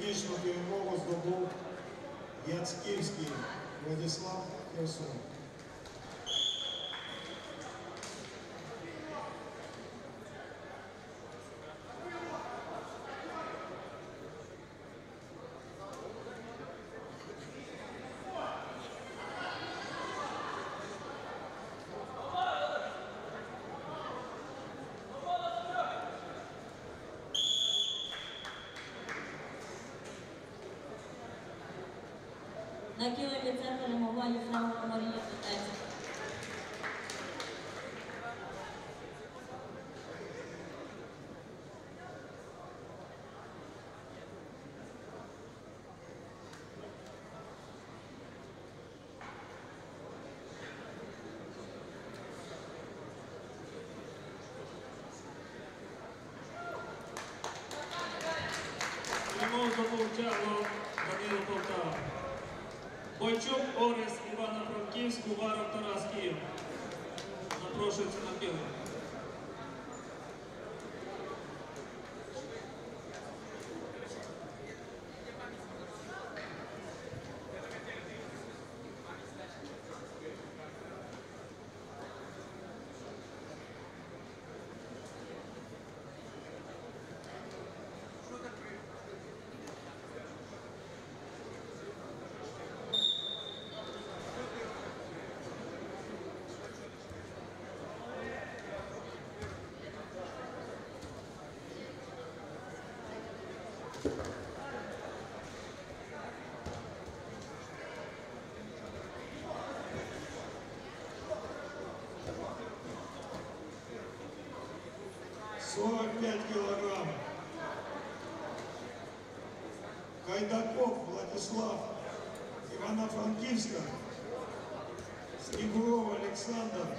Технічну перемогу здобув Яцківський Владислав Херсон. На килимі це перемогла Єфремова Марія Тетецька. Перемогу здобув тягло Данило Полтава. Бойчук Орес Івана Франківську, Варов Тарас Київ. Запрошується на пілу. 45 килограмм. Кайдаков Владислав, Ивано-Франкивска, Снегуров Александр,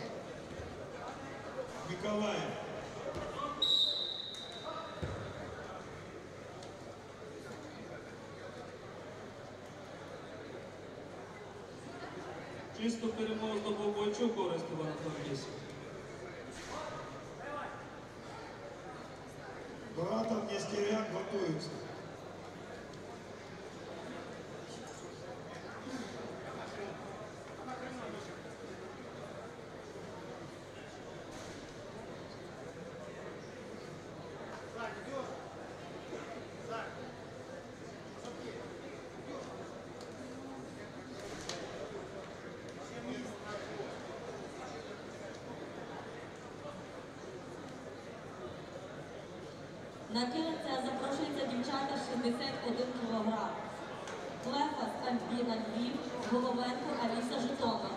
Николаев. Чисто перемог здобув бойчук Орест Іван Нестеряк готовится. На килимця запрошується дівчата 61 кг. Клефас Альбіна Львів, Головенко Аліса Житомир.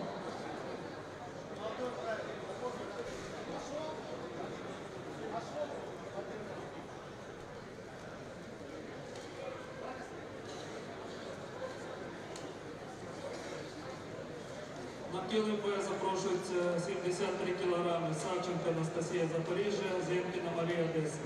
На килим Б запрошується 73 кг. Савченко Анастасія Запоріжжя, Зенкіна Марія Одеса.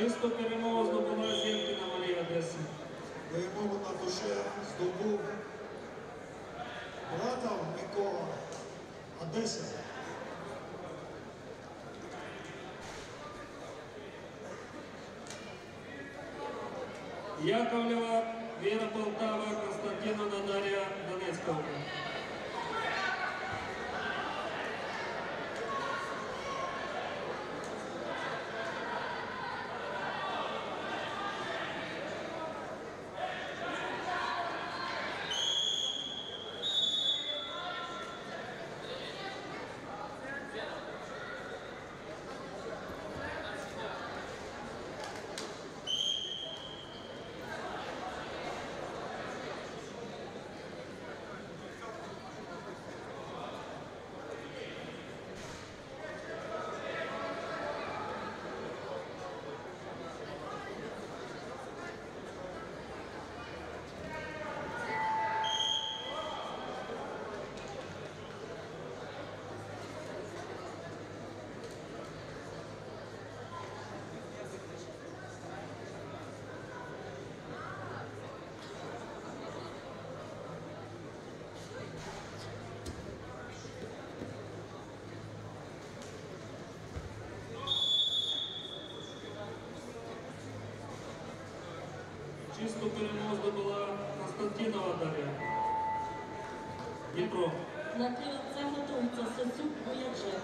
Чисто перемогу здобула Зємкіна Марія Одеса. Перемогу на душе здобув Братов Микола Одеса. Яковлева Віра Полтава, Константиновна Дар'я Донецька Чисту перемогу здобула Константинова Дар'я. Дніпро. На це готується Сосюк Бояджи.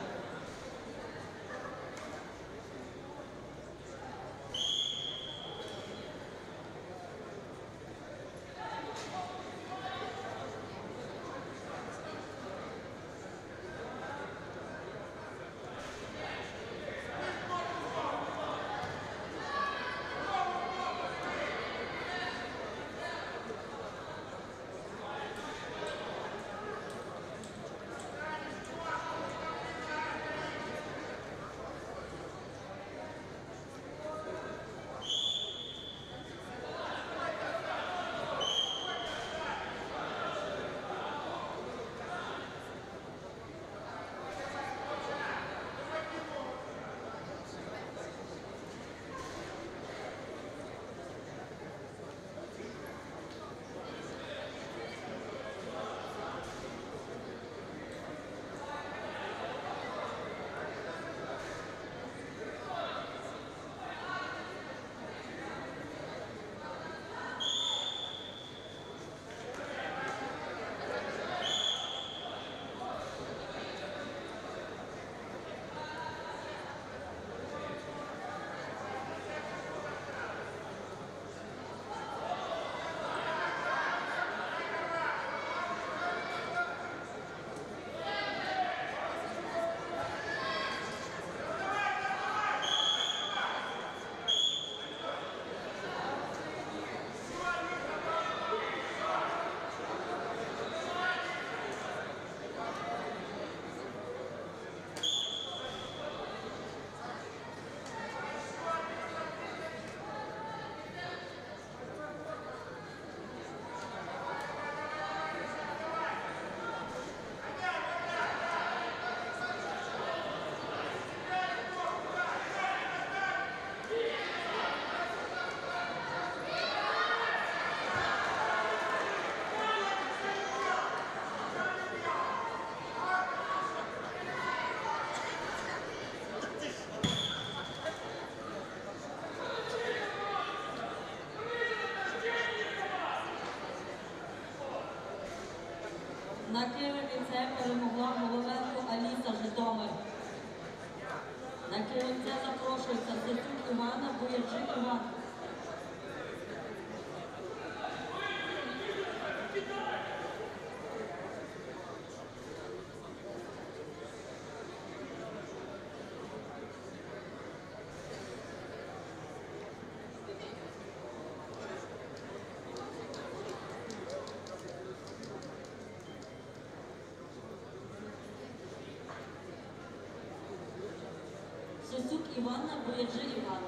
Килимі це перемогла Головенко Аліса Житомир. На кільце запрошується Сесюк Івана, Бояджик Іван. Іванна, Бояджи Іван.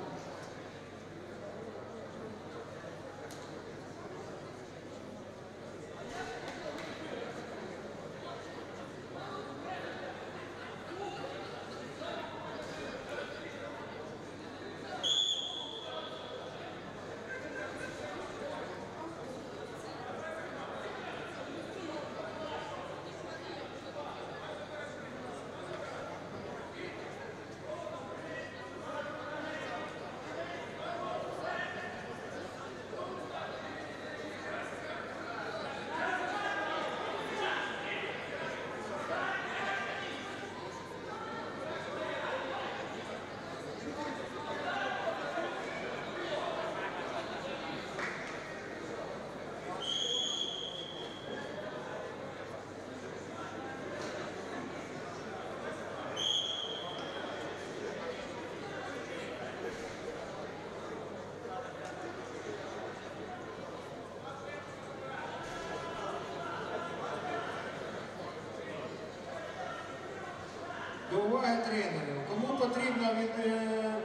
До уваги тренерів. Кому потрібно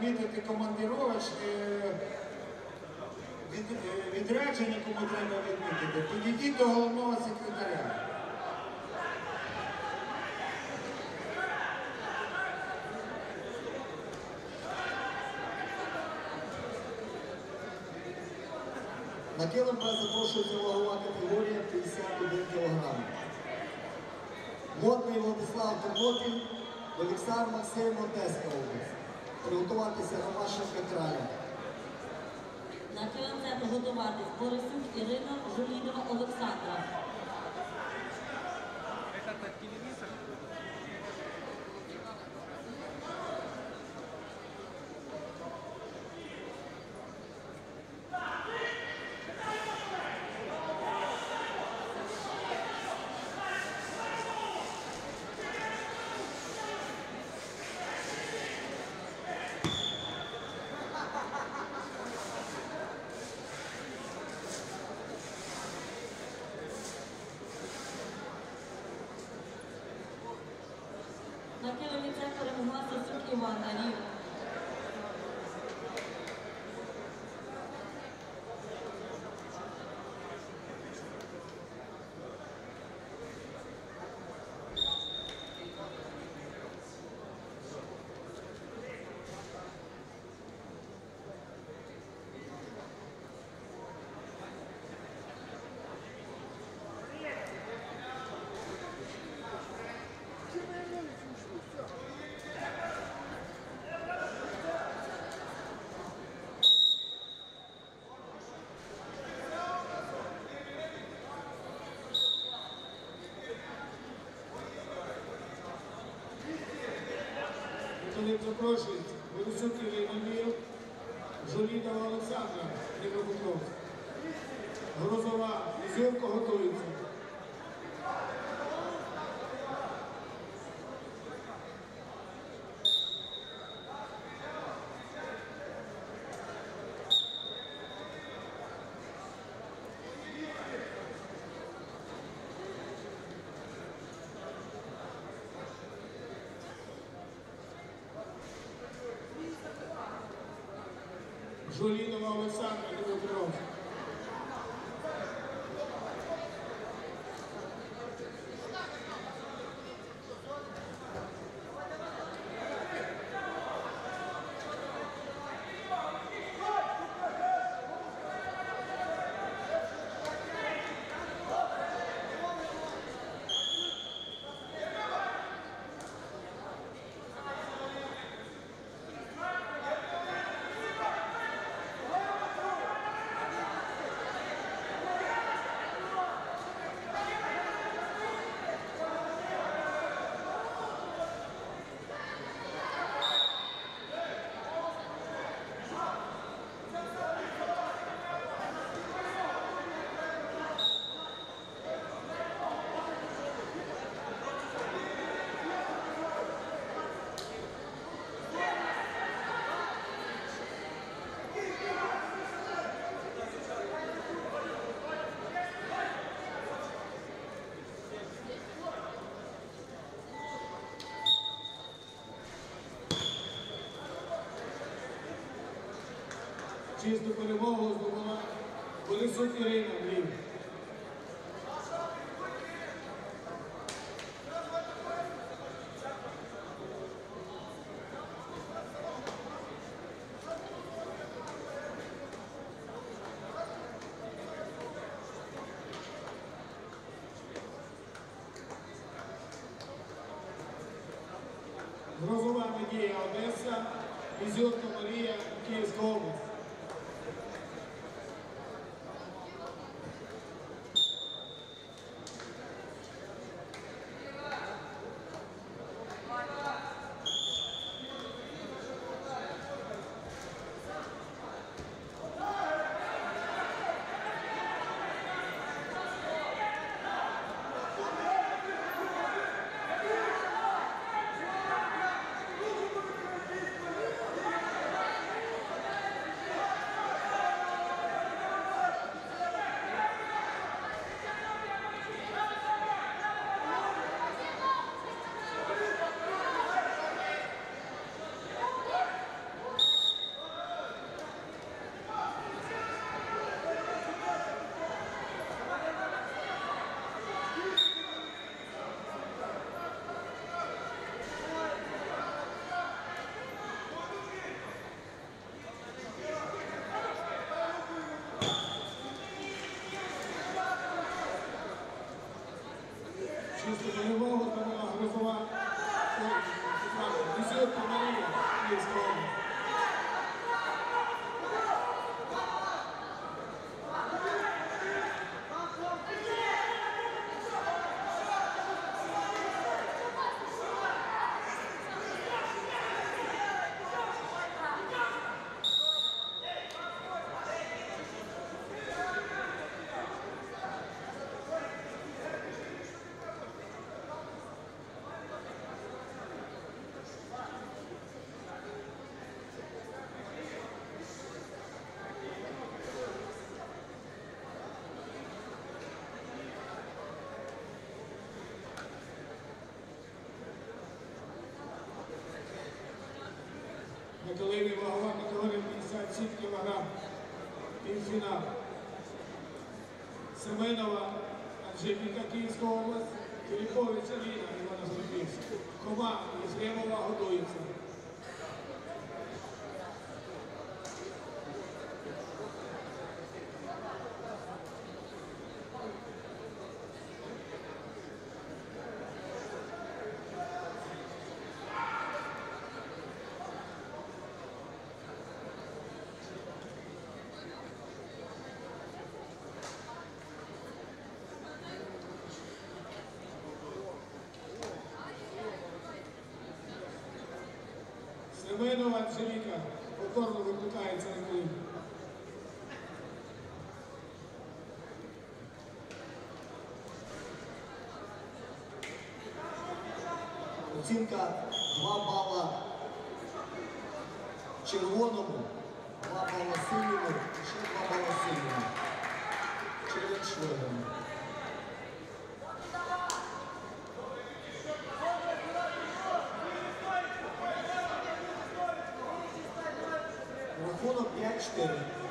відмітити командировочні від, е, відрядження, кому треба відмітити, підійдіть до головного секретаря. На прес запрошується вагова категорія 51 кг. Модний Владислав Тернопіль, Олександр Максим Одеська область. Приготуватися на ваших екранах. На килимце приготуватись Борисюк Ірина, Жулідова Олександра. Kuban Aliyev Рів. запрошують запрошується Борисюк Ірина Олександра Дніпропетровська. Грозова Ізюрко готується. Жолідова Олександра чисту перемогу здобула Борисюк Ірина Львів. Грозова Надія Одеса, Ізюрка Металеві вагова категорія 57 кг. Півфінал. Семенова Анжеліка Київська область, Філіпович Аліна Івана Зробівська. Кома Єфремова готується. Семенова Анжеліка повторно викликається на коліна. Оцінка 2 бала червоному, puno pljačkere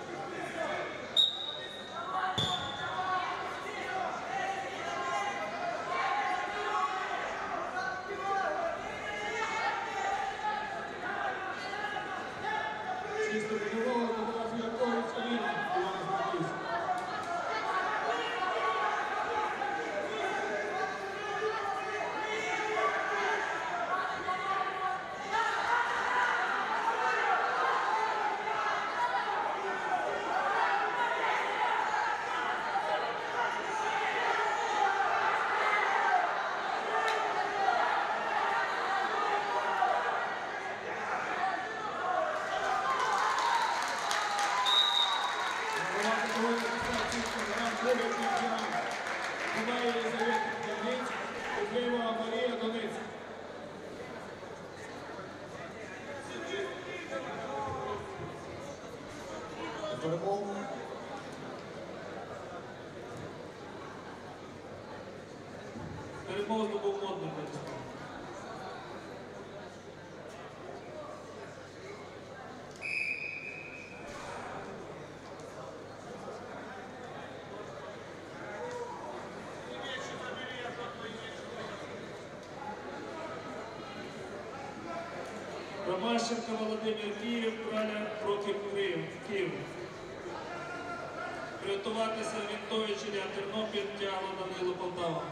Ромащенко Володимир Київ, Краля проти Київ. Приготуватися Вінтович Ілля Тернопіль, Тягло Данило Полтава.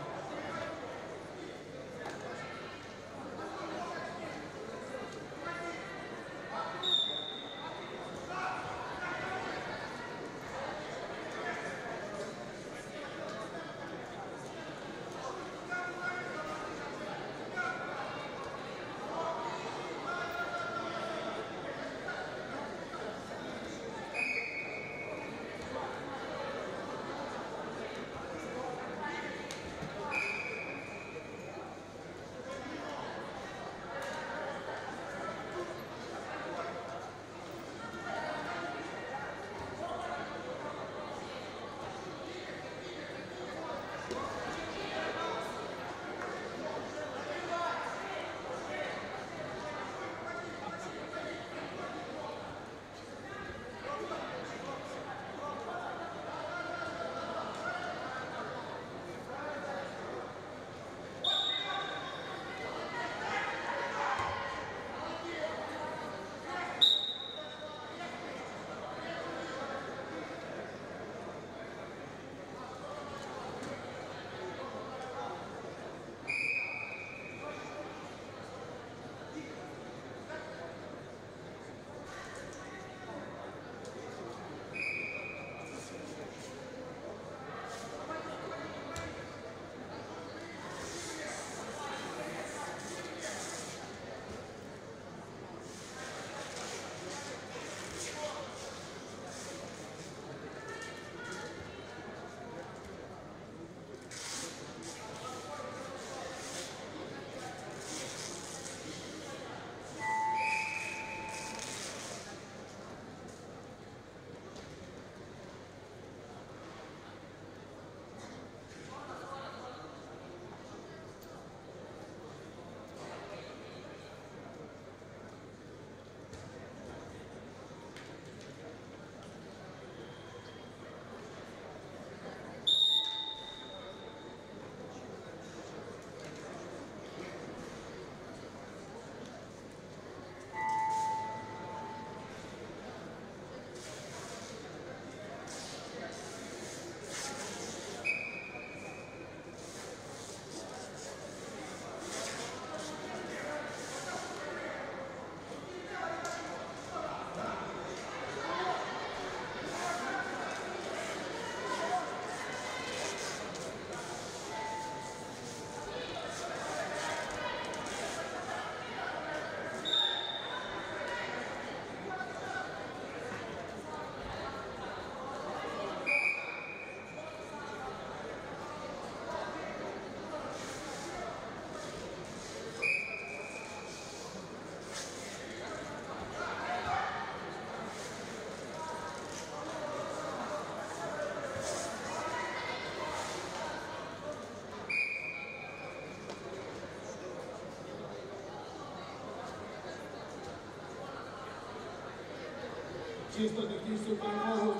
Чисто технічну перемогу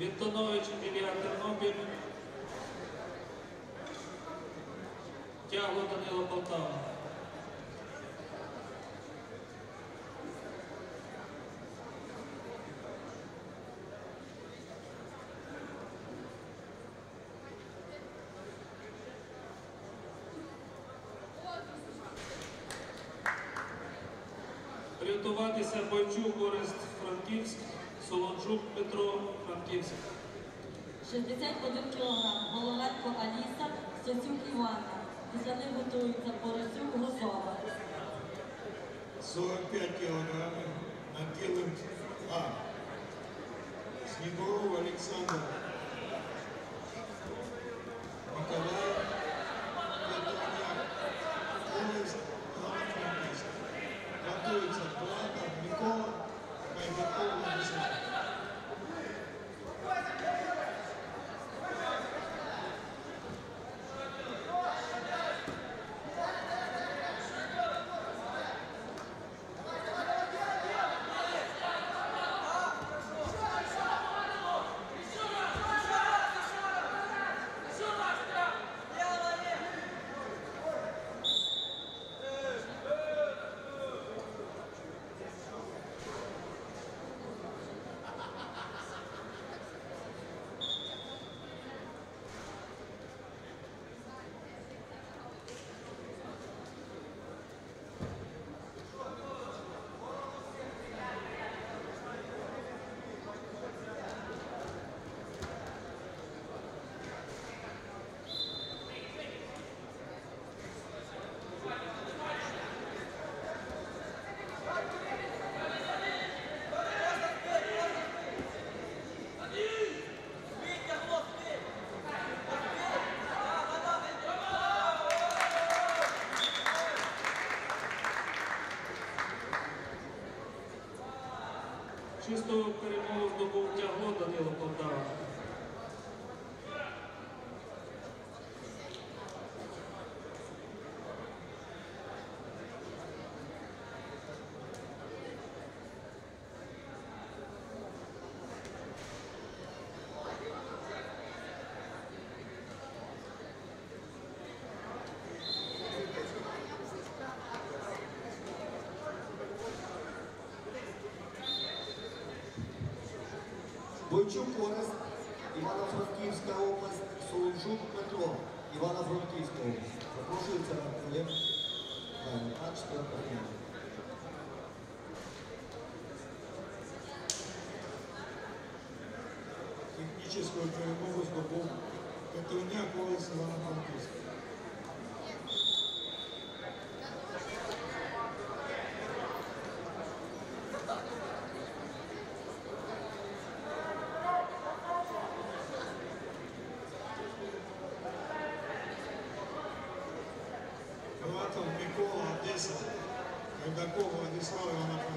Вінтонович Ілля Тернопіль. Тягло Данило Полтава. Рятуватися Бойчук Орест Франківськ, Солончук Петро Франківськ. 61 кг. Головенко Аліса, Соцюк Івана. За ним готується Борисюк Гусова. 45 кілограмів на килым А. Снігуров Александр Чисту перемогу Бойчук Орест, Івано-Франківська область, Солончук Петро, Івано-Франківська область. Запрошується на Олег А, четверта фінал. Техническую перемогу здобув Петровняк Поезд Ивано-Франківськ. 10. Рудакова Владислава Ивановна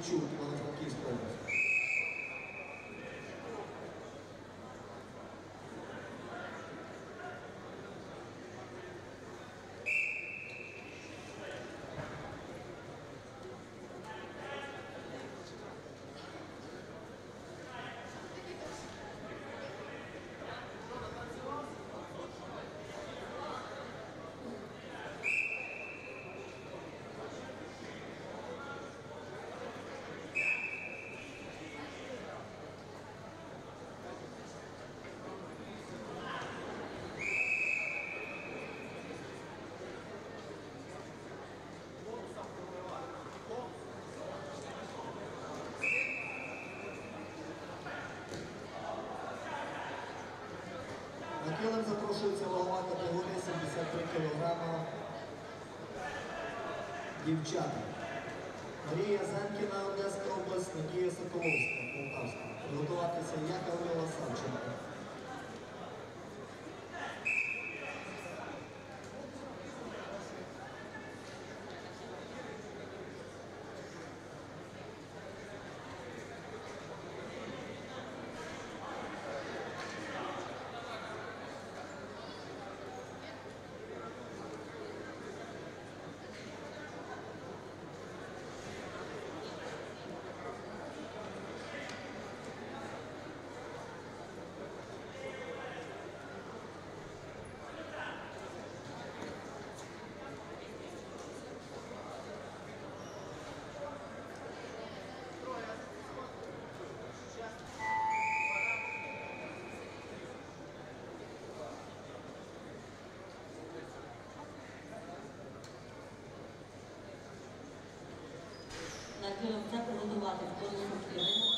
Бойчук, Івано-Франківська область. На запрошується вагова категорія 73 кг. Дівчата. Марія Зенкіна, Одеська область, Надія Соколовська, Полтавська. Приготуватися Яковлева Савченко. На килимця приготувати Борисюк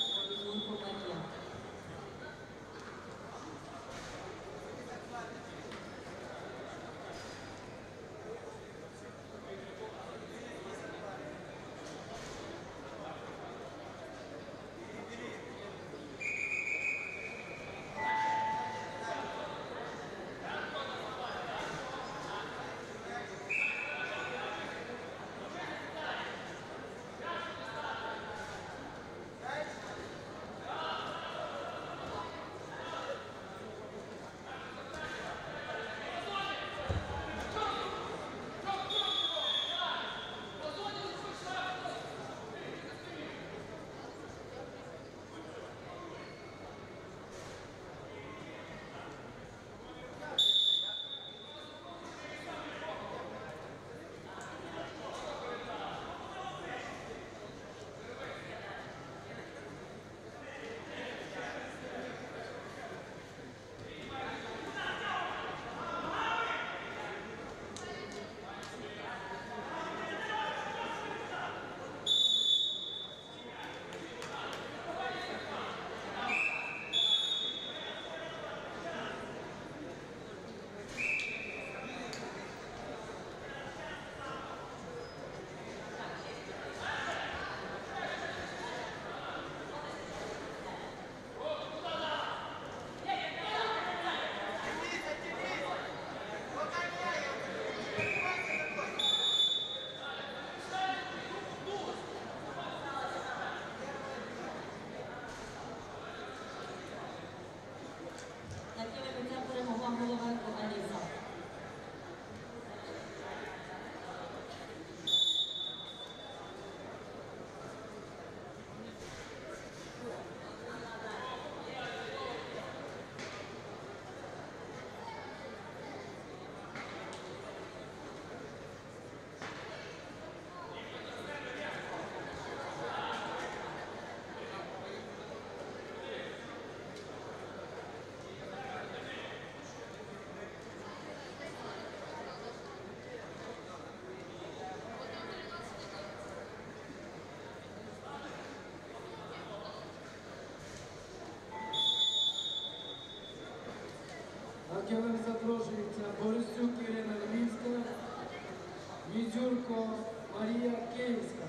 На запрошується Борисюк Ірина Львівська, Мізюрко Марія Київська.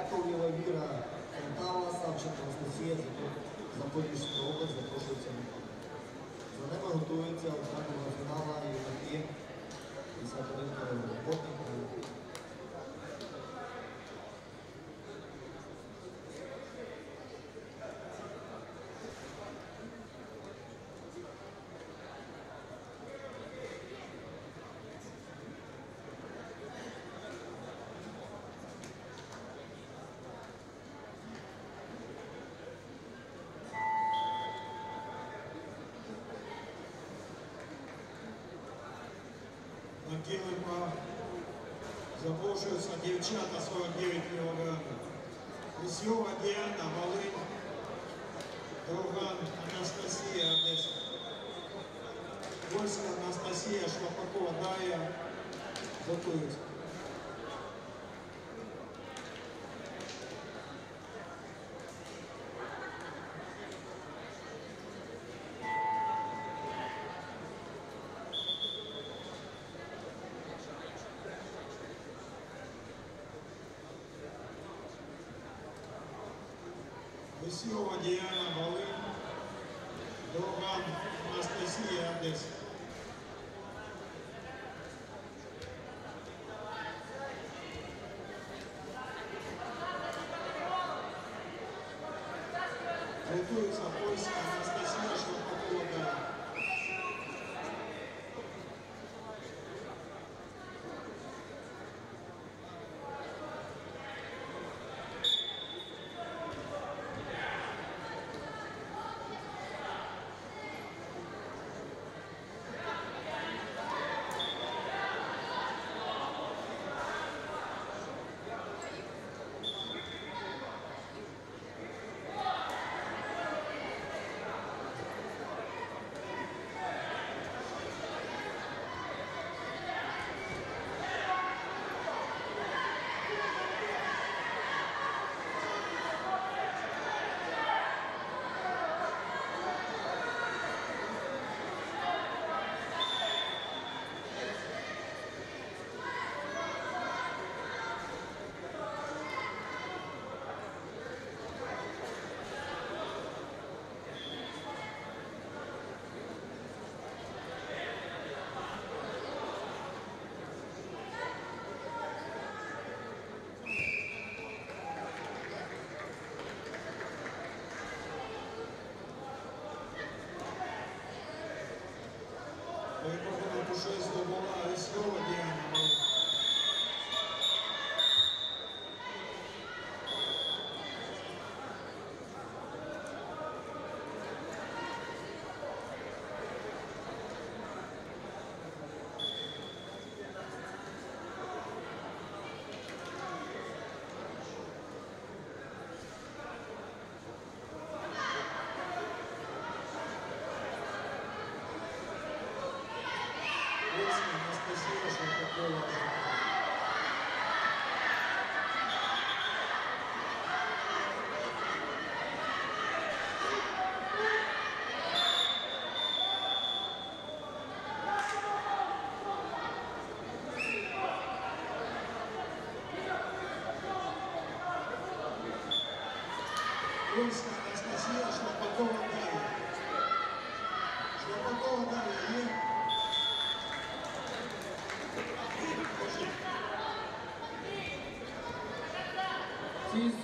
Яковлєва Віра, Полтава, Савченко Анастасія, Запор- Запорізька область, запрошується. За ними готуються окремого фінала юнаки 51 роботник. На Килима запрошуються дівчата 49 кг. Лисьова Діана, Волинь, Друган Анастасія, Одеса. Польська Анастасія, Шлапакова Дар'я, готується. Лисьова Діана, Волинь, Друган Анастасія, Одеса. Готується польська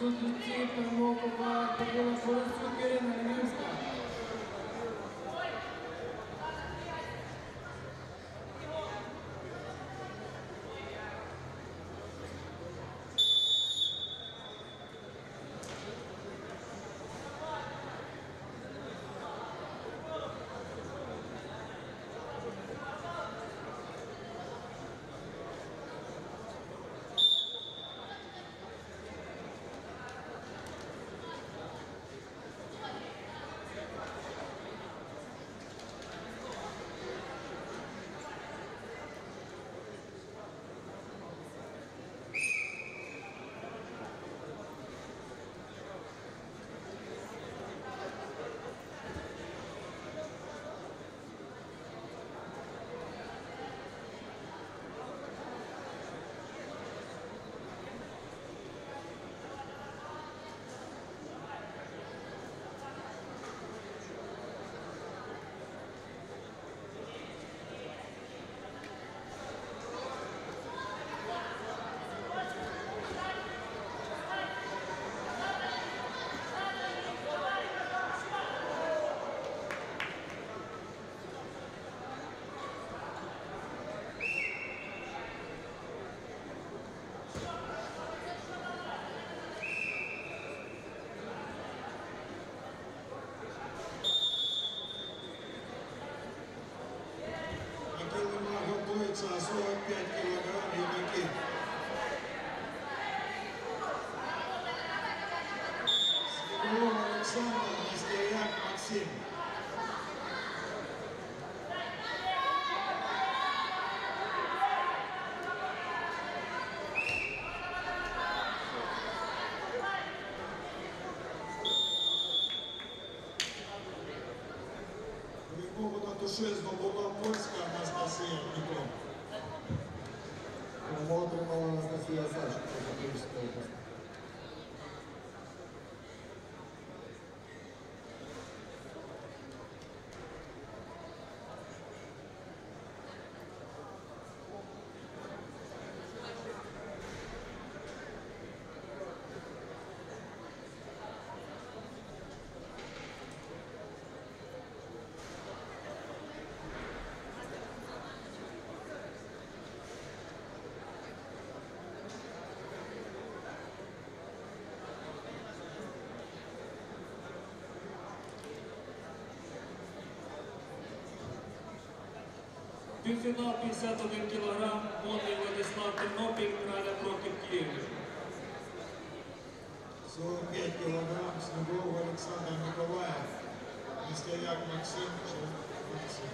Sudnici, prvo kovar, prvo na траншею здобула польська Анастасія Дніпро. Перемогу отримала Анастасія Савченко з Київської області. Півфінал 51 кг, модний Владислав Тернопіль, краля Прокіп Київ. 45 килограмм Снегов Александр Николаев, Нестеряк Максим, Максим.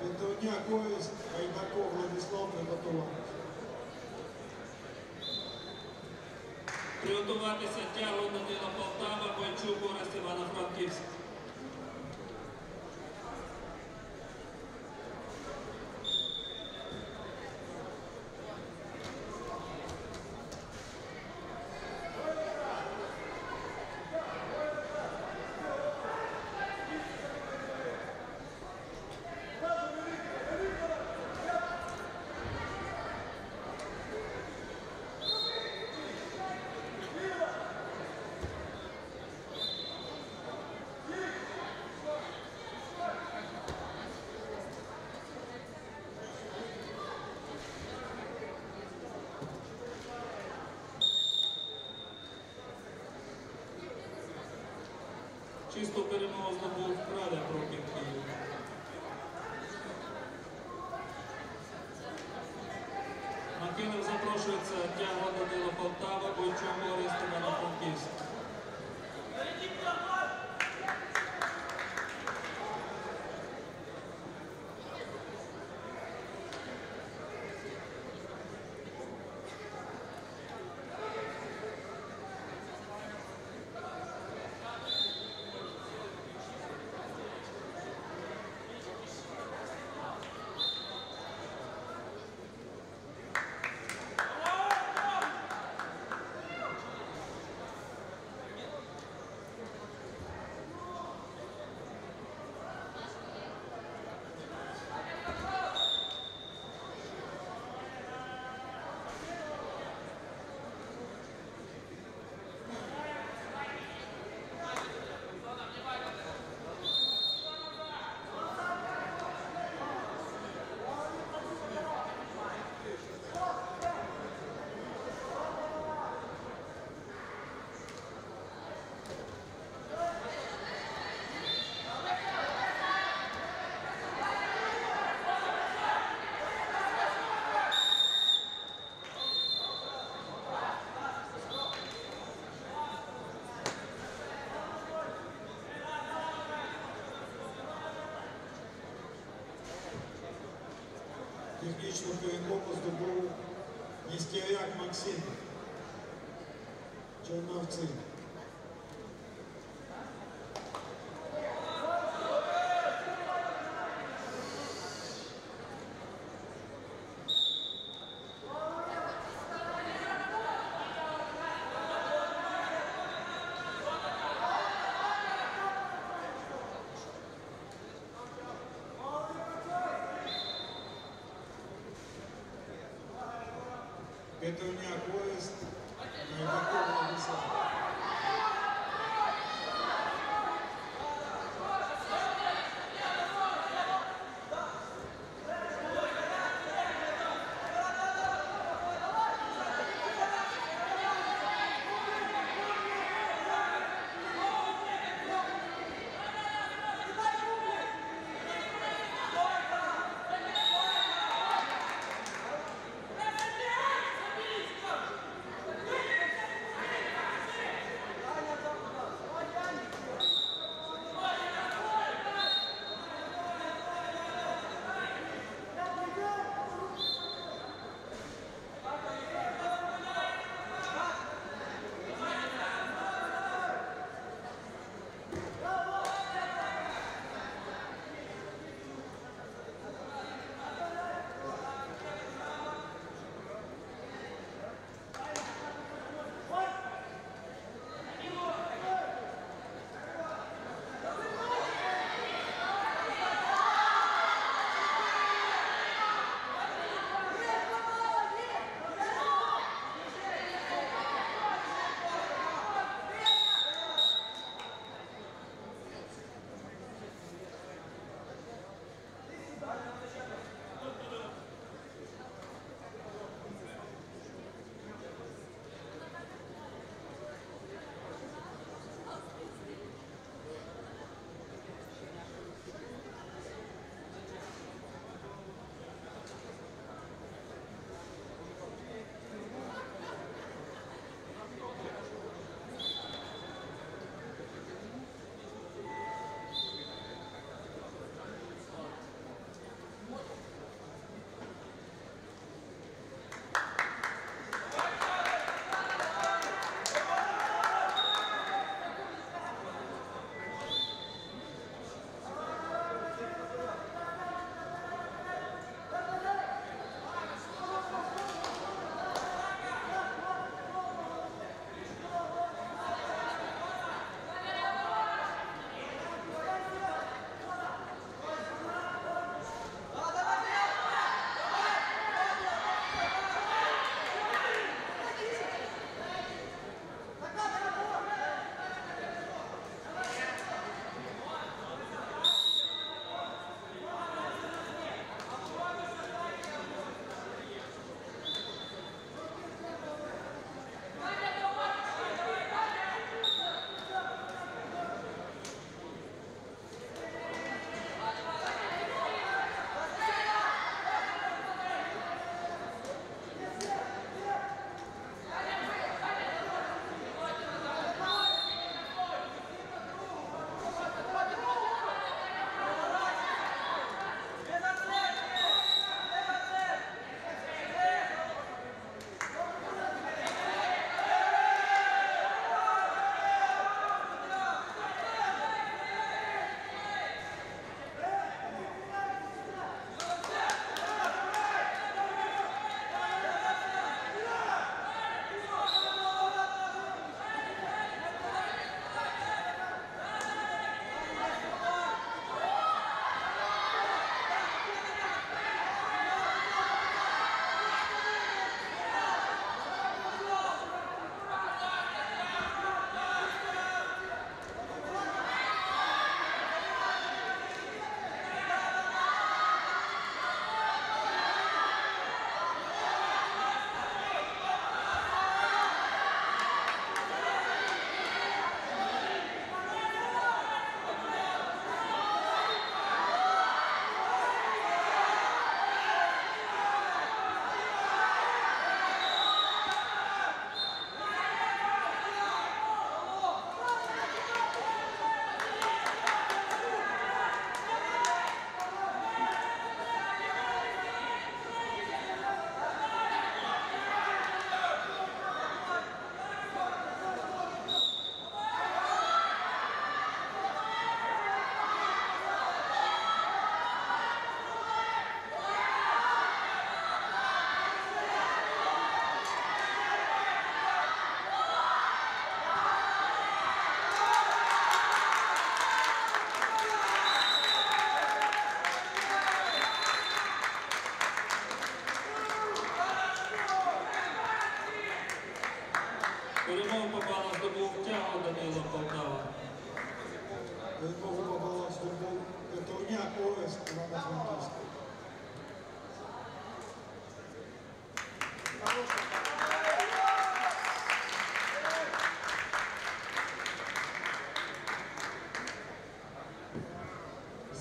Петруня Коїсть, Гайдаков Владислав приготуватися. Приготуватися тягу Данила Полтава, Бойчук, Орест Івано-Франківськ. Чисту перемогу здобув краля Прокіп Київ. На Київ запрошується тягу Данила Полтава, Бойчук, Орест Івано-Франківськ. Технічну перекопу здобув Нестеряк Максим, Черновці. também Minha voz.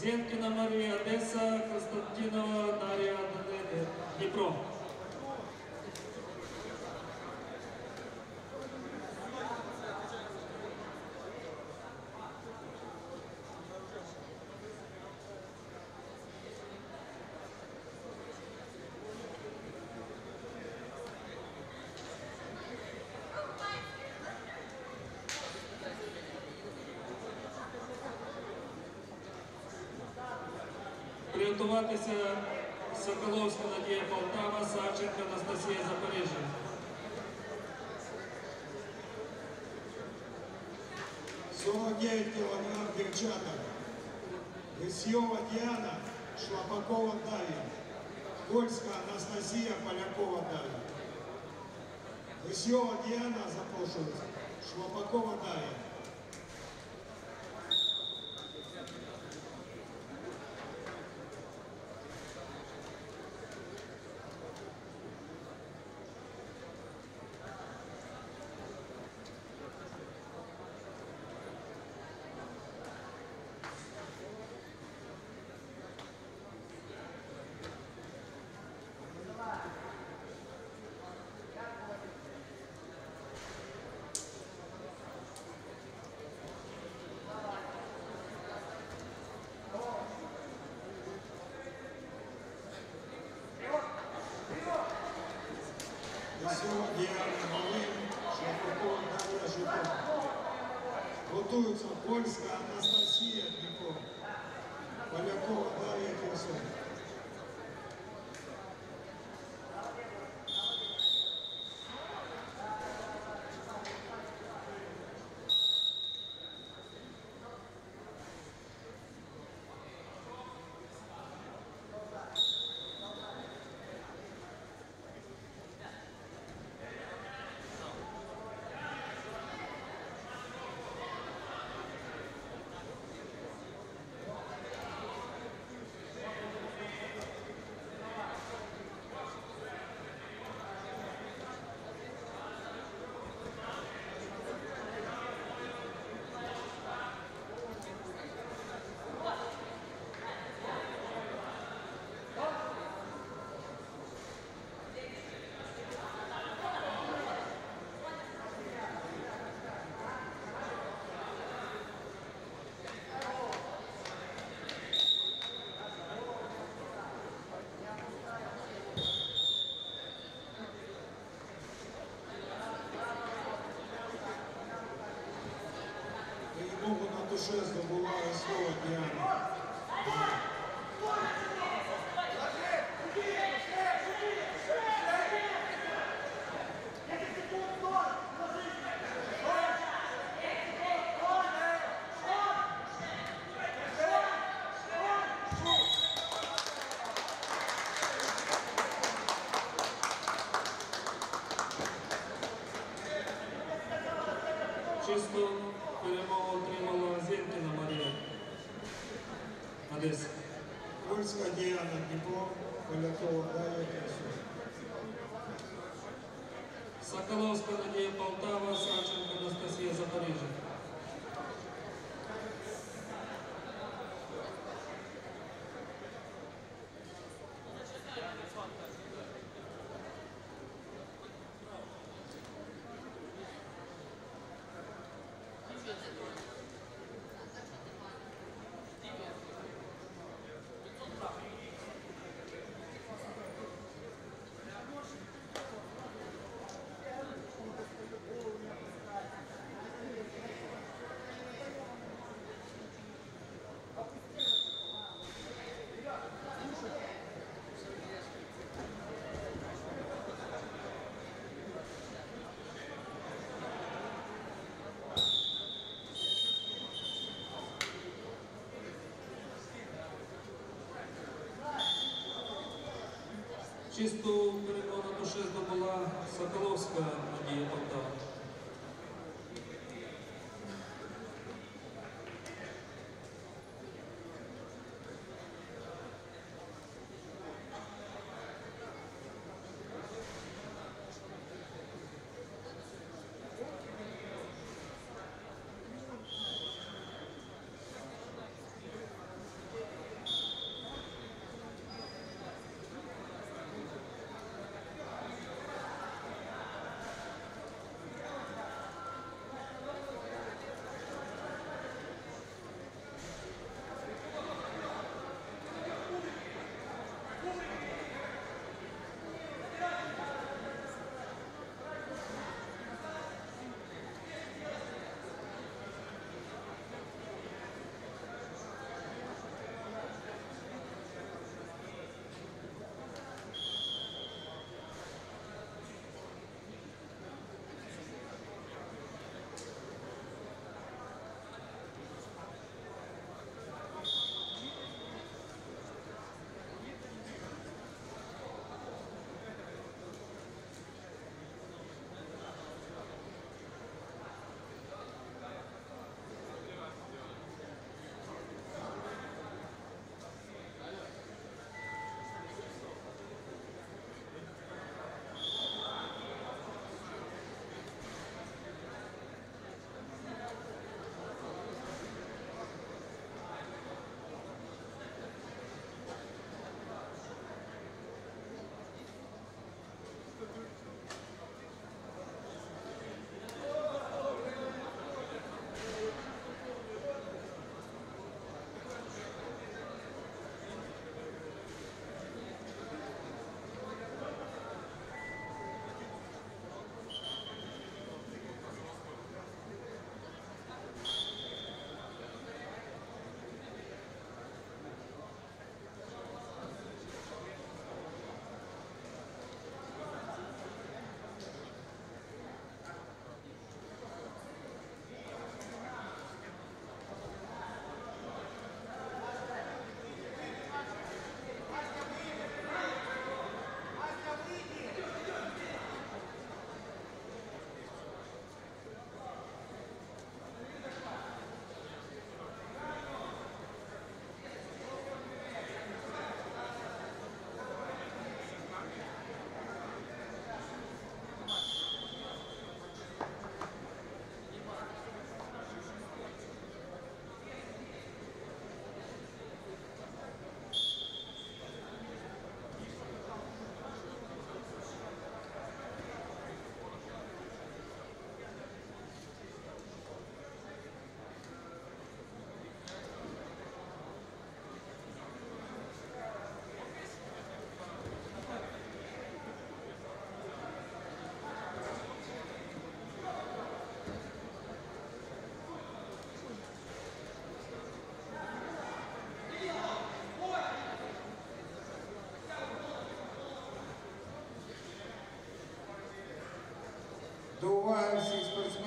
Зенкіна Марія Одеса, Константинова Дар'я Даниле, Дніпро. Приготуватися Соколовська Надія Полтава, Савченко Анастасія Запоріжжя. Сорок девять килограмм девчата. Грисьева Диана, Шлапакова Дарья. Кольська Анастасія, Полякова Дар'я. Грисьева Діана запрошується. Шлапакова Дар'я. Грисьева Діана Малин, Шлапакова Дар'я Житомир. Готуються Польська Анастасія Дніпро. Полякова Дар'я Херсон. Перемогу на душе Діана. Чисту перемогу отримала Зенкіна Марія. Одеса. Польська Діана Дніпро, Полякова Дар'я Херсон. Соколовська Надія Полтава, Савченко Анастасія Запоріжжя. Чисту перемогу на душе здобула Соколовська Надія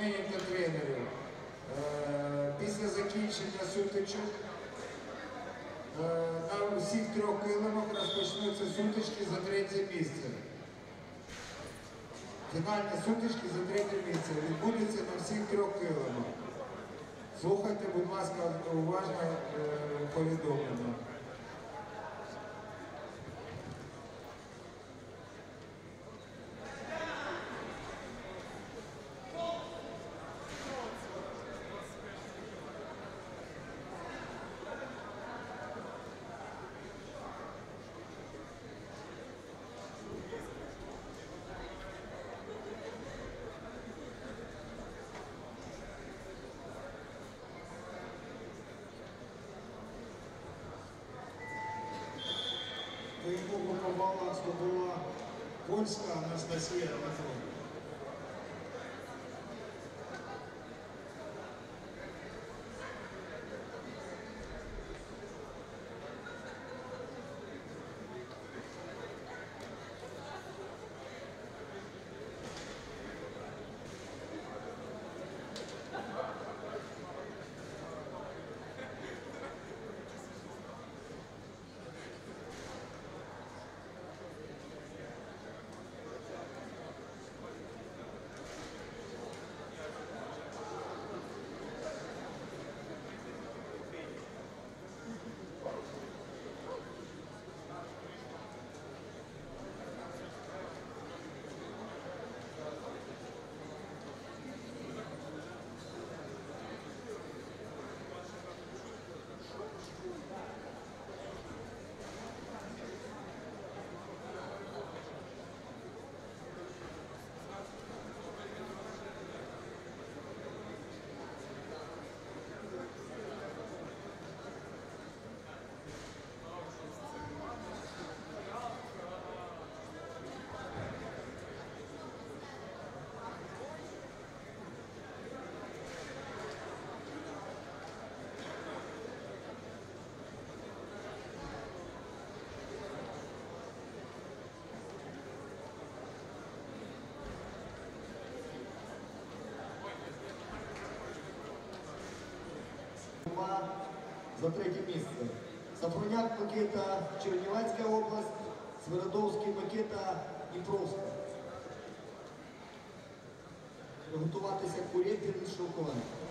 спортсменів та тренерів. Е, Після закінчення сутичок е, на всіх трьох килимах розпочнуться сутички за третє місце. Фінальні сутички за третє місце відбудуться на всіх трьох килимах. Слухайте, будь ласка, уважно е, повідомлення. Якому по здобула польська Анастасія Петрова. Боротьба за третє місце. Сафроняк Микита, Чернівецька область, Свиридовський Микита, Дніпровська. Приготуватися Курєпін, Шовковенко.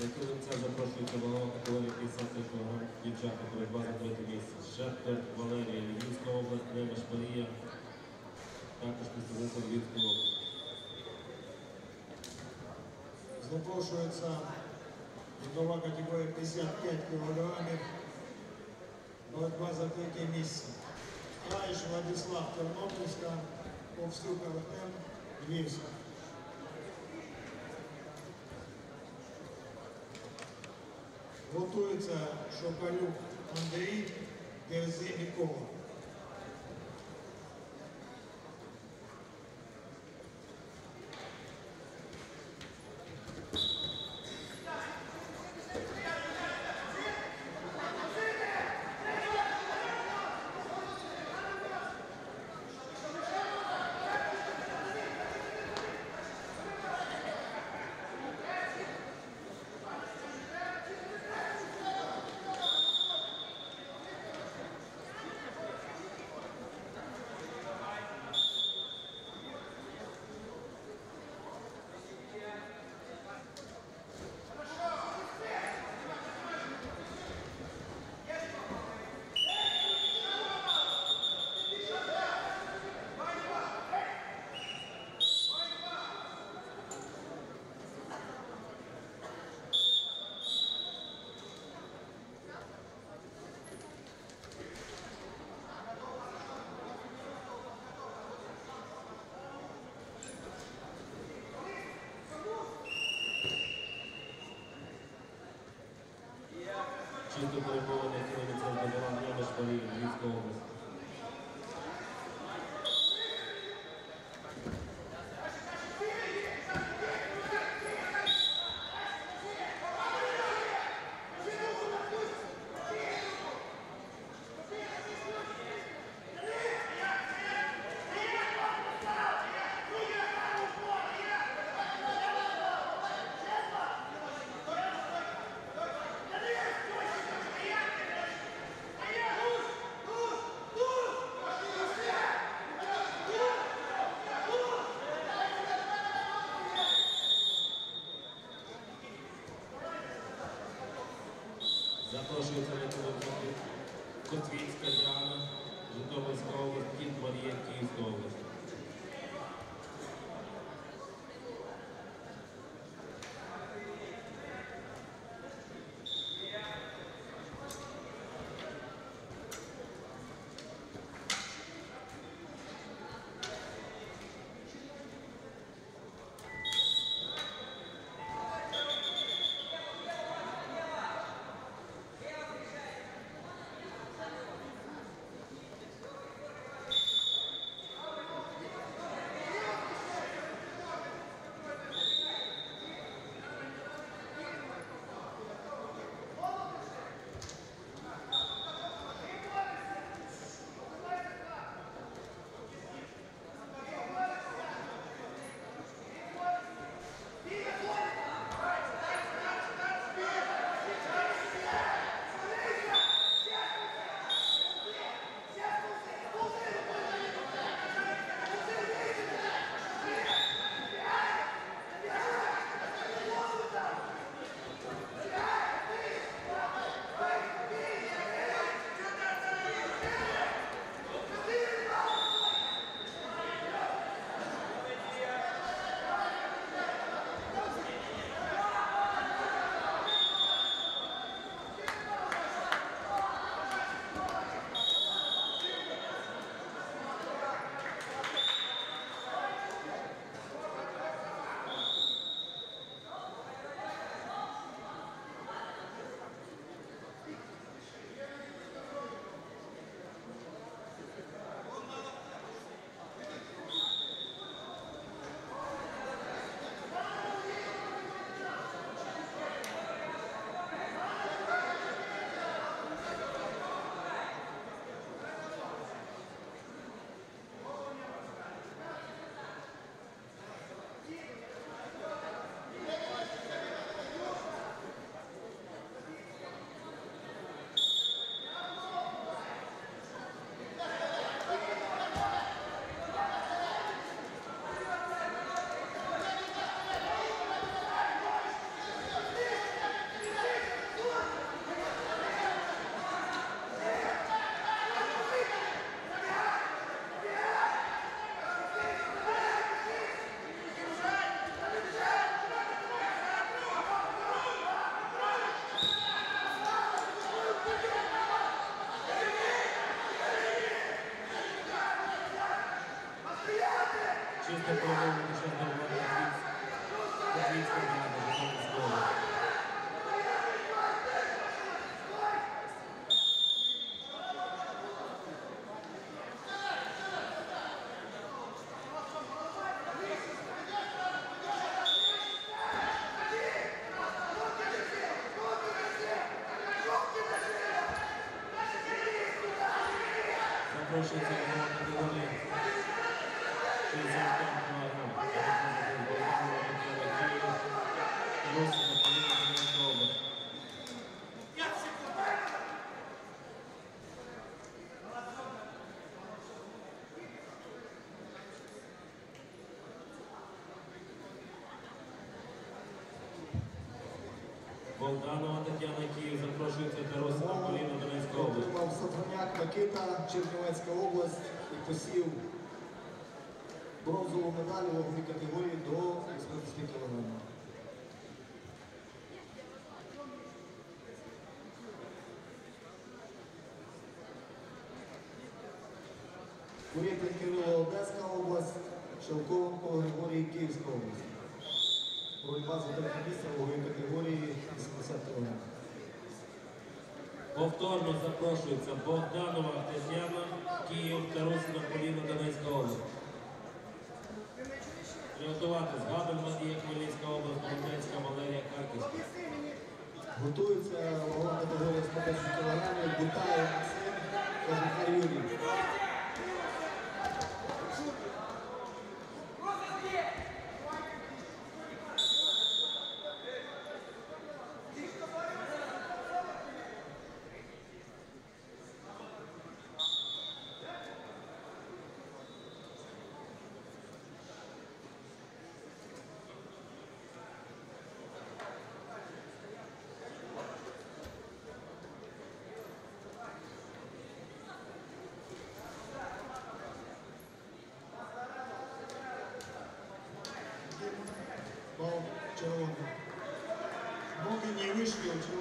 До килимця запрошується голова категорії 53 кг дівчата боротьба за третє місце. Шептер Валерія, Львівська область, Кремеш Марія, також представниця Львівської області. Запрошується вікова категорія 55 кілограмів. Боротьба за третє місце. Краєш Владислав Тернопільська, Повстюк Артем, Львівська. Готується Шокалюк Андрій, Дерзи Микола. Чисто перебування кілометрів здобула Немеш Марія, Львівська область. Микита, Чернівецька область і посів бронзову медаль у ваговій категорії до 80 кг. Курєпін Кирило Одеська область, Шевковенко Григорій Київська область. Боротьба за третє місце у ваговій категорії 80 кг. Повторно запрошується Богданова Тетяна, Київ, Тарусина Поліна, Донецька область. Приготуватись Габель Матія, Хмельницька область, Донецька, Валерія, Харківська. Готується вагон категорія 150 кг. Бутаєв Максим, Кожухар Юрій. years ago to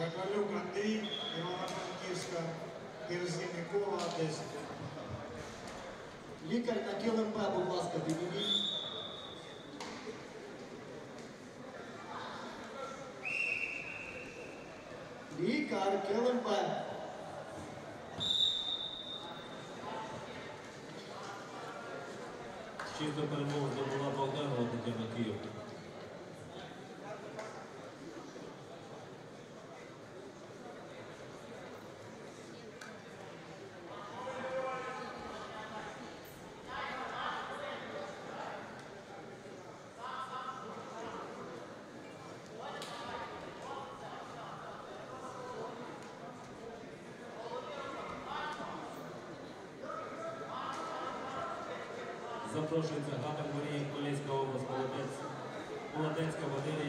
Шакалюк Андрій, Івано-Франківська, Дерзі Микола, Одеса. Лікар на КЛМП, будь ласка, підійдіть. Лікар, КЛМП. Чисто перемогу здобула Богданова Тетяна Київ. Запрошується Габель Марія, Хмельницька область, Молодець, Молодецька Валерія,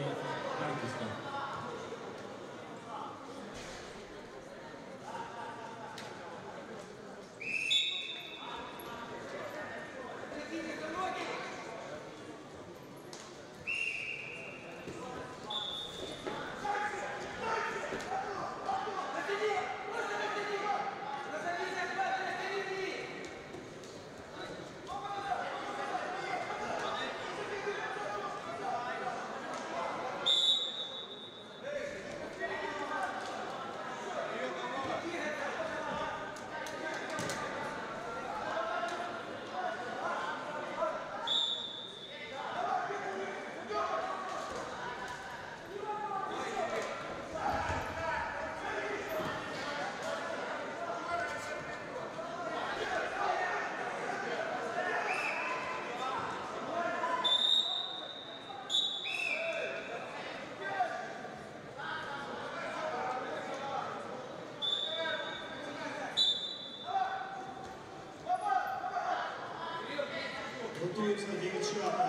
Bishop.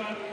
But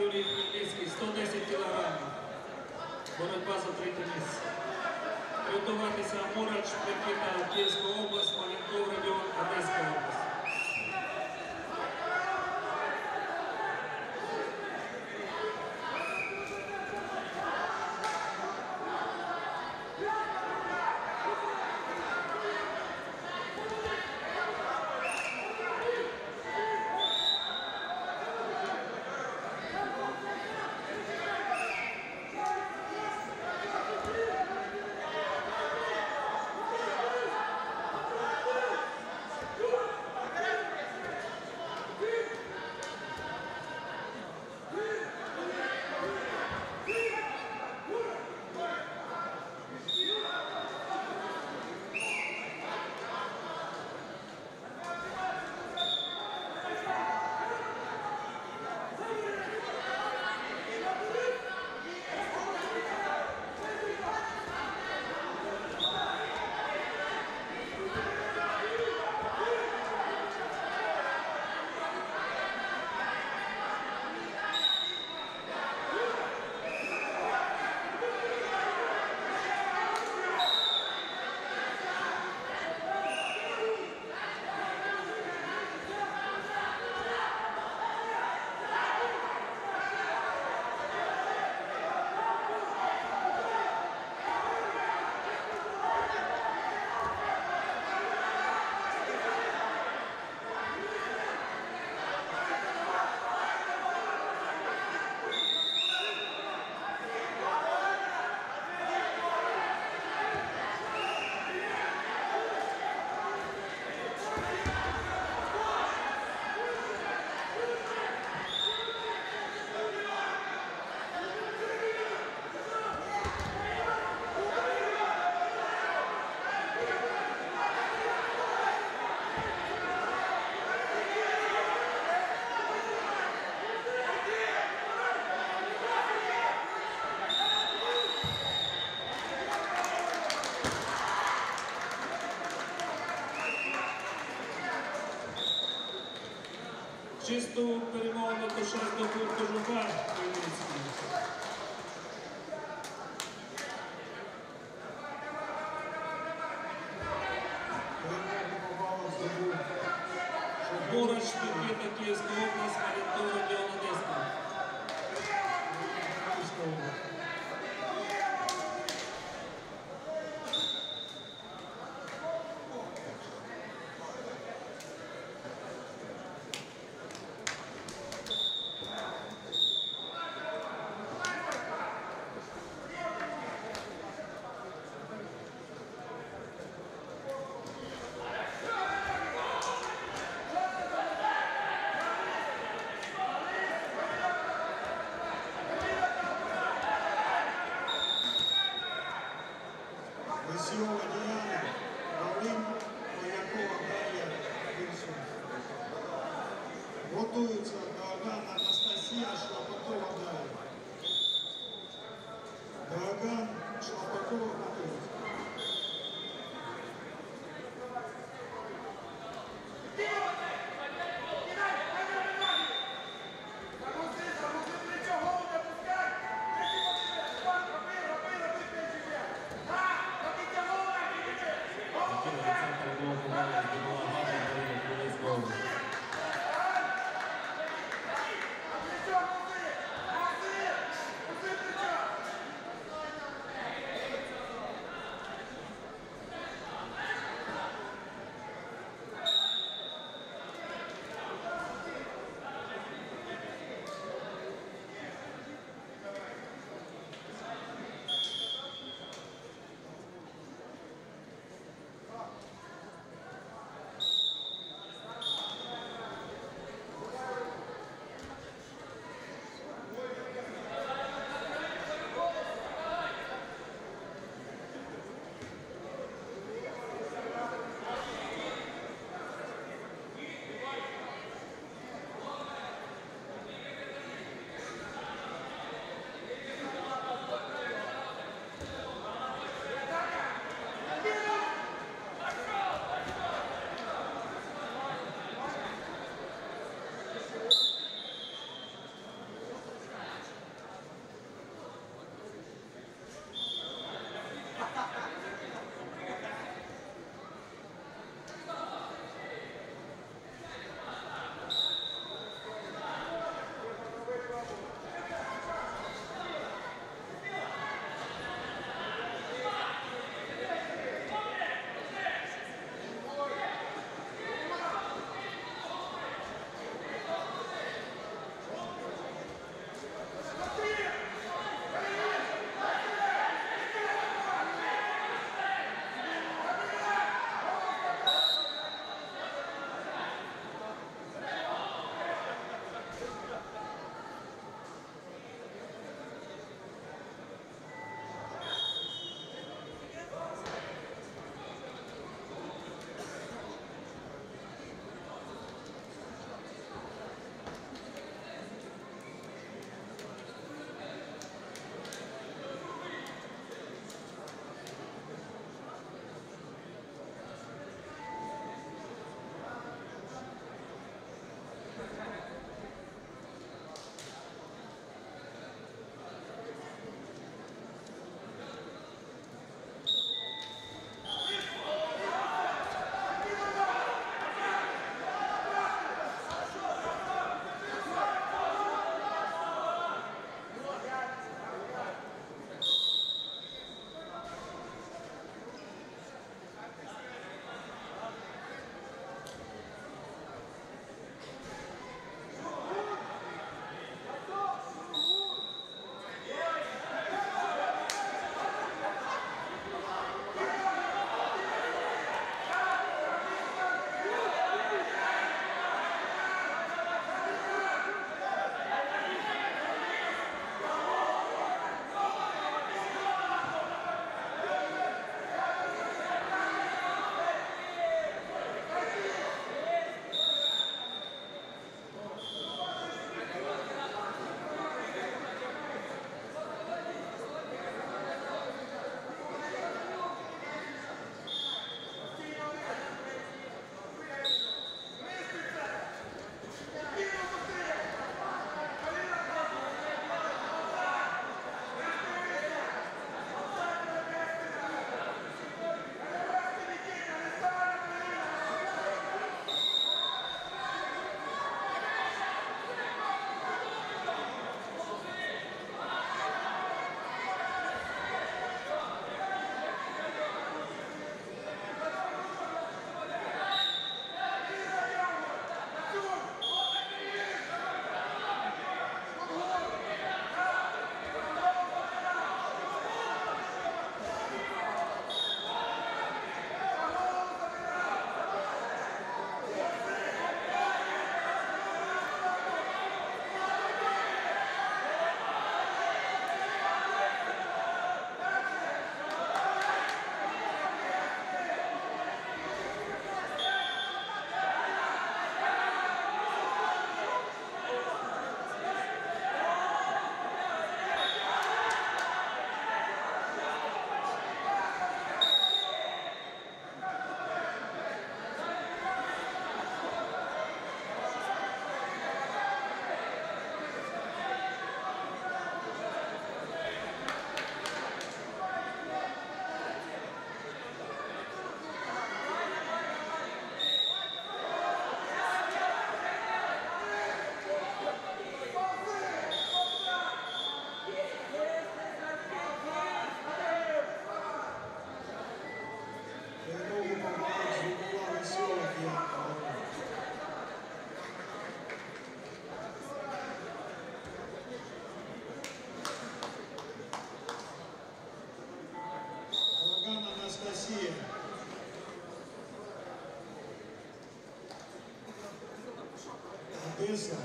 місце,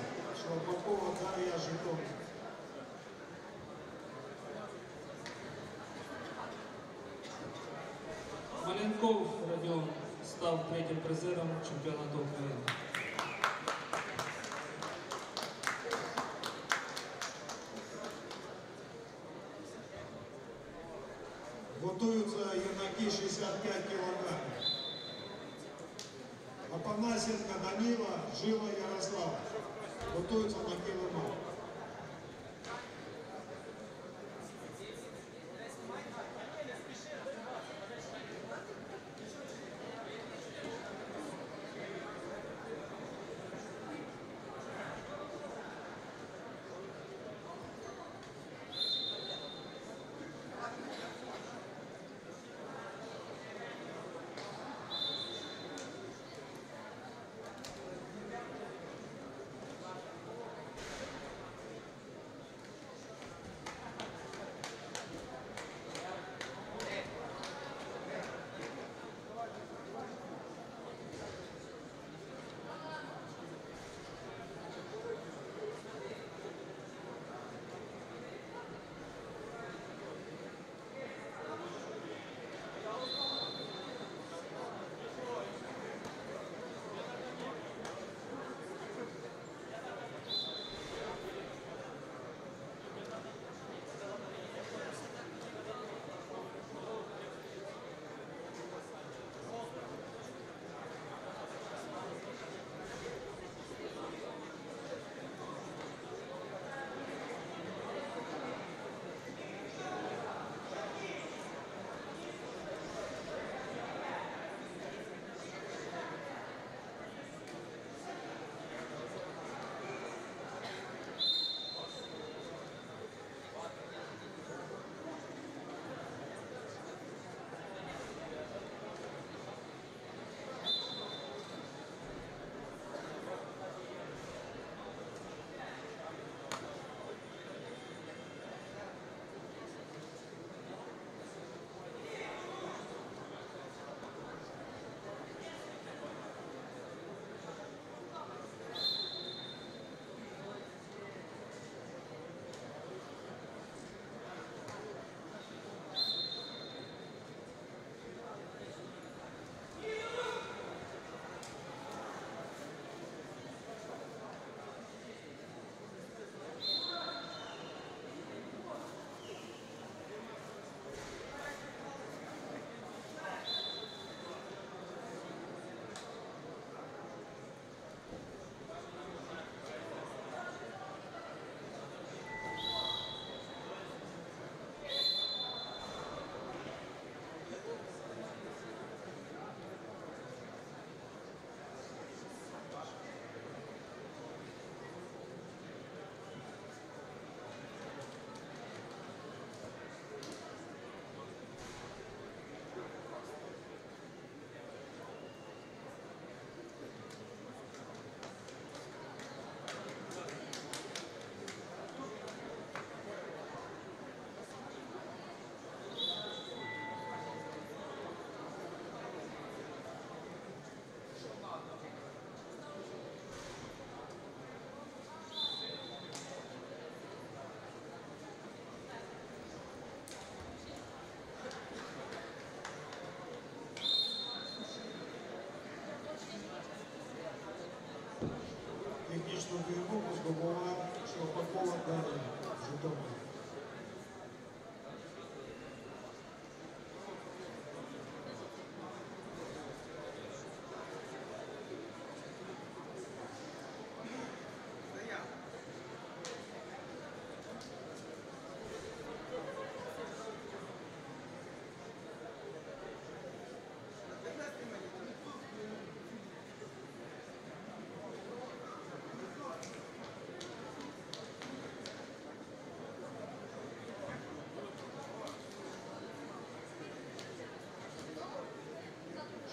Шлапакова Дар'я Житомир. Маленков Радіон став третім призером чемпіонату України. Готуються юнаки 65 кілограмів. Апанасенко Данила, Жила Ярослав. Готуються на кілома. Технічну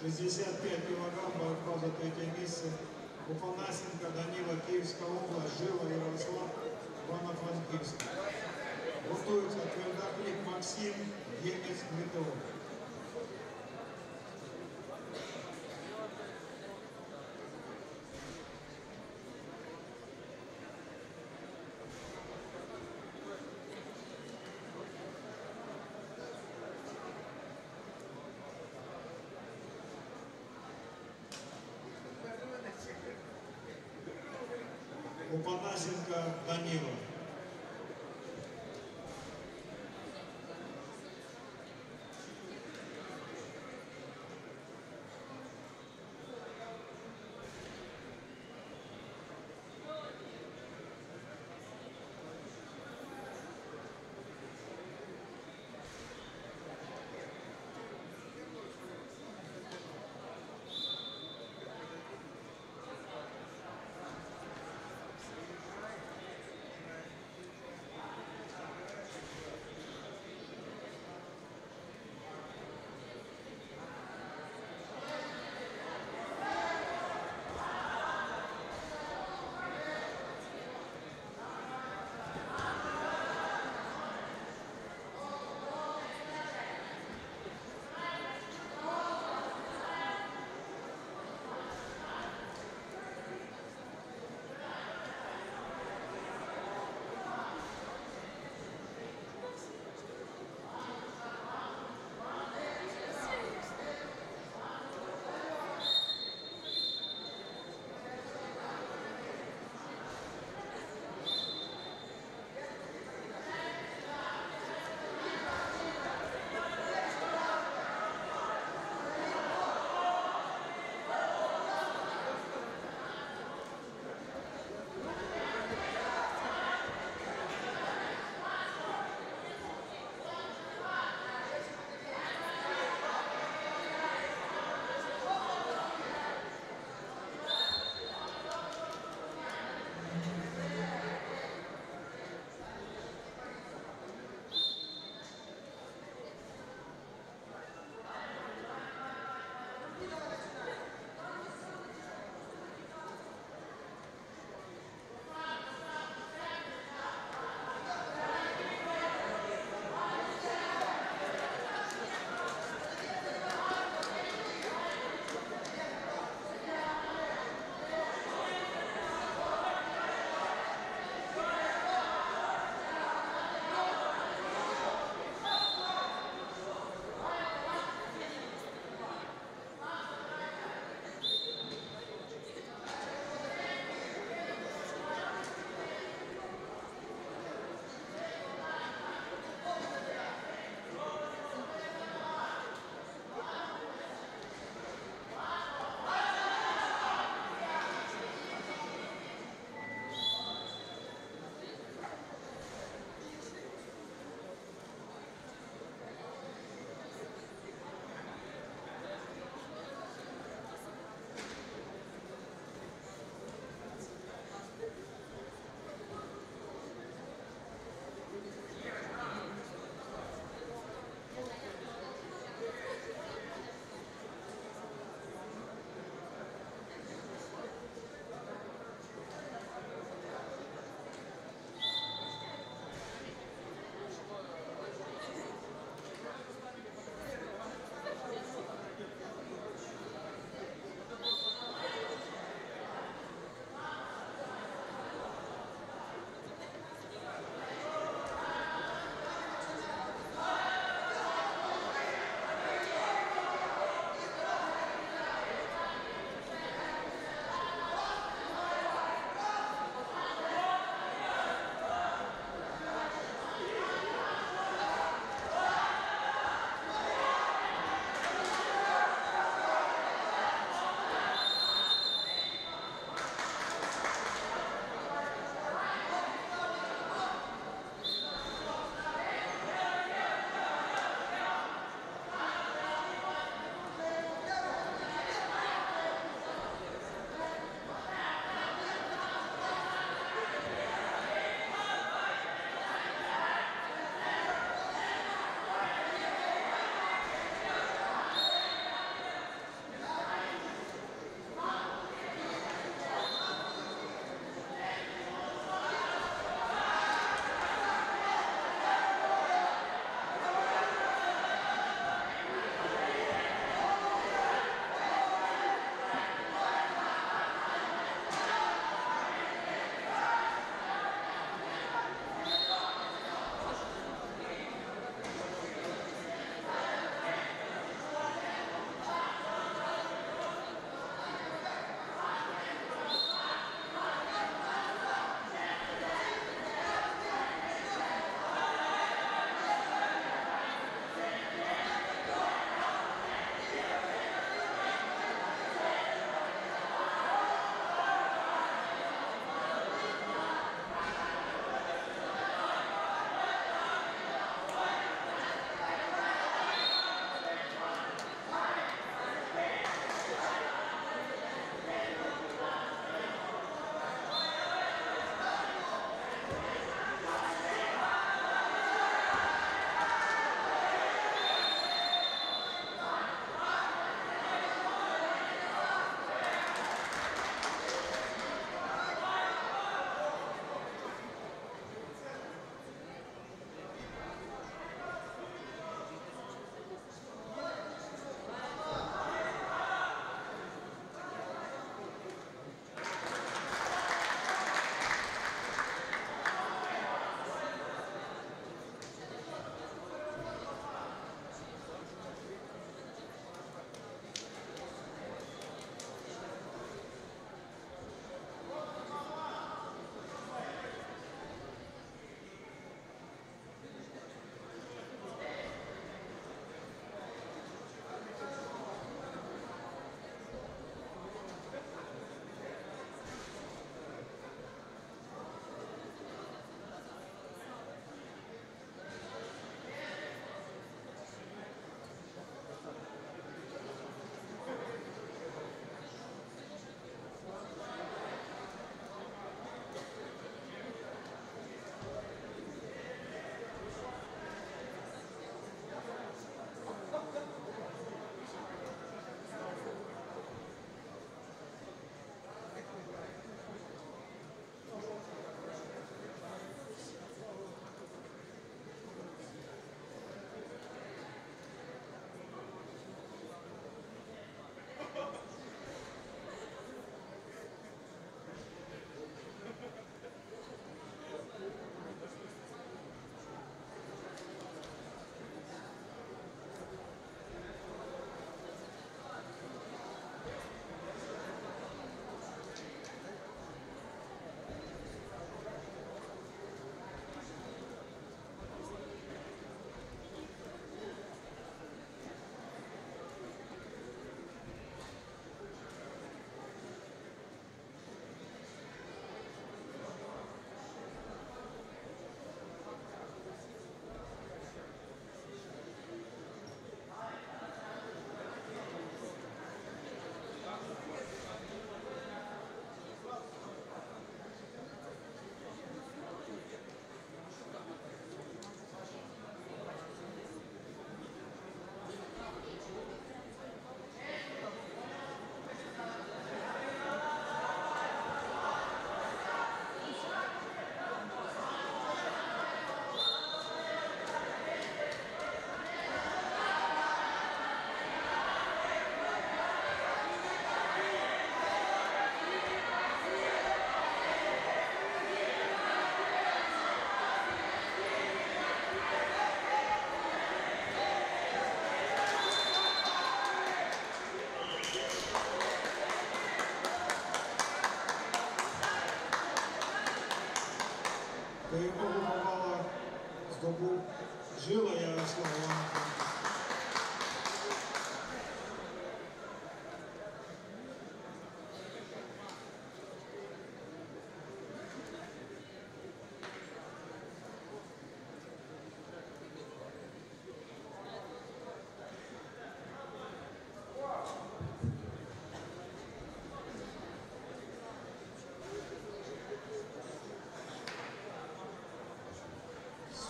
65 килограмм борьба за третье место. Уфанасенко Данила, Киевская область, Жива Ярослав, Ивано-Франкивск. Готовится Твердоклик Максим, Емец Дмитров. Опанасенко Данила.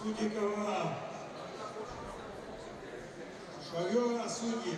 Судьи КВА. Шавера судьи.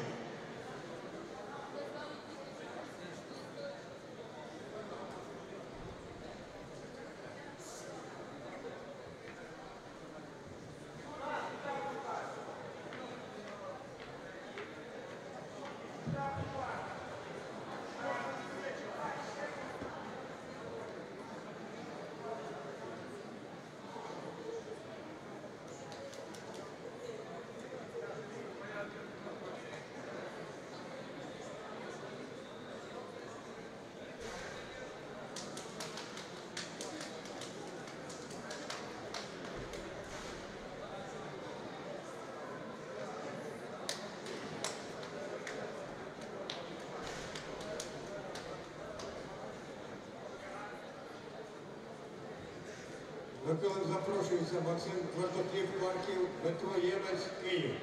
Запрошується Максим Твердоклів Харків, Петро Ємець, Київ.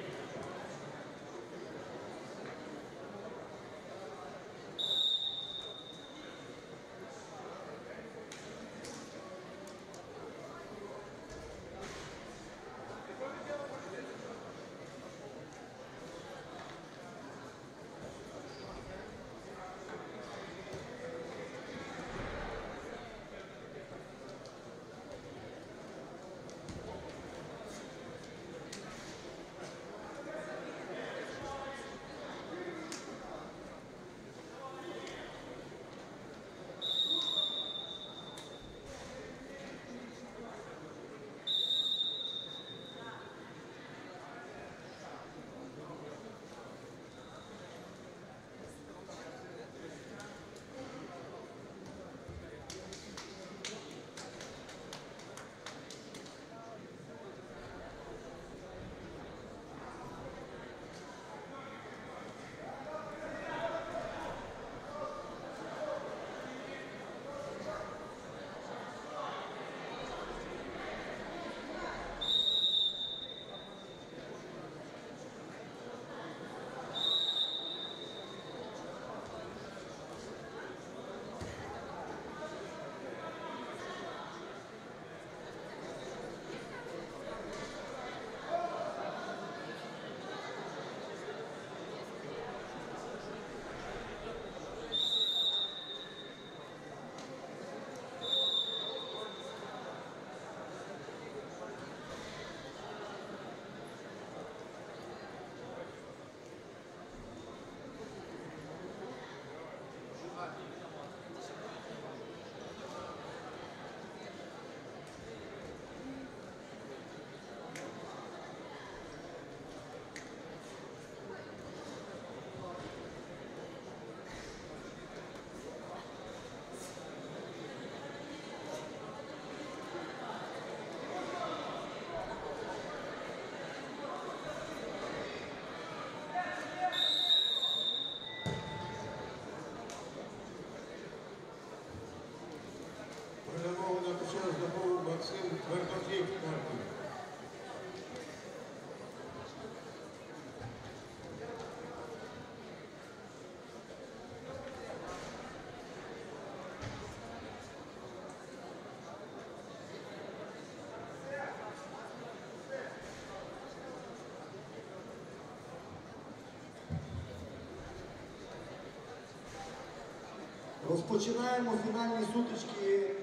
Розпочинаємо фінальні сутички,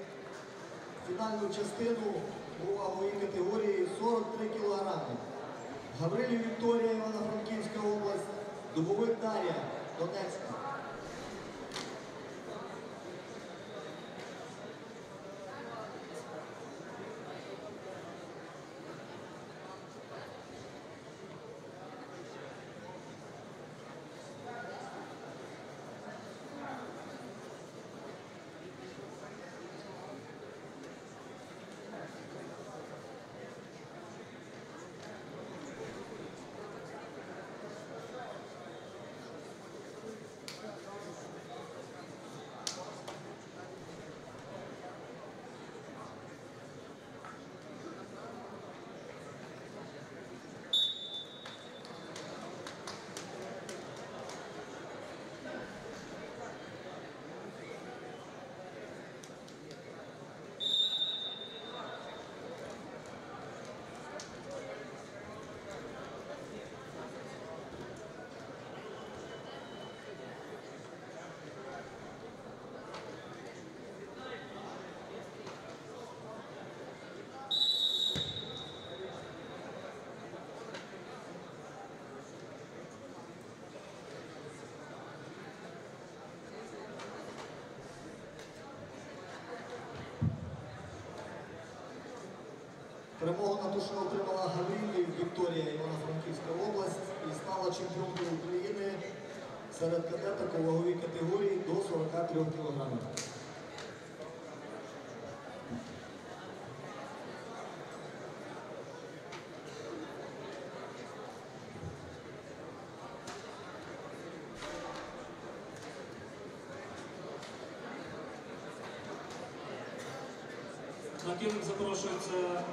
фінальну частину у ваговій категорії 43 кілограми. Гаврилів Вікторія, Івано-Франківська область, Дубовик Дар'я, Донецька. перше отримала Гаврилів Вікторія Івано-Франківська область і стала чемпіонкою України серед кадеток у ваговій категорії до 43 кг. На килим запрошуються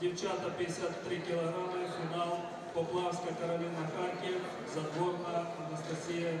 дівчата 53 кілограми, фінал Поплавська Кароліна Харків, Задворна Анастасія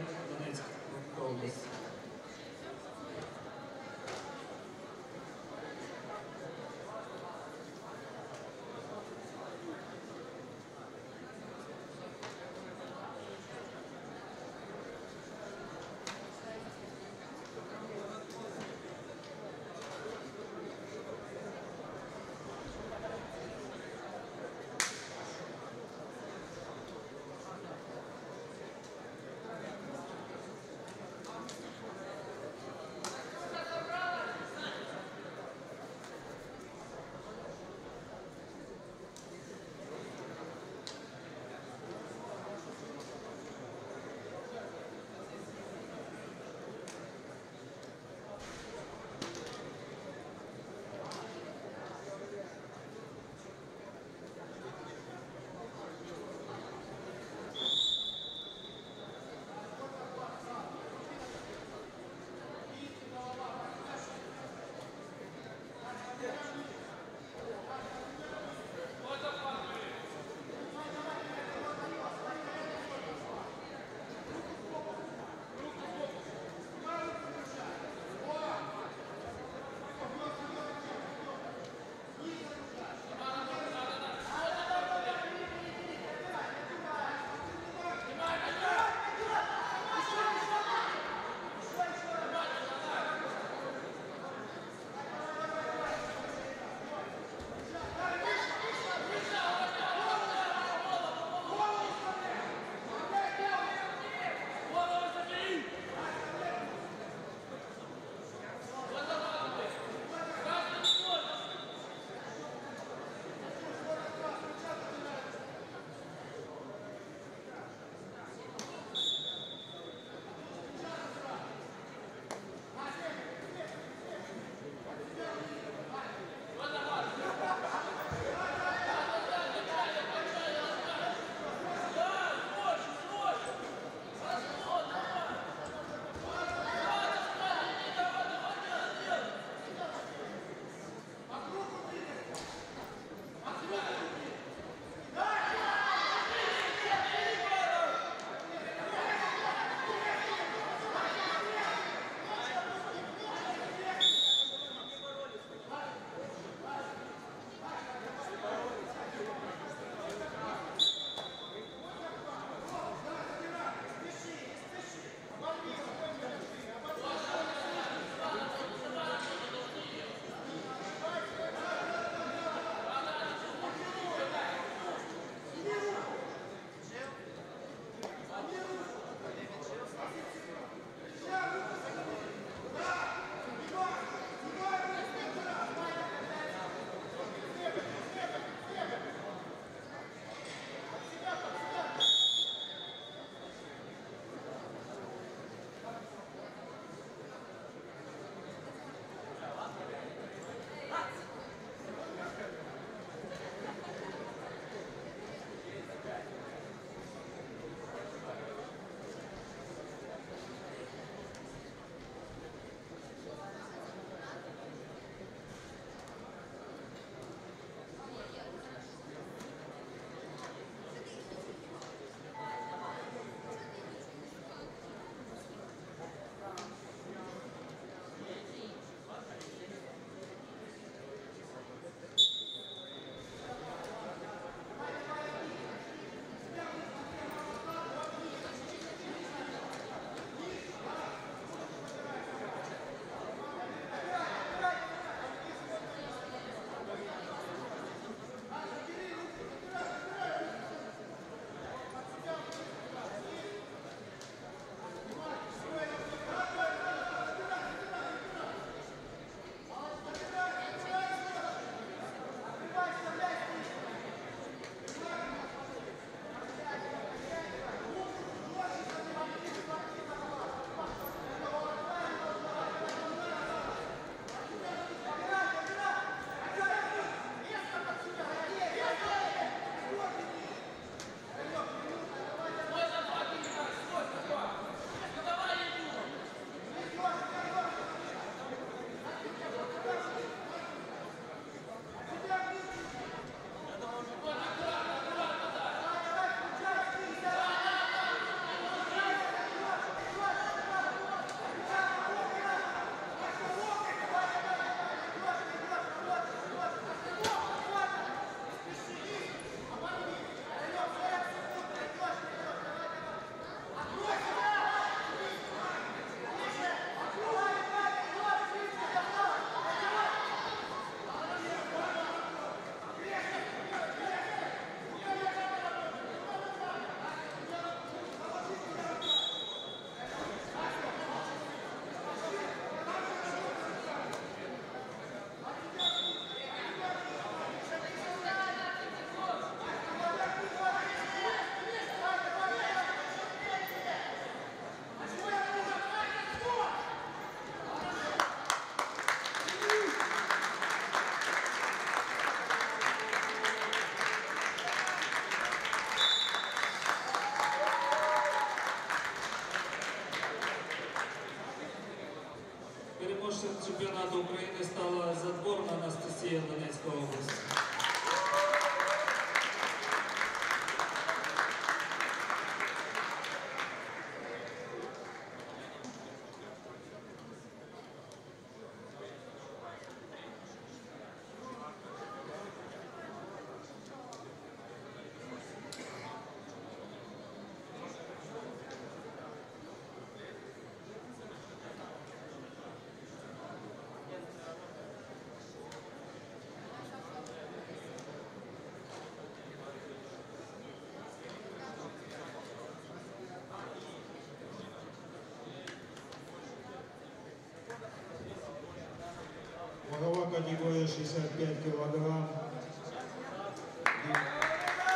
не более 65 килограмм.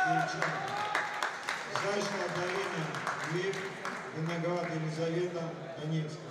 Девчонки. Дальше отдавение Виноград, Елизавета, Донецк.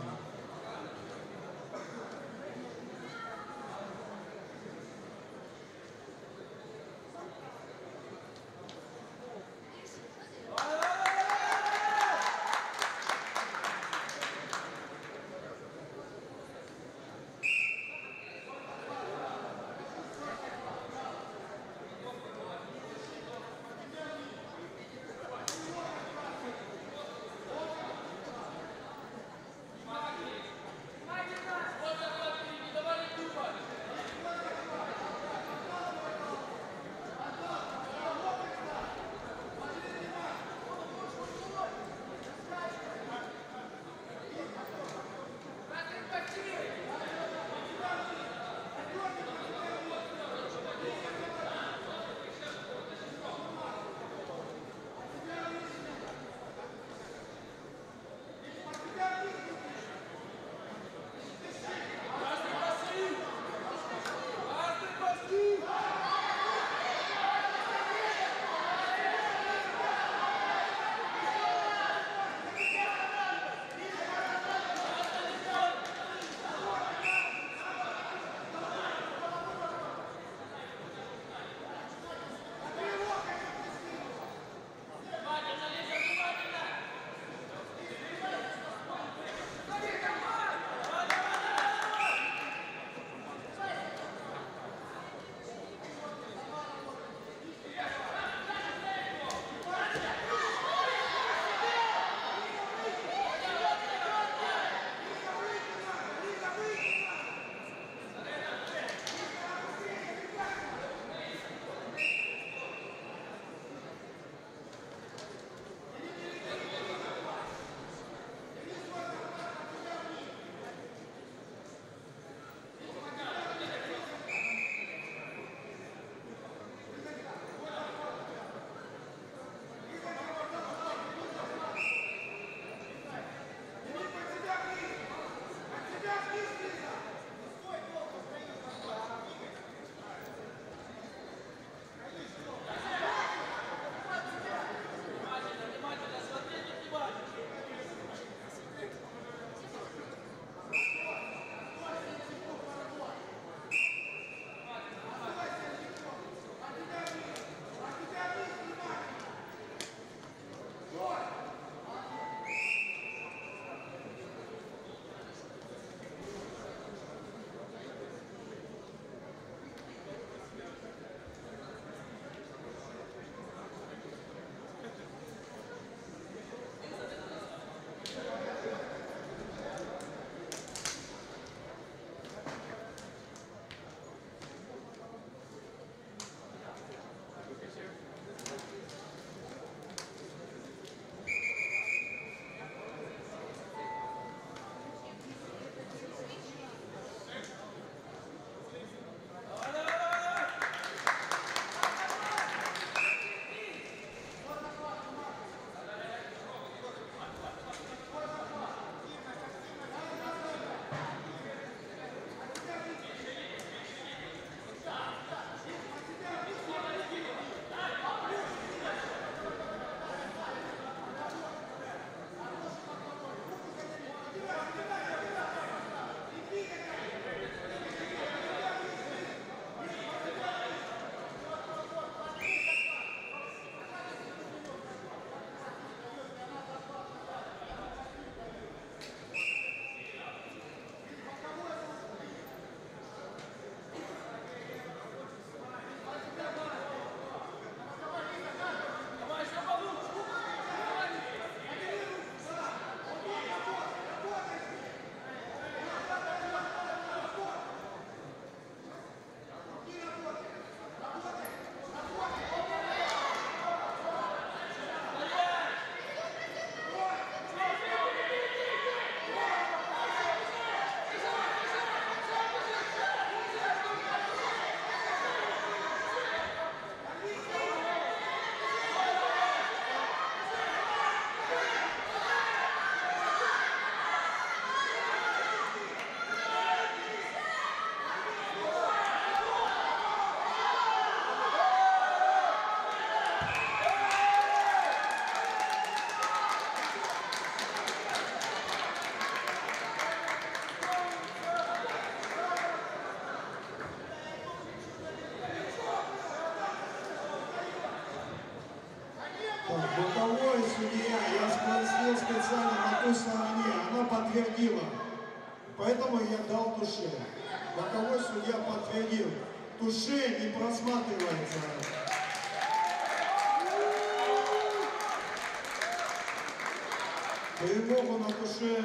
Перемогу на туше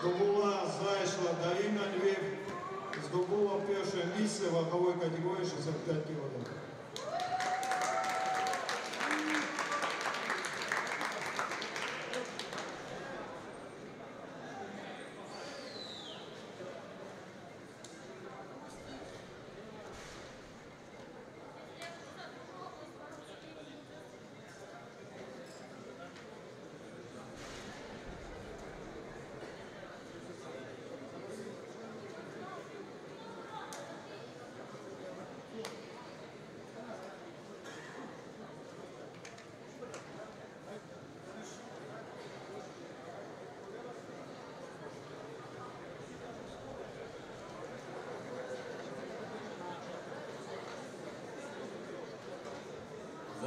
здобула Зайшла Дарина Львів, здобула перше місце вагової категорії 65 кг.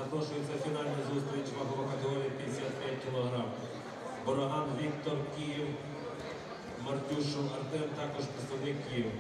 Запрошується фінальна зустріч вагова категорії 55 кг. Бороган Віктор Київ, Мартюшов Артем, також представник Київ.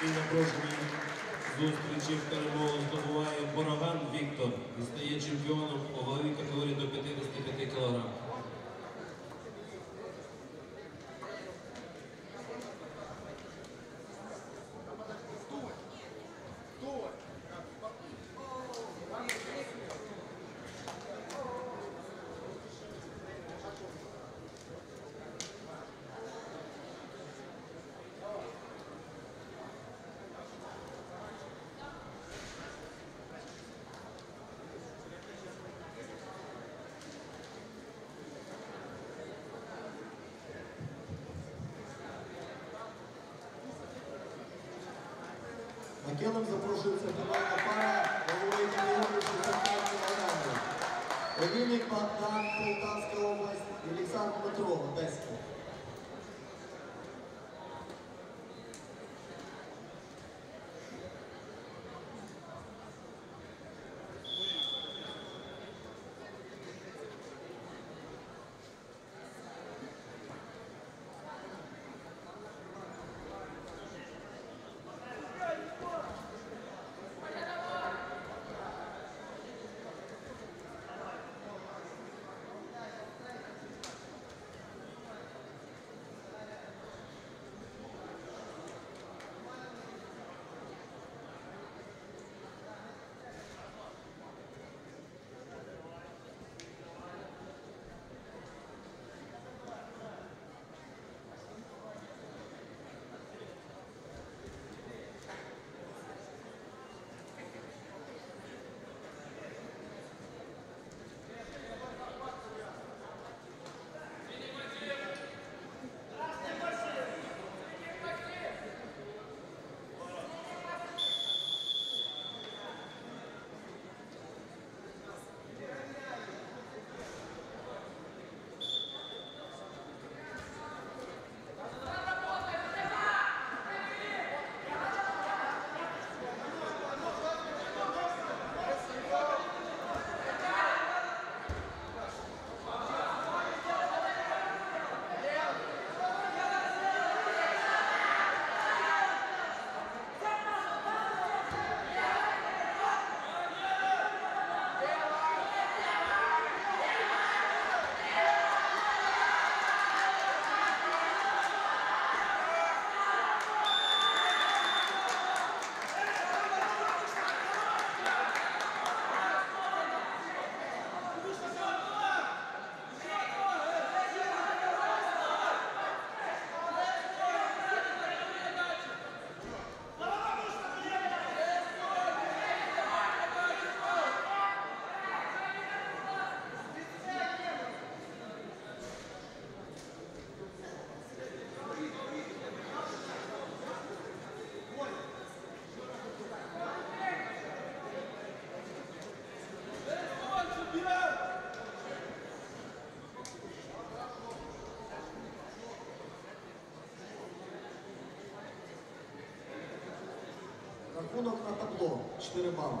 Третій запрошений зустрічі в перемогу здобуває Бороган Віктор і стає чемпіоном у голові категорії до 55 кг. Килим запрошується фінальна пара голової категорії 65 кг. Олійник Богдан, Полтавська область, Олександр Петров, Одеська. こなくなったことを知ってれば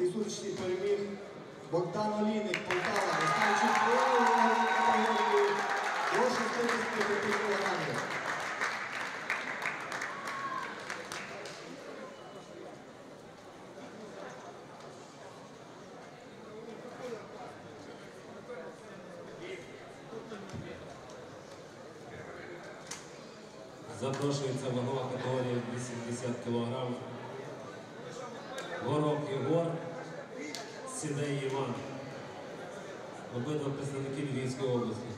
сутичці переміг Богдан Олійник, Полтава, чемпіоном вагової категорії до 65 кілограмів. Запрошується вагова категорія 80 кг. Ворог Єгор, Сідей Іван. Обидва представники Львівської області.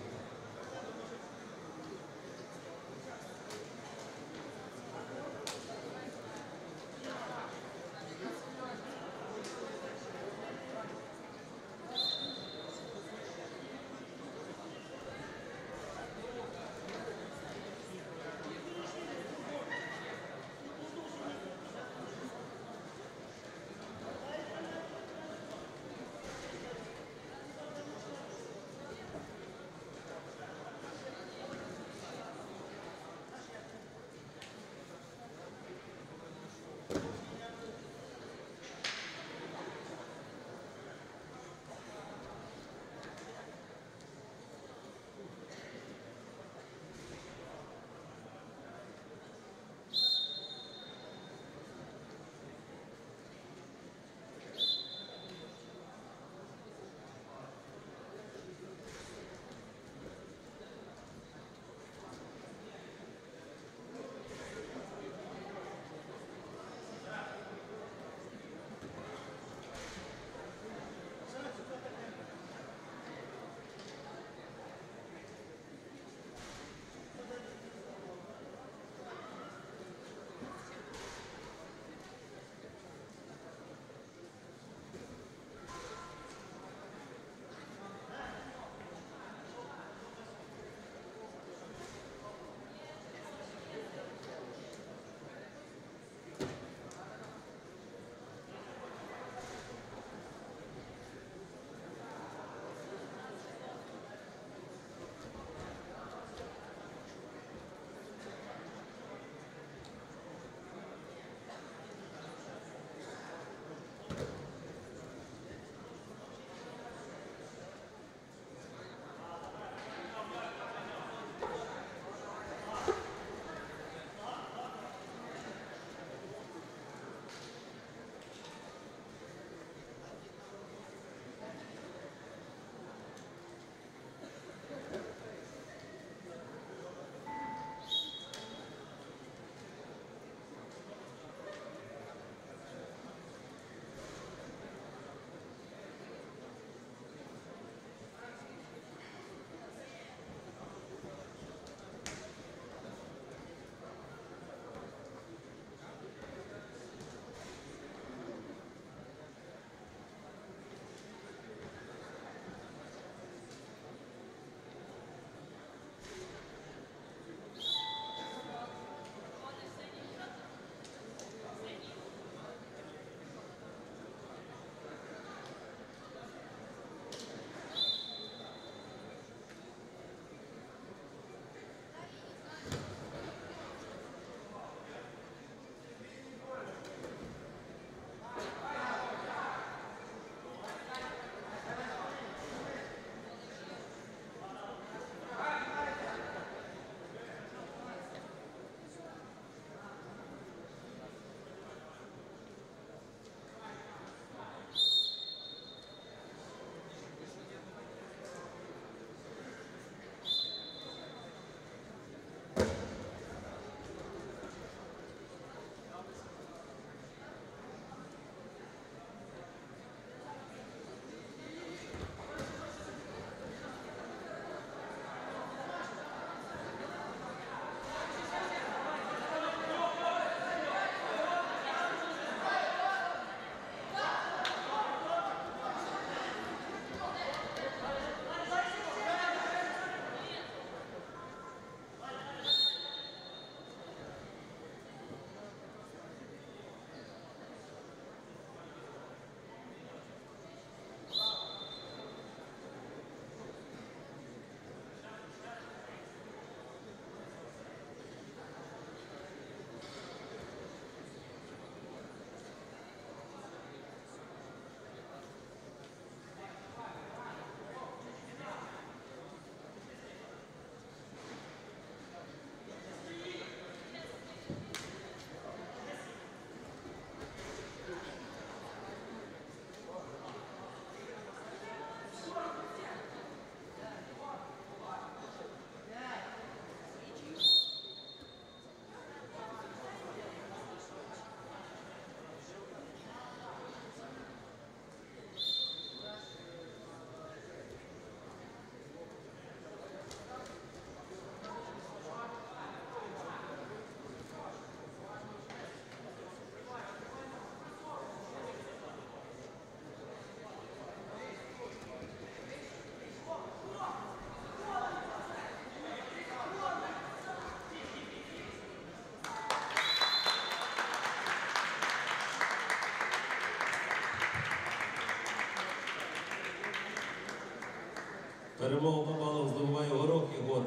По балах здобуває Горох Ігор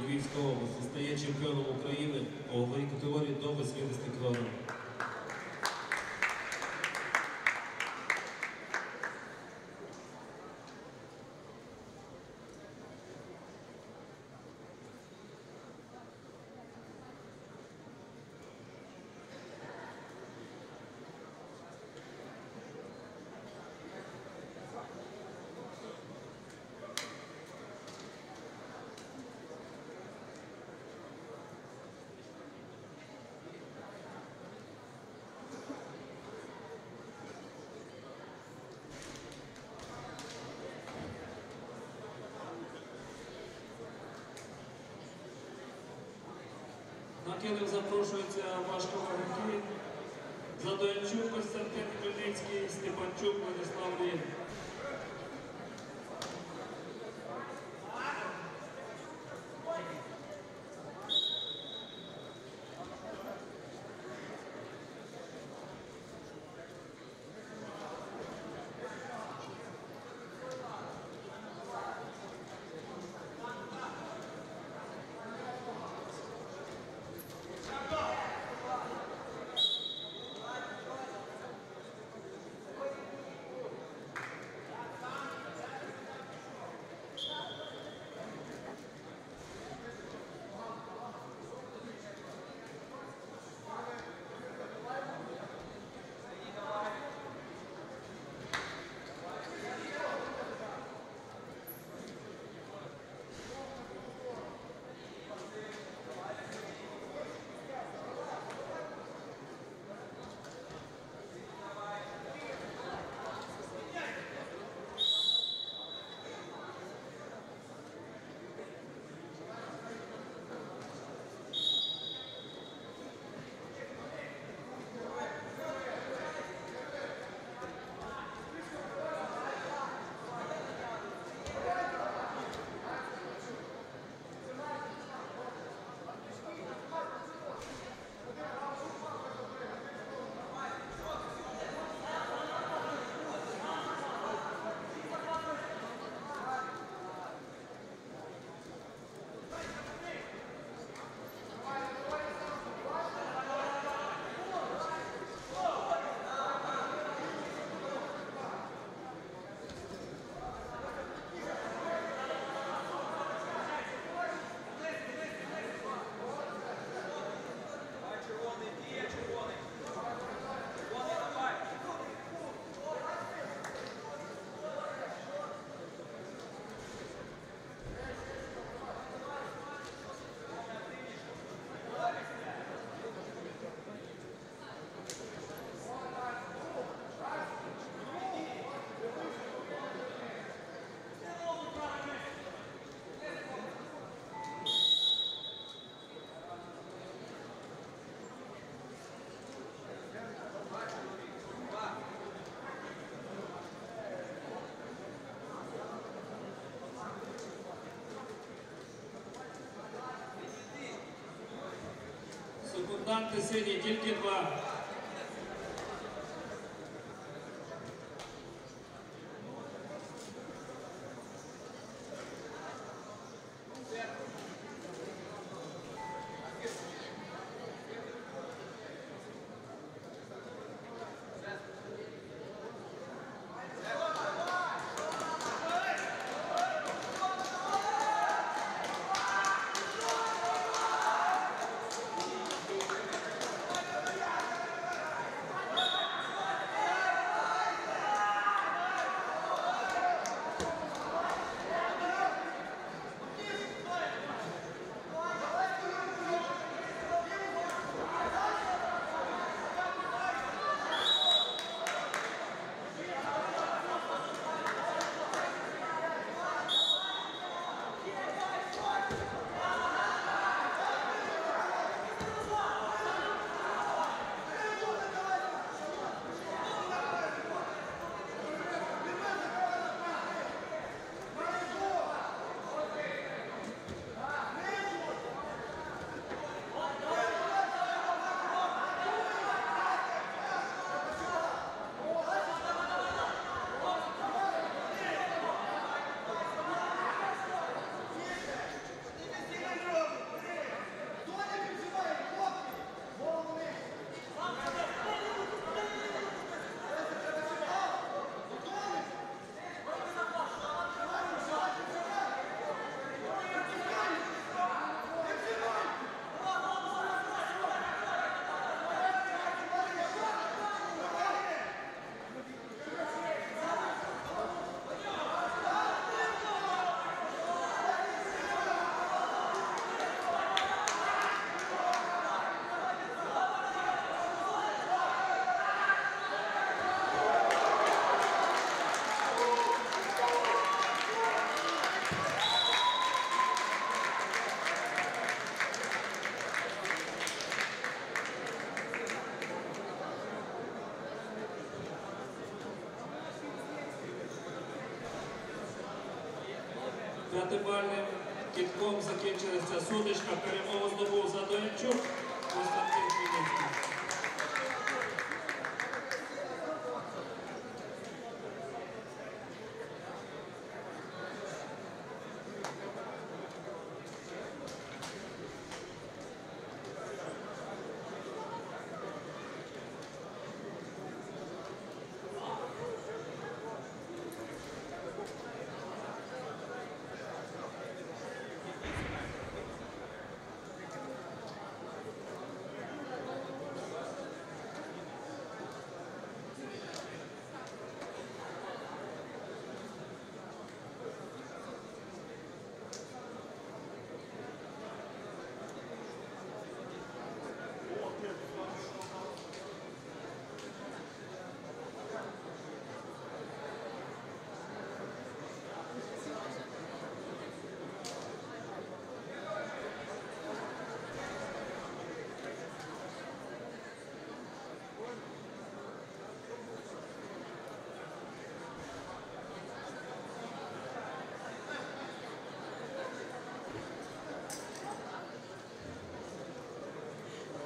Львівської області. Стає чемпіоном України у ваговій категорії до 80 кг. На килим запрошується важковаги. Задоянчук Костянтин Хмельницький, Степанчук Владислав Лєв. Секунданти сині, тільки два. Дев'ятибальним кітком закінчилася сутичка, Перемогу здобув Задоянчук Константин Хмельницький.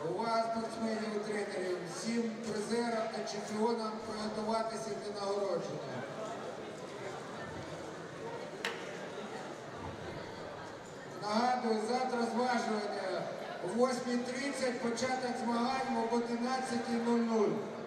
У вас, спортсменів і тренерів, всім призерам та чемпіонам приготуватися до нагородження. Нагадую, завтра зважування о 8.30, початок змагань об 11.00.